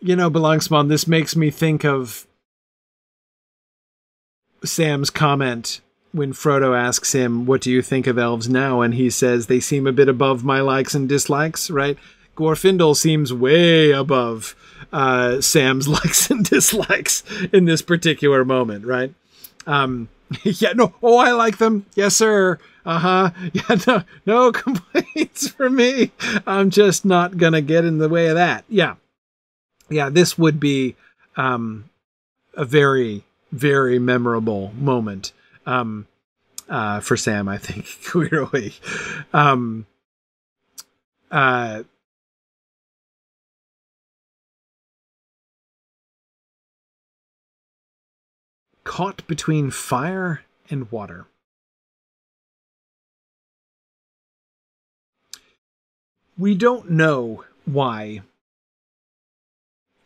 you know, Belangsmon, this makes me think of Sam's comment when Frodo asks him, What do you think of elves now? And he says, They seem a bit above my likes and dislikes, right? Glorfindel seems way above uh, Sam's [laughs] likes and dislikes in this particular moment, right? Um, [laughs] yeah, no, oh, I like them. Yes, sir. Uh huh. [laughs] Yeah, no, no complaints for me. I'm just not gonna get in the way of that. Yeah, yeah. This would be um, a very, very memorable moment um, uh, for Sam. I think [laughs] clearly. Um, uh, caught between fire and water. We don't know why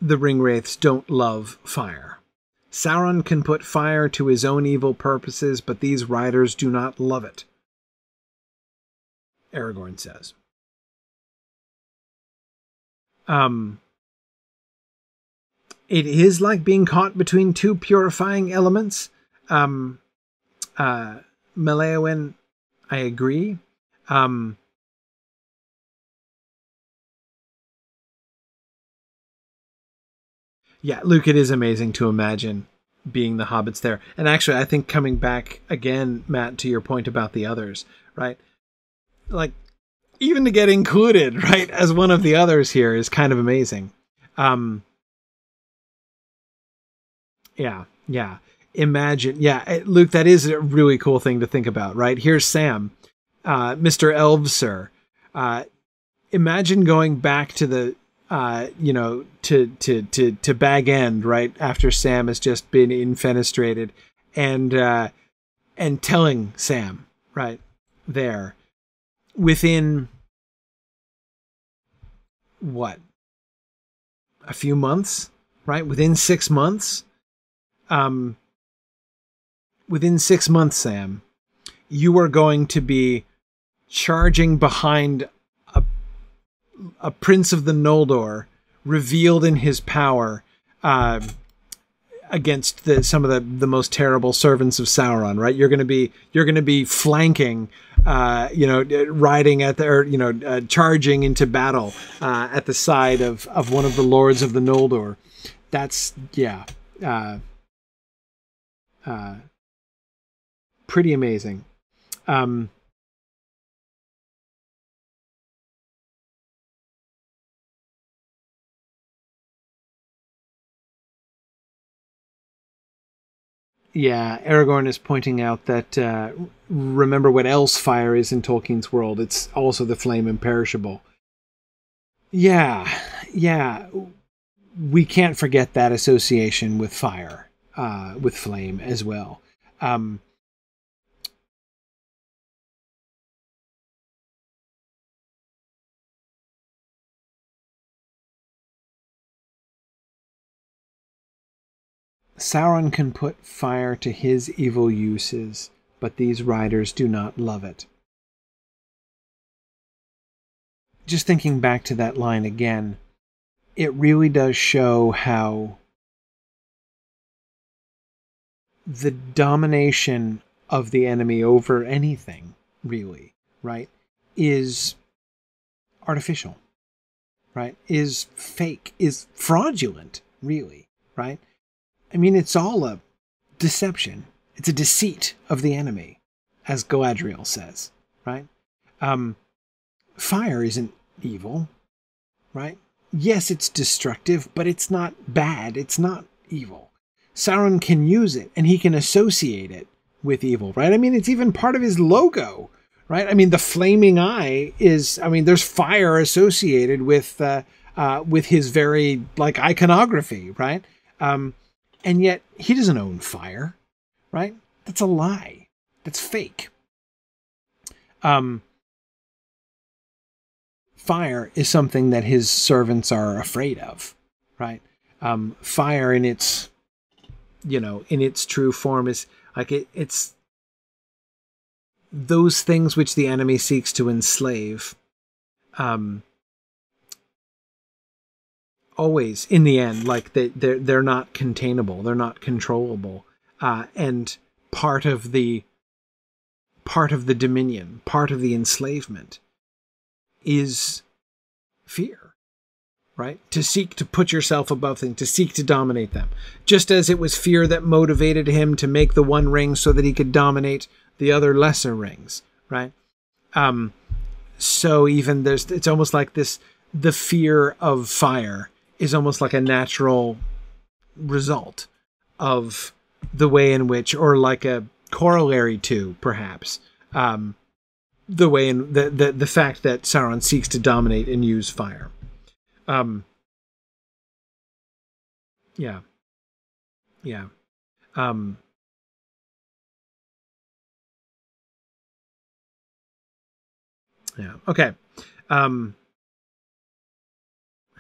the Ringwraiths don't love fire. Sauron can put fire to his own evil purposes, but these riders do not love it. Aragorn says. Um, it is like being caught between two purifying elements. Um, uh, Maleowen, I agree. Um, yeah, Luke, it is amazing to imagine being the hobbits there. And actually, I think coming back again, Matt, to your point about the others, right? Like, even to get included, [laughs] right, as one of the others here is kind of amazing. Um, yeah, yeah. Imagine, yeah, eh, Luke, that is a really cool thing to think about, right? Here's Sam, uh, Mr. Elvsir. Uh, imagine going back to the, uh, you know, to, to, to, to Bag End, right? After Sam has just been infenestrated and, uh, and telling Sam, right there within what? A few months, right? Within six months, um, within six months, Sam, you are going to be charging behind a prince of the Noldor, revealed in his power, uh, against the, some of the, the most terrible servants of Sauron. Right? You're going to be you're going to be flanking, uh, you know, riding at the or, you know, uh, charging into battle uh, at the side of of one of the lords of the Noldor. That's yeah. Uh, uh, pretty amazing. Um, yeah, Aragorn is pointing out that uh, remember what else fire is in Tolkien's world. It's also the flame imperishable. Yeah, yeah. We can't forget that association with fire uh, with Flame as well. Um, Sauron can put fire to his evil uses, but these riders do not love it. Just thinking back to that line again, it really does show how the domination of the enemy over anything, really, right, is artificial, right, is fake, is fraudulent, really, right? I mean, it's all a deception. It's a deceit of the enemy, as Galadriel says, right? Um, fire isn't evil, right? Yes, it's destructive, but it's not bad. It's not evil. Sauron can use it and he can associate it with evil, right? I mean, it's even part of his logo, right? I mean, the flaming eye is, I mean, there's fire associated with, uh, uh, with his very like iconography, right? Um, and yet he doesn't own fire, right? That's a lie. That's fake. Um, fire is something that his servants are afraid of, right? Um, fire in its, you know, in its true form is like it, it's those things which the enemy seeks to enslave. Um, always in the end, like they they're they're not containable, they're not controllable, uh, and part of the part of the dominion, part of the enslavement is fear, right? To seek to put yourself above things, to seek to dominate them. Just as it was fear that motivated him to make the one ring so that he could dominate the other lesser rings, right? Um, so even there's, it's almost like this, the fear of fire is almost like a natural result of the way in which, or like a corollary to, perhaps, um, the way in the, the the fact that Sauron seeks to dominate and use fire. Um, yeah, yeah. Um, yeah. Okay. Um,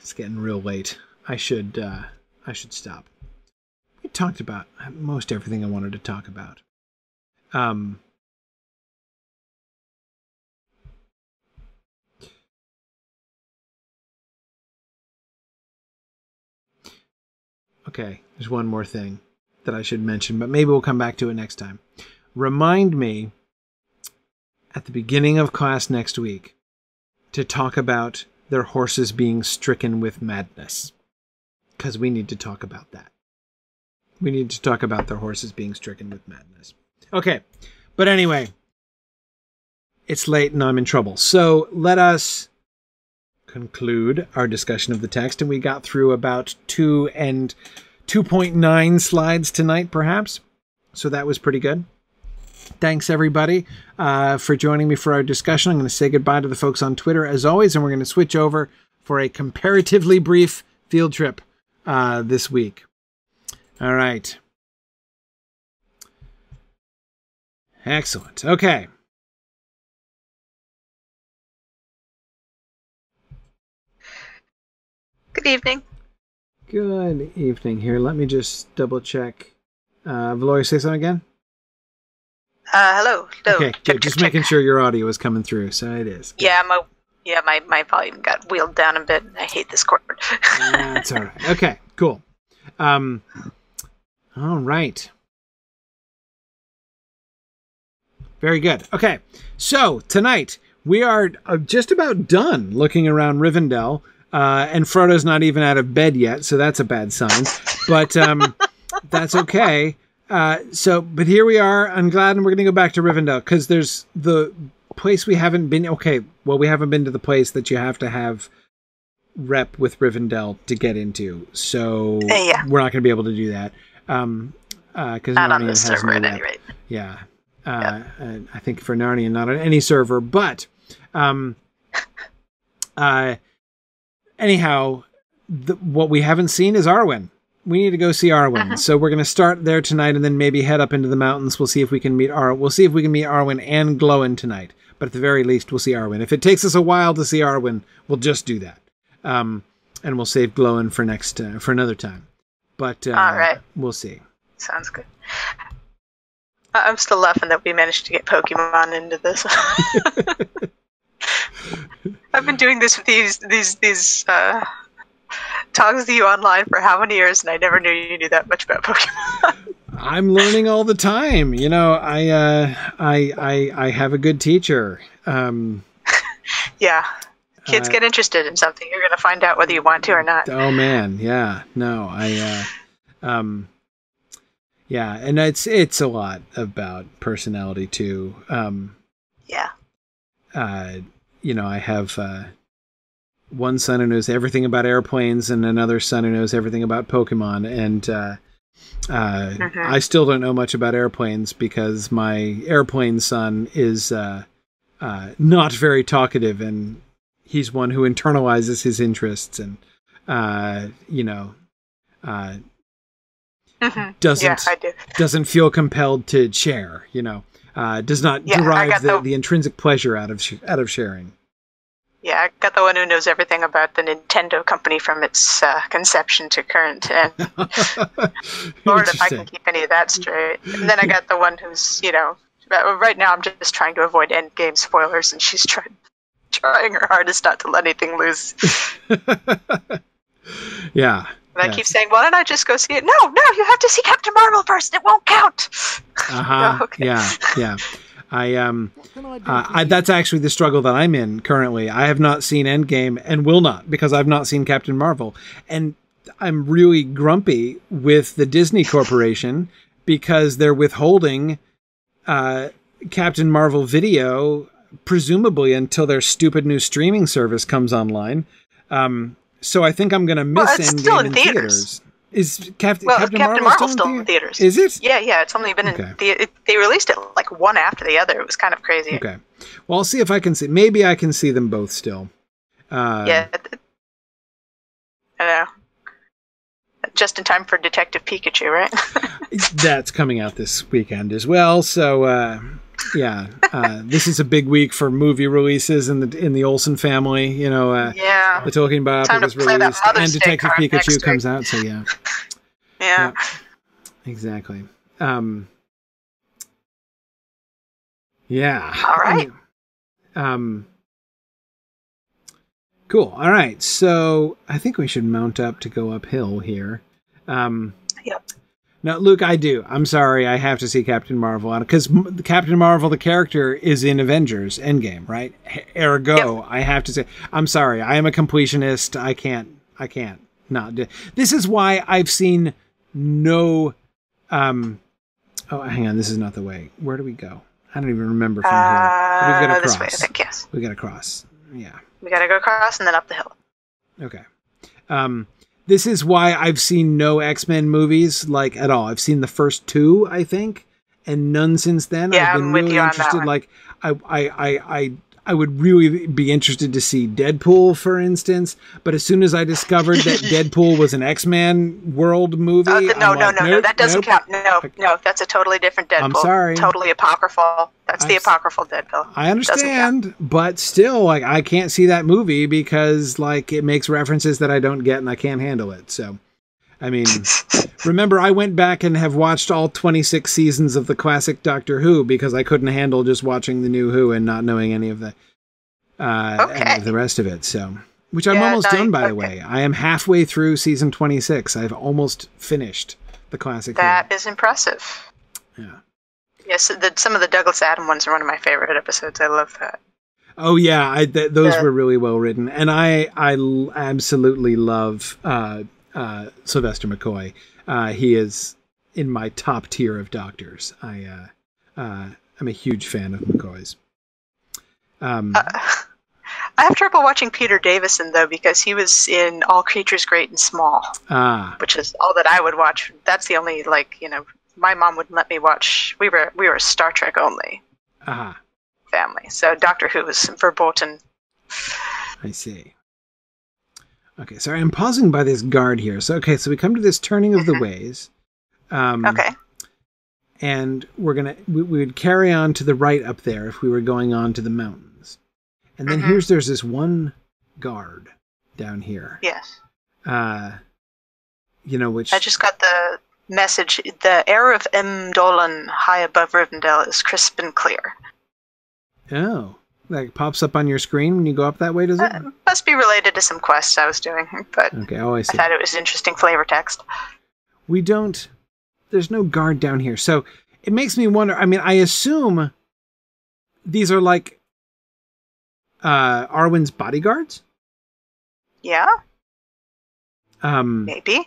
it's getting real late. I should uh, I should stop. We talked about most everything I wanted to talk about. Um, Okay, there's one more thing that I should mention, but maybe we'll come back to it next time. Remind me at the beginning of class next week to talk about their horses being stricken with madness. Because we need to talk about that. We need to talk about their horses being stricken with madness. Okay, but anyway, it's late and I'm in trouble. So let us conclude our discussion of the text, and we got through about two and 2.9 slides tonight, perhaps. So that was pretty good. Thanks, everybody, uh, for joining me for our discussion. I'm going to say goodbye to the folks on Twitter, as always, and we're going to switch over for a comparatively brief field trip uh, this week. All right. Excellent. Okay. Good evening. Good evening. Here, let me just double check. Uh, Valoria, say something again. Uh, hello. hello. Okay, Check, good. Just check. making sure your audio is coming through. So it is. Yeah, my yeah my, my volume got wheeled down a bit. I hate this cord. That's all right. [laughs] Okay, cool. Um, all right. Very good. Okay, so tonight we are uh, just about done looking around Rivendell, uh, and Frodo's not even out of bed yet, so that's a bad sign. But um, [laughs] that's okay. Uh, so, but here we are. I'm glad, and we're going to go back to Rivendell because there's the place we haven't been. Okay, well, we haven't been to the place that you have to have rep with Rivendell to get into. So Uh, yeah. we're not going to be able to do that. Um, because Not on Narnia this has server no at rep. any rate. Yeah. Uh, and I think for Narnia, not on any server, but um, uh, anyhow, the, what we haven't seen is Arwen. We need to go see Arwen. Uh-huh. So we're going to start there tonight, and then maybe head up into the mountains. We'll see if we can meet Ar. We'll see if we can meet Arwen and Gloin tonight. But at the very least, we'll see Arwen. If it takes us a while to see Arwen, we'll just do that. Um, and we'll save Gloin for next uh, for another time. But uh, All right. we'll see. Sounds good. I'm still laughing that we managed to get Pokemon into this. [laughs] [laughs] I've been doing this with these these these uh, talks to you online for how many years, and I never knew you knew that much about Pokemon. [laughs] I'm learning all the time. You know, I uh, I I I have a good teacher. Um, yeah, kids Uh, get interested in something, you're gonna find out whether you want to or not. oh man, yeah. No, I uh, um, yeah, and it's it's a lot about personality too. Um, Yeah, uh, you know, I have uh, one son who knows everything about airplanes, and another son who knows everything about Pokemon, and uh, Uh, Mhm. I still don't know much about airplanes because my airplane son is uh, uh, not very talkative, and he's one who internalizes his interests and uh, you know uh, Mhm. doesn't Yeah, I do. doesn't feel compelled to share. You know, uh, does not Yeah, derive the, the- the intrinsic pleasure out of sh- out of sharing. Yeah, I got the one who knows everything about the Nintendo company from its uh, conception to current. And [laughs] Lord, if I can keep any of that straight. And then I got the one who's, you know, right now I'm just trying to avoid end game spoilers, and she's trying [laughs] trying her hardest not to let anything loose. [laughs] yeah. And I keep saying, "Why don't I just go see it?" No, no, you have to see Captain Marvel first. It won't count. Uh huh. Okay. Yeah. Yeah. I um. Uh, I, that's actually the struggle that I'm in currently. I have not seen Endgame and will not because I've not seen Captain Marvel, and I'm really grumpy with the Disney Corporation because they're withholding uh, Captain Marvel video, presumably until their stupid new streaming service comes online. Um, so I think I'm going to miss Well, Endgame still in in theaters. theaters. Is Cap- Well, Captain, Captain, Marvel still in thea- theaters. Is it? Yeah, yeah. It's only been in. Okay. The, it, they released it like one after the other. It was kind of crazy. Okay. Well, I'll see if I can see. Maybe I can see them both still. Uh, Yeah. I know. Just in time for Detective Pikachu, right? [laughs] that's coming out this weekend as well. So uh, yeah, uh, this is a big week for movie releases in the in the Olsen family. You know, uh, yeah. the Tolkien to was released, and Detective Pikachu comes out. So yeah, [laughs] Yeah. exactly. Um, yeah. All right. Um. Cool. All right. So I think we should mount up to go uphill here. Um, Yep. Now, Luke, I do. I'm sorry. I have to see Captain Marvel on because Captain Marvel, the character, is in Avengers Endgame, right? Ergo, I have to say, I'm sorry. I am a completionist. I can't. I can't not. Do. This is why I've seen no. Um. Oh, hang on. This is not the way. Where do we go? I don't even remember from here. We've got Uh, to this way, I cross. think. Yes. We got to cross. Yeah. We gotta go across and then up the hill. Okay. Um, this is why I've seen no X Men movies like at all. I've seen the first two, I think, and none since then. Yeah, I've been I'm with really you on that interested. Like, I, I, I, I, I would really be interested to see Deadpool, for instance. But as soon as I discovered that [laughs] Deadpool was an X Men world movie, Uh, no, I'm no, like, no, no. That doesn't nope. count. No, no. That's a totally different Deadpool. I'm sorry. Totally apocryphal. That's the I'm s- apocryphal Deadpool. I understand, but still, like, I can't see that movie because, like, it makes references that I don't get and I can't handle it. So, I mean, remember, I went back and have watched all 26 seasons of the classic Doctor Who because I couldn't handle just watching the new Who and not knowing any of the, uh, any of the rest of it. So, which I'm almost done, by the way. I am halfway through season 26. I've almost finished the classic That is impressive. Yeah. Yes, the, some of the Douglas Adam ones are one of my favorite episodes. I love that. Oh yeah, I, th- those Yeah. were really well written, and I I l- absolutely love uh, uh, Sylvester McCoy. Uh, he is in my top tier of doctors. I uh, uh, I'm a huge fan of McCoy's. Um, Uh, [laughs] I have trouble watching Peter Davison though because he was in All Creatures Great and Small, ah, which is all that I would watch. That's the only like you know my mom wouldn't let me watch. We were we were Star Trek only ah, family, so Doctor Who was verboten. I see. Okay, sorry, I'm pausing by this guard here. So okay, so we come to this turning of the Mhm. ways. Um, Okay, and we're gonna we, we would carry on to the right up there if we were going on to the mountains and then Mhm. here's there's this one guard down here yes. uh you know which I just got the message. The air of M. Dolan high above Rivendell is crisp and clear. oh that pops up on your screen when you go up that way does it Uh, must be related to some quests I was doing, but okay oh i I thought it was interesting flavor text. we don't there's no guard down here so it makes me wonder i mean i assume these are like uh arwen's bodyguards Yeah, um maybe.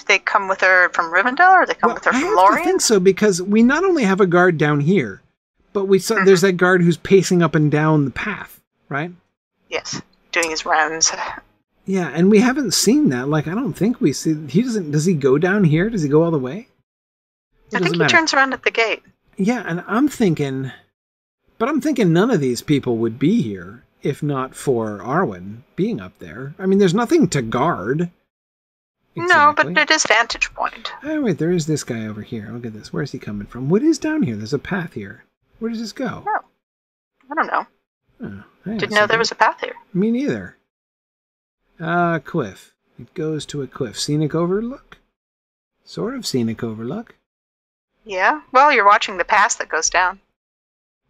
Did they come with her from Rivendell, or they come Well, with her I from have to think so because we not only have a guard down here, but we saw Mhm. there's that guard who's pacing up and down the path, right? Yes, doing his rounds. Yeah, and we haven't seen that. Like, I don't think we see. He doesn't. Does he go down here? Does he go all the way? It I think he matter. turns around at the gate. Yeah, and I'm thinking, but I'm thinking none of these people would be here if not for Arwen being up there. I mean, there's nothing to guard. No, but it is vantage point. Oh wait, there is this guy over here. Look at this. Where's he coming from? What is down here? There's a path here. Where does this go? Oh, I don't know. Oh, hang Didn't know there was a path here. Me neither. Uh, cliff. It goes to a cliff. Scenic overlook? Sort of scenic overlook. Yeah. Well, you're watching the pass that goes down.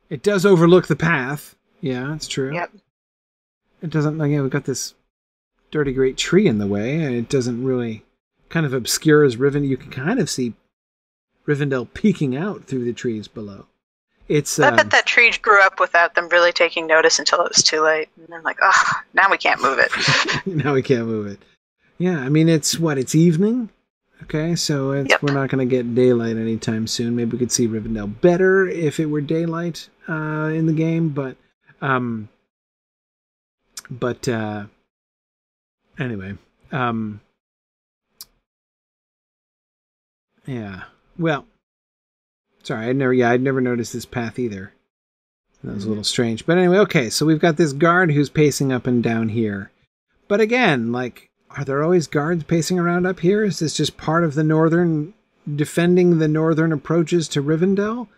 It does overlook the path. Yeah, that's true. Yep. It doesn't, like, yeah, we've got this dirty great tree in the way, and it doesn't really kind of obscures Riven. You can kind of see Rivendell peeking out through the trees below. It's, I uh, bet that tree grew up without them really taking notice until it was too late. And they're like, oh, now we can't move it. [laughs] [laughs] now we can't move it. Yeah, I mean it's what it's evening. Okay, so it's, Yep. we're not going to get daylight anytime soon. Maybe we could see Rivendell better if it were daylight uh, in the game, but um, but uh, anyway, um, yeah. Well, sorry, I'd never. Yeah, I'd never noticed this path either. That was a little strange. But anyway, okay, so we've got this guard who's pacing up and down here. But again, like, are there always guards pacing around up here? Is this just part of the northern defending the northern approaches to Rivendell?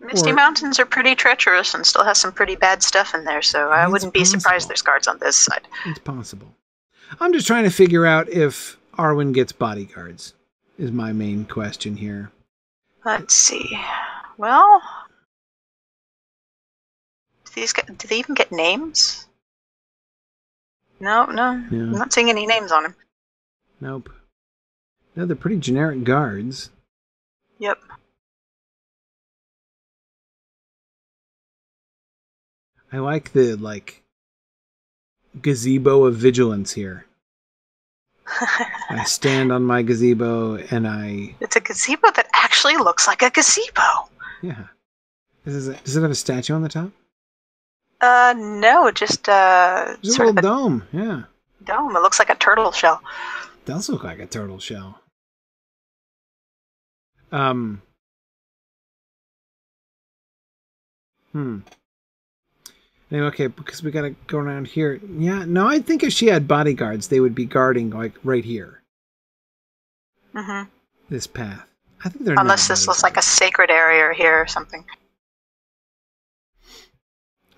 Misty Or- Mountains are pretty treacherous and still has some pretty bad stuff in there, so I wouldn't be possible. surprised there's guards on this side. It's possible. I'm just trying to figure out if Arwen gets bodyguards. Is my main question here. Let's see. Well, do these get, do they even get names? No, no. I'm not seeing any names on them. Nope. No, they're pretty generic guards. Yep. I like the like gazebo of vigilance here. [laughs] I stand on my gazebo and I it's a gazebo that actually looks like a gazebo. yeah. Is a, does it have a statue on the top? Uh, no, just uh, just a little a dome. Yeah. dome. It looks like a turtle shell. does look like a turtle shell. Um. Hmm. Anyway, okay, because we gotta go around here. Yeah, no, I think if she had bodyguards, they would be guarding like right here, hmm this path. I think they're Unless this was like a sacred area here or something.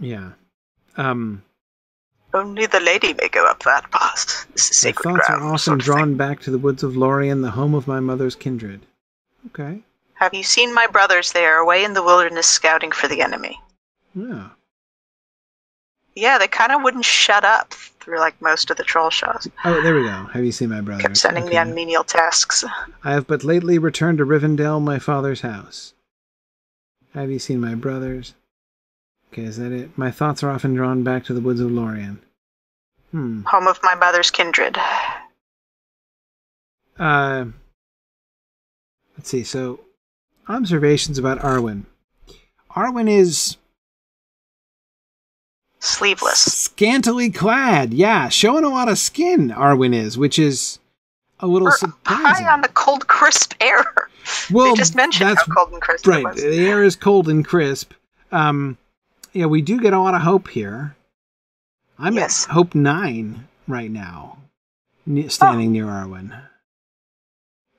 Yeah. Um. Only the lady may go up that path. This is My sacred thoughts ground. are often drawn thing. back to the woods of Lorien, the home of my mother's kindred. Okay. Have you seen my brothers? They are away in the wilderness scouting for the enemy. Yeah. Yeah, they kind of wouldn't shut up through like most of the Trollshaws. Oh, there we go. Have you seen my brother? Kept sending me on menial tasks. I have but lately returned to Rivendell, my father's house. Have you seen my brothers? Okay, is that it? My thoughts are often drawn back to the woods of Lorien. Hmm. Home of my mother's kindred. Uh, let's see. So, observations about Arwen. Arwen is Sleeveless. scantily clad. Yeah, showing a lot of skin. Arwen is, which is a little We're surprising. high on the cold, crisp air. [laughs] well, they just mentioned that's how cold and crisp right. The air is cold and crisp. Um, yeah, we do get a lot of hope here. I'm Yes. at hope nine right now, standing near Arwen.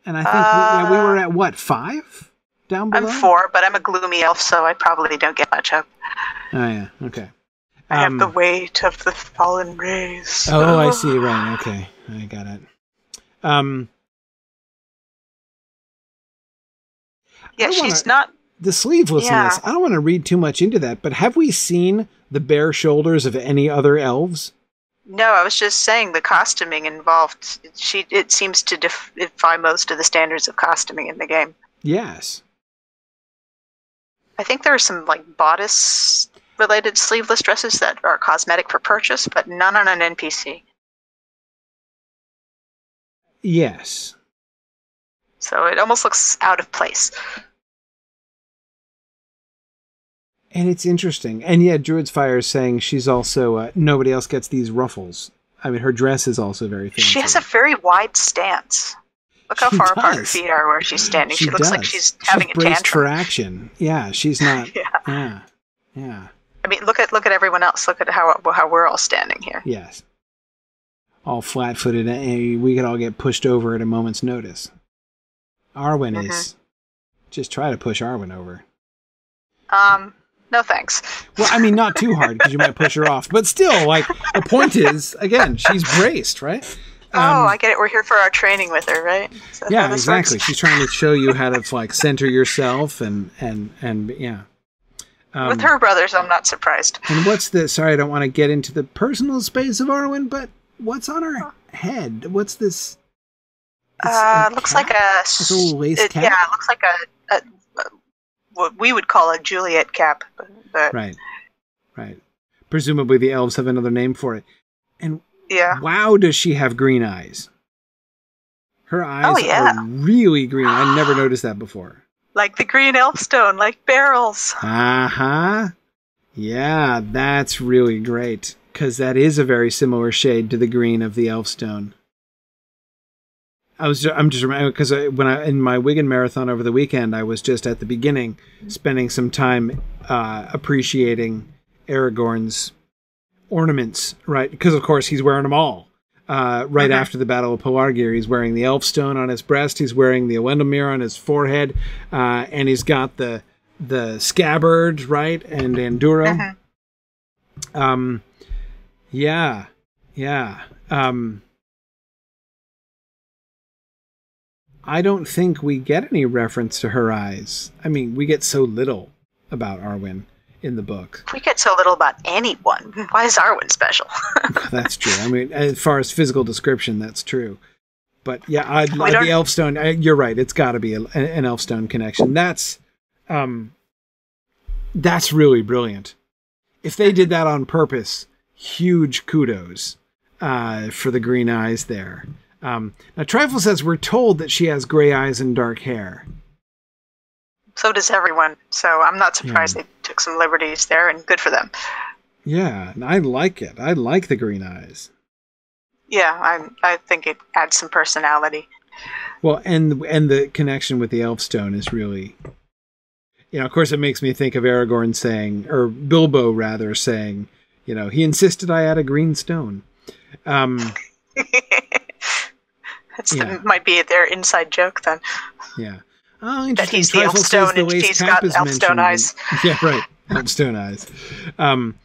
And I think we, yeah, we were Uh, at what five down below. I'm four, but I'm a gloomy elf, so I probably don't get much up. Oh yeah, okay. I have Um, the weight of the fallen race. Oh, I see. Right. Okay, I got it. Um, Yeah, she's wanna- not. the sleevelessness. Yeah. I don't want to read too much into that, but have we seen the bare shoulders of any other elves? No, I was just saying the costuming involved. She it seems to def- defy most of the standards of costuming in the game. Yes. I think there are some like bodice related sleeveless dresses that are cosmetic for purchase, but none on an NPC. Yes. So it almost looks out of place. And it's interesting. And yeah, Druid's Fire is saying she's also uh, nobody else gets these ruffles. I mean, her dress is also very fancy. She has a very wide stance. Look how She far apart her feet are where she's standing. She, looks like she's having a braced for action. Yeah, she's not. [laughs] Yeah. yeah, yeah, I mean, look at look at everyone else. Look at how how we're all standing here. yes. All flat-footed, and we could all get pushed over at a moment's notice. Arwen Mm-hmm. is. Just try to push Arwen over. Um, no thanks. Well, I mean, not too hard because you might push her off, but still, like the point is, again, she's braced, right? oh, Um, I get it. We're here for our training with her, right? That yeah, exactly. works? She's trying to show you how to like center yourself and and and yeah. Um, with her brothers, I'm not surprised. And what's the? Sorry, I don't want to get into the personal space of Arwen, but what's on her head? What's this? Uh, looks cap? like a, Like a little lace it- cap? Yeah, it looks like a, a, a what we would call a Juliet cap, but, but right, right. Presumably, the elves have another name for it. And yeah, wow, does she have green eyes? Her eyes Oh, yeah. are really green. I never [gasps] noticed that before. Like the green elfstone, like barrels. Uh huh. Yeah, that's really great because that is a very similar shade to the green of the Elfstone. I was I'm just remembering because when I in my Wigan marathon over the weekend, I was just at the beginning spending some time uh, appreciating Aragorn's ornaments, right? Because of course he's wearing them all. Uh, right Mhm. after the Battle of Pelargir, he's wearing the Elfstone on his breast. He's wearing the Elendilmir on his forehead, uh, and he's got the the scabbard, right, and Anduril. Mhm. Um, yeah, yeah. Um, I don't think we get any reference to her eyes. I mean, we get so little about Arwen in the book. We get so little about anyone. Why is Arwen special? [laughs] that's true. I mean, as far as physical description, that's true. But yeah, I'd, like the Elfstone. I, you're right. It's got to be a, an Elfstone connection. That's, um, that's really brilliant. If they did that on purpose, huge kudos uh, for the green eyes there. Um, now, Trifle says we're told that she has gray eyes and dark hair. So does everyone. So I'm not surprised Yeah. they took some liberties there, and good for them. Yeah, and I like it. I like the green eyes. Yeah, I I think it adds some personality. Well, and and the connection with the elf stone is really, you know, of course, it makes me think of Aragorn saying, or Bilbo rather saying, you know, he insisted I add a green stone. Um, [laughs] That's Yeah. the, might be their inside joke then. yeah. Oh, That interesting. he's the Elfstone and lace she's got is Elfstone eyes. [laughs] yeah, right. Elfstone eyes. Um,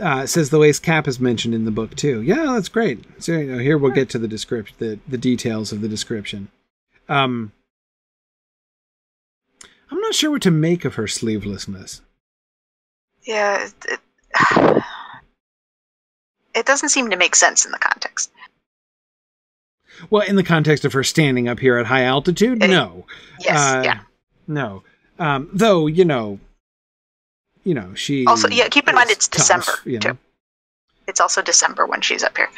uh, says the lace cap is mentioned in the book too. Yeah, that's great. So you know, here we'll get to the description, the the details of the description. Um, I'm not sure what to make of her sleevelessness. Yeah, it, it, [sighs] it doesn't seem to make sense in the context. Well, in the context of her standing up here at high altitude, no. Yes, Uh, yeah. No. Um, though, you know, you know, she Also, yeah, keep in mind it's tough, December, you know. too. It's also December when she's up here.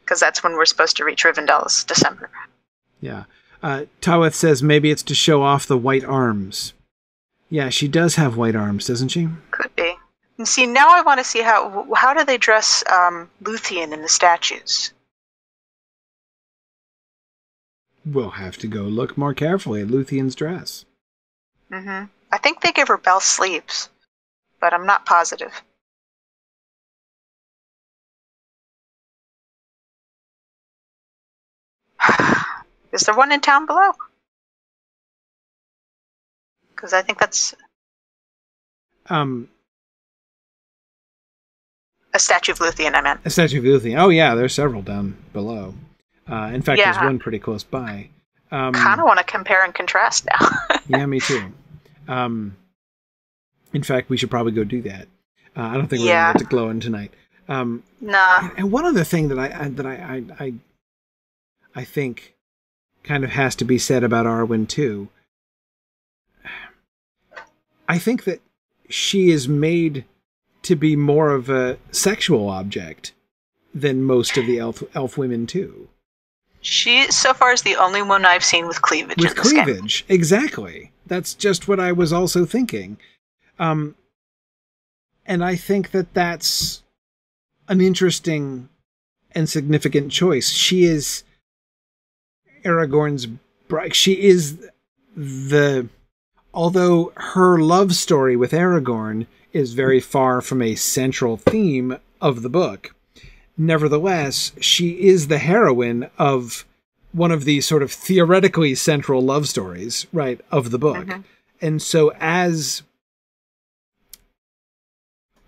Because that's when we're supposed to reach Rivendell's December. Yeah. Uh, Taweth says maybe it's to show off the white arms. Yeah, she does have white arms, doesn't she? Could be. And see, now I want to see how how do they dress um, Luthien in the statues? We'll have to go look more carefully at Luthien's dress. hmm I think they give her bell sleeves, but I'm not positive. [sighs] Is there one in town below? Because I think that's Um, a statue of Luthien. I meant. a statue of Luthien. Oh yeah, there's several down below. Uh, in fact, there's one pretty close by. Um, Kind of want to compare and contrast now. [laughs] yeah, me too. Um, in fact, we should probably go do that. Uh, I don't think we're Yeah. going to get to Gloin tonight. Um, nah. and one other thing that I, I that I, I I I think kind of has to be said about Arwen too. I think that she is made to be more of a sexual object than most of the elf elf women too. She so far is the only one I've seen with cleavage with this game. cleavage exactly that's just what i was also thinking um and i think that that's an interesting and significant choice. She is Aragorn's bride. She is the although her love story with Aragorn is very far from a central theme of the book, nevertheless, she is the heroine of one of the sort of theoretically central love stories, right, of the book. Mhm. And so as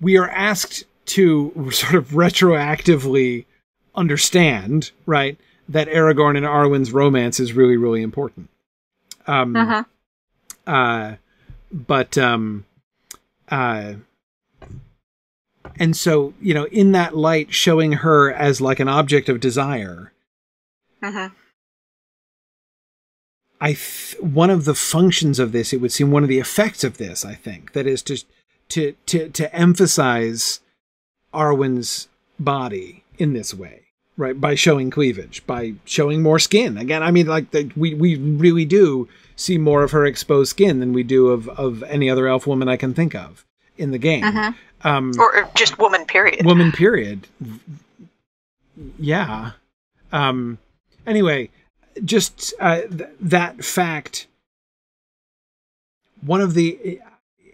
we are asked to [laughs] sort of retroactively understand, right, that Aragorn and Arwen's romance is really, really important. Um, Mhm. uh, but um, uh, and so you know, in that light, showing her as like an object of desire, Mhm. I th- one of the functions of this, it would seem, one of the effects of this, I think, that is to to to to emphasize Arwen's body in this way, right? By showing cleavage, by showing more skin. Again, I mean, like the, we we really do see more of her exposed skin than we do of of any other elf woman I can think of in the game. Mhm. Um, Or or just woman, period. woman period. Yeah. Um anyway just uh, th- that fact one of the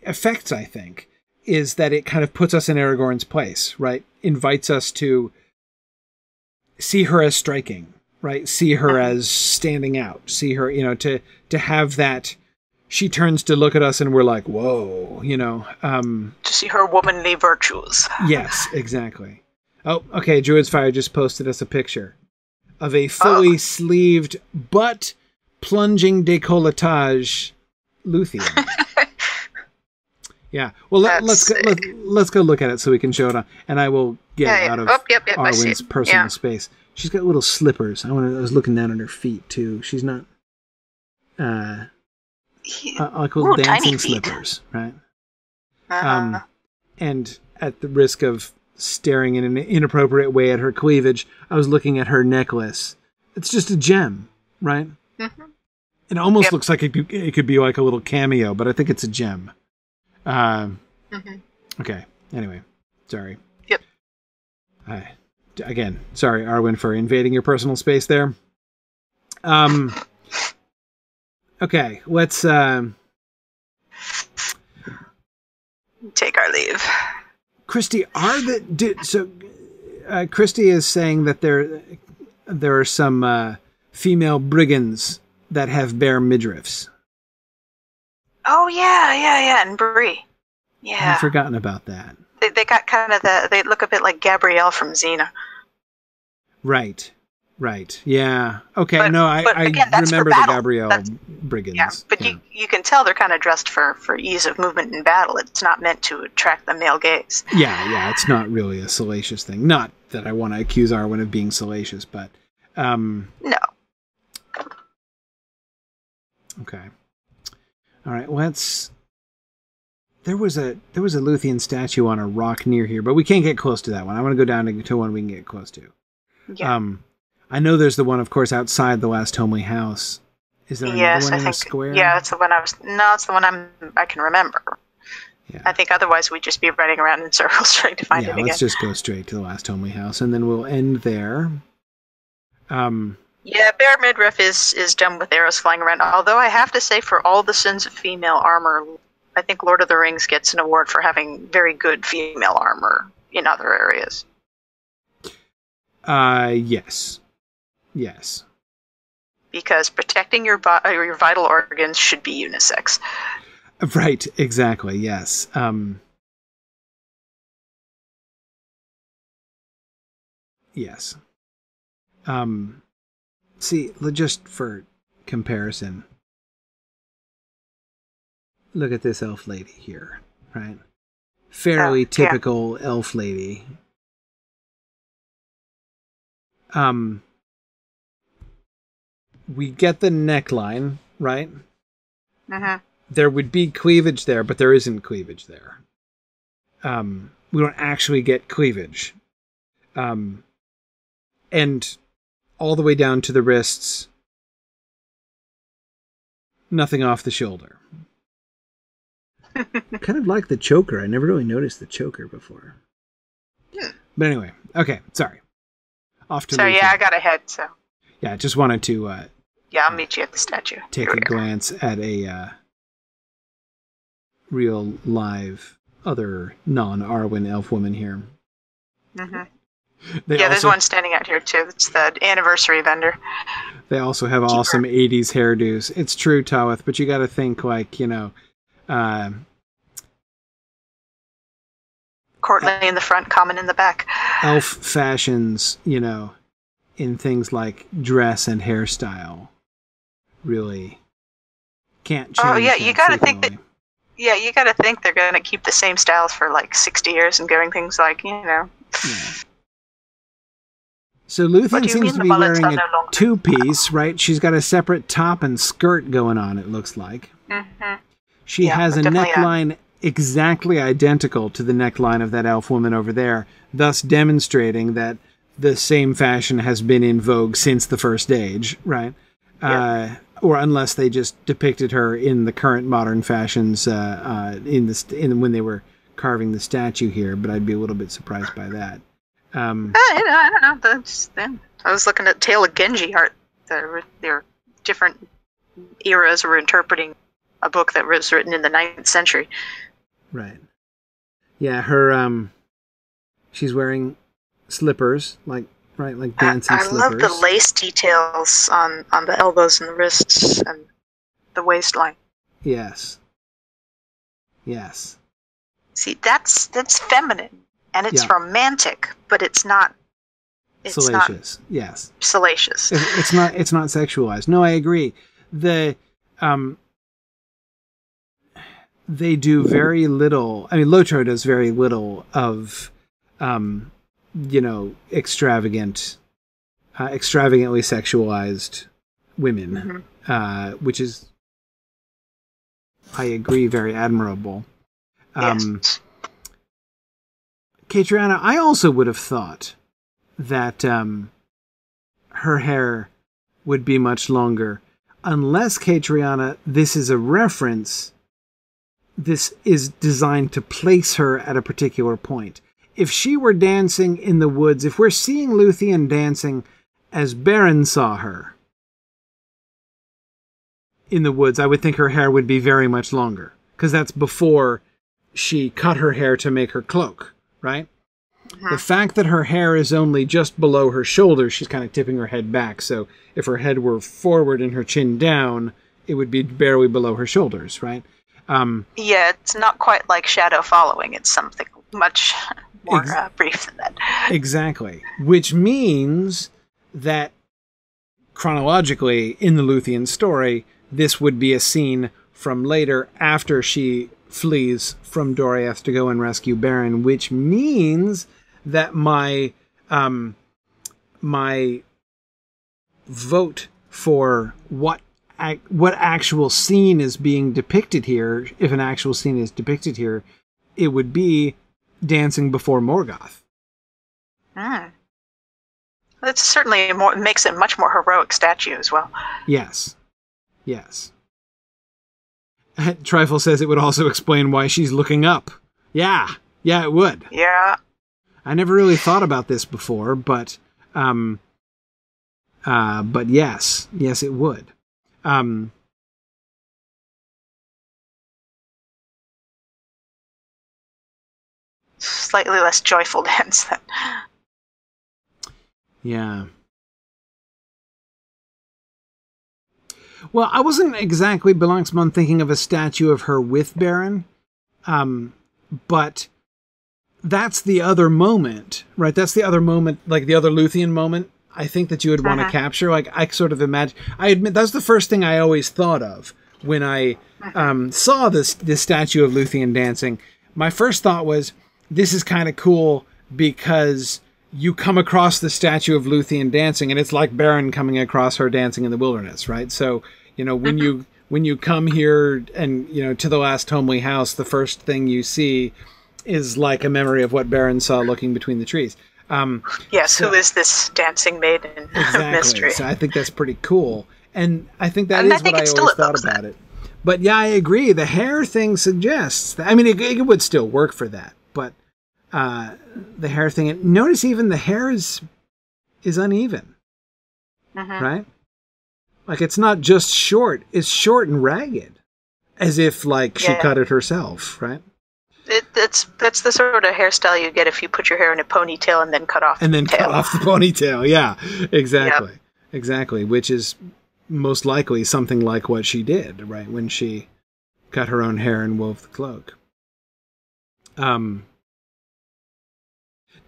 effects i think is that it kind of puts us in aragorn's place right? Invites us to see her as striking right? See her as standing out. See her you know to to have that she turns to look at us and we're like whoa you know um to see her womanly virtues. Yes, exactly. Oh, okay. Druid's Fire just posted us a picture of a fully Oh. sleeved but plunging décolletage Luthien. [laughs] yeah. Well, let, let's, go, let, let's go look at it so we can show it on, and I will get Yeah, yeah. out of Oh, yep, yep, Arwen's personal Yeah. space. She's got little slippers. I want. I was looking down at her feet too. She's not. Uh, He- uh, like little Ooh, dancing slippers, right? uh, um, and at the risk of staring in an inappropriate way at her cleavage, I was looking at her necklace. It's just a gem, right? mhm. It almost Yep. looks like it could, it could be like a little cameo, but I think it's a gem. Um, Mhm. okay. Anyway, sorry. Yep. I, again, sorry, Arwen, for invading your personal space there. Um. Okay, let's. Um, Take our leave. Christy, are the did, so? Uh, Christy is saying that there there are some uh, female brigands that have bare midriffs. Oh yeah, yeah, yeah, and Bree. Yeah, I've forgotten about that. they, they got kind of the. They look a bit like Gabrielle from Xena. Right, right, yeah. Okay, But- no, I, I again, for remember the. Gabrielle That's- brigands. Yeah, but you you can tell they're kind of dressed for for ease of movement in battle. It's not meant to attract the male gaze. yeah, yeah, it's not really a salacious thing. Not that I want to accuse Arwen of being salacious, but um, No. Okay. All right. Let's. There was a there was a Luthien statue on a rock near here, but we can't get close to that one. I want to go down to, to one we can get close to. Yeah. Um, I know there's the one, of course, outside the last homely house. Is there yes, another one I in think. the square? Yeah, it's the one I was. No, it's the one I'm. I can remember. Yeah. I think otherwise we'd just be running around in [laughs] circles trying to find yeah. it again. Let's just go straight to the last homely house, and then we'll end there. Um. Yeah, Bear Midriff is is done with arrows flying around. Although I have to say, for all the sins of female armor, I think Lord of the Rings gets an award for having very good female armor in other areas. Uh. Yes. Yes. Because protecting your uh, your vital organs should be unisex. Right, exactly. Yes. Um Yes. Um see, just for comparison. Look at this elf lady here, right? Fairly yeah. typical elf lady. Um we get the neckline, right? hmm there would be cleavage there, but there isn't cleavage there. Um, we don't actually get cleavage. Um, and all the way down to the wrists, nothing off the shoulder. [laughs] kind of like the choker. I never really noticed the choker before. Hmm. But anyway, okay, sorry. off to So Luthien. yeah, I got ahead. So yeah, I just wanted to uh, yeah, I'll meet you at the statue. take Here a glance at a uh, real live other non-Arwen elf woman here. Mhm. They Yeah, there's one standing out here too. It's the anniversary vendor. They also have awesome '80s hairdos. It's true, Tawith, but you got to think like you know, uh, Courtney in the front, Common in the back. elf fashions. You know, in things like dress and hairstyle, really can't change. Oh, yeah, you gotta think that- Yeah, you got to think they're going to keep the same styles for like 60 years and doing things like you know. Yeah. So Luthien seems to be wearing a no two piece, right? She's got a separate top and skirt going on, it looks like. Mhm. She Yeah, has a neckline exactly identical to the neckline of that elf woman over there, thus demonstrating that the same fashion has been in vogue since the first age, right? Uh, or unless they just depicted her in the current modern fashions uh, uh, in the st- in when they were carving the statue here, but I'd be a little bit surprised by that. Um, Uh, know, I don't know. That's. I was looking at Tale of Genji art. Their their different eras were interpreting a book that was written in the ninth century. Right. Yeah, her um she's wearing slippers, like right, like I, dancing I love slippers. the lace details on on the elbows and the wrists and the waistline. Yes. Yes. See, that's that's feminine and it's Yeah. romantic, but it's not. It's not Yes. salacious. It- It's not it's not sexualized. No, I agree. The um they do very little. I mean, Lotro does very little of um you know, extravagant uh, extravagantly sexualized women. Mhm. uh, which is, I agree, very admirable. Um, yes. I also would have thought that um, her hair would be much longer, unless Catriana, this is a reference. This is designed to place her at a particular point. If she were dancing in the woods, if we're seeing Luthien dancing as Beren saw her, in the woods, I would think her hair would be very much longer because that's before she cut her hair to make her cloak, right? The fact that her hair is only just below her shoulders, she's kind of tipping her head back. So if her head were forward and her chin down, it would be barely below her shoulders, right? Um, Yeah, it's not quite like shadow following. It's something much more Ex- uh, brief than that. exactly. Which means that chronologically, in the Luthien story, this would be a scene from later after she flees from Doriath to go and rescue Beren, which means that my um my vote for what ac- what actual scene is being depicted here, if an actual scene is depicted here, it would be dancing before Morgoth. Mm. It's certainly more makes it much more heroic statue as well. Yes. Yes. [laughs] Trifle says it would also explain why she's looking up. Yeah. Yeah, it would. Yeah, I never really thought about this before, but um uh but yes. Yes it would. Um slightly less joyful [laughs] dance. Than, yeah. Well, I wasn't exactly Belanxmon thinking of a statue of her with Beren. Um but that's the other moment, right? That's the other moment, like the other Luthien moment. I think that you would want to Uh-huh. capture. Like I sort of imagine. I admit that's the first thing I always thought of when I um, saw this this statue of Luthien dancing. My first thought was, this is kind of cool because you come across the statue of Luthien dancing, and it's like Beren coming across her dancing in the wilderness, right? So you know when you [laughs] when you come here and you know to the last homely house, the first thing you see is like a memory of what Beren saw looking between the trees. Um, yes, So- who is this dancing maiden [laughs] exactly. mystery? So I think that's pretty cool, and I think that And is I think what I always thought about that. it. But yeah, I agree. The hair thing suggests. That, I mean, it, it would still work for that, but uh, the hair thing. And notice even the hair is is uneven, Mhm. right? Like it's not just short; it's short and ragged, as if like she Yeah. cut it herself, right? It, it's that's the sort of hairstyle you get if you put your hair in a ponytail and then cut off. and then tail. cut off the ponytail. Yeah, exactly, exactly. Which is most likely something like what she did, right? When she cut her own hair and wove the cloak. Um.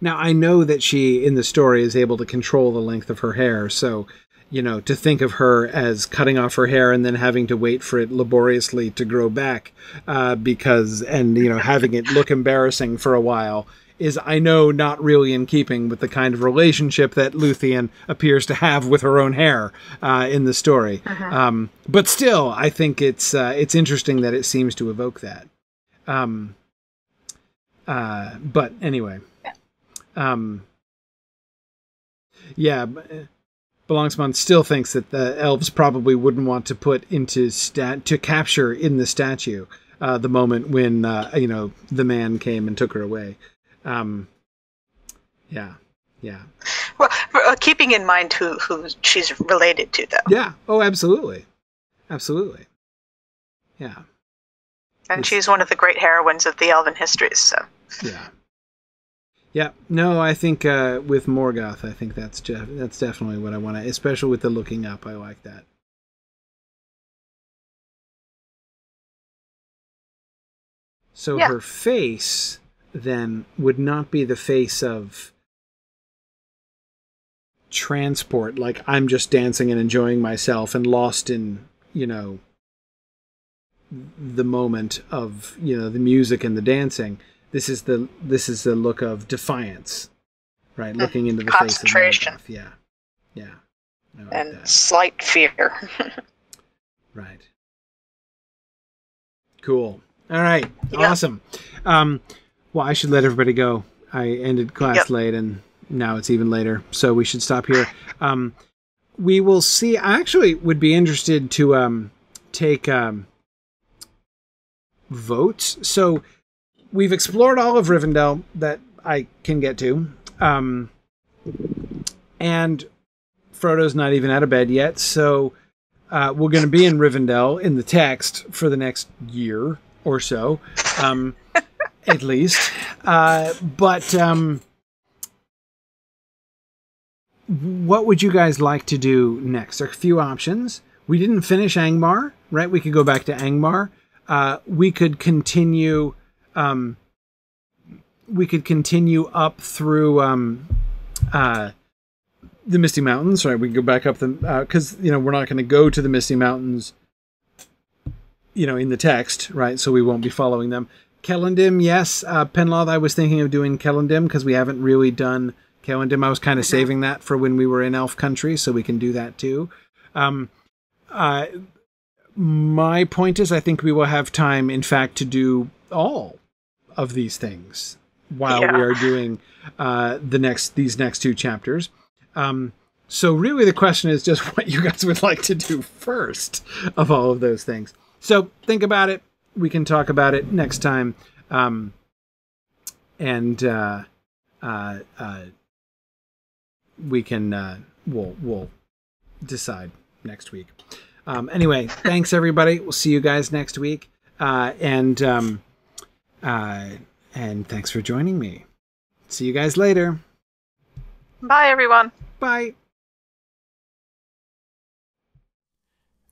Now I know that she in the story is able to control the length of her hair, so you know to think of her as cutting off her hair and then having to wait for it laboriously to grow back, uh, because and you know having it look embarrassing for a while is I know not really in keeping with the kind of relationship that Luthien appears to have with her own hair uh, in the story. Um, but still, I think it's uh, it's interesting that it seems to evoke that. Um, uh, but anyway, um, yeah, b- uh, still thinks that the elves probably wouldn't want to put into stat to capture in the statue uh, the moment when uh, you know the man came and took her away. Um, yeah, yeah, Well, uh, keeping in mind who who she's related to, though, yeah. Oh, absolutely, absolutely. Yeah, and It's- she's one of the great heroines of the Elven histories. So yeah, yeah. No, I think uh, with Morgoth, I think that's je- that's definitely what I want to, especially with the looking up. I like that. So Yeah. her face then would not be the face of transport, like I'm just dancing and enjoying myself and lost in, you know, the moment of, you know, the music and the dancing. This is the this is the look of defiance, right? Looking into the face of Concentration. Morgoth. Yeah, yeah, like and that. slight fear. [laughs] Right. Cool. All right. Yeah. Awesome. Um, well, I should let everybody go. I ended class Yep. late, and now it's even later, so we should stop here. Um, we will see. I actually would be interested to um, take um, votes. So we've explored all of Rivendell that I can get to, um, and Frodo's not even out of bed yet, so uh, we're going to be in Rivendell in the text for the next year or so, um, [laughs] at least. Uh, but um, what would you guys like to do next? There are a few options. We didn't finish Angmar, right? We could go back to Angmar. Uh, we could continue. Um, we could continue up through um, uh, the Misty Mountains, right? We can go back up the because you know we're not going to go to the Misty Mountains, you know, in the text, right? So we won't be following them. Celondim, yes. Uh, Penloth, I was thinking of doing Celondim because we haven't really done Celondim. I was kind of saving that for when we were in Elf Country, so we can do that too. Um, uh, my point is, I think we will have time, in fact, to do all of these things while Yeah. we are doing uh, the next these next two chapters. Um, so really, the question is just [laughs] what you guys would like to do first of all of those things. So think about it. We can talk about it next time, um, and uh, uh, uh, we can uh, we'll we'll decide next week. Um, anyway, thanks everybody. We'll see you guys next week, uh, and um, uh, and thanks for joining me. See you guys later. Bye, everyone. Bye.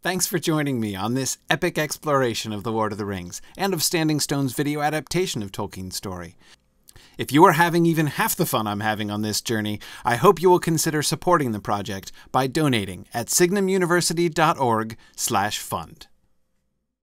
Thanks for joining me on this epic exploration of The Lord of the Rings and of Standing Stone's video adaptation of Tolkien's story. If you are having even half the fun I'm having on this journey, I hope you will consider supporting the project by donating at signumuniversity.org/fund.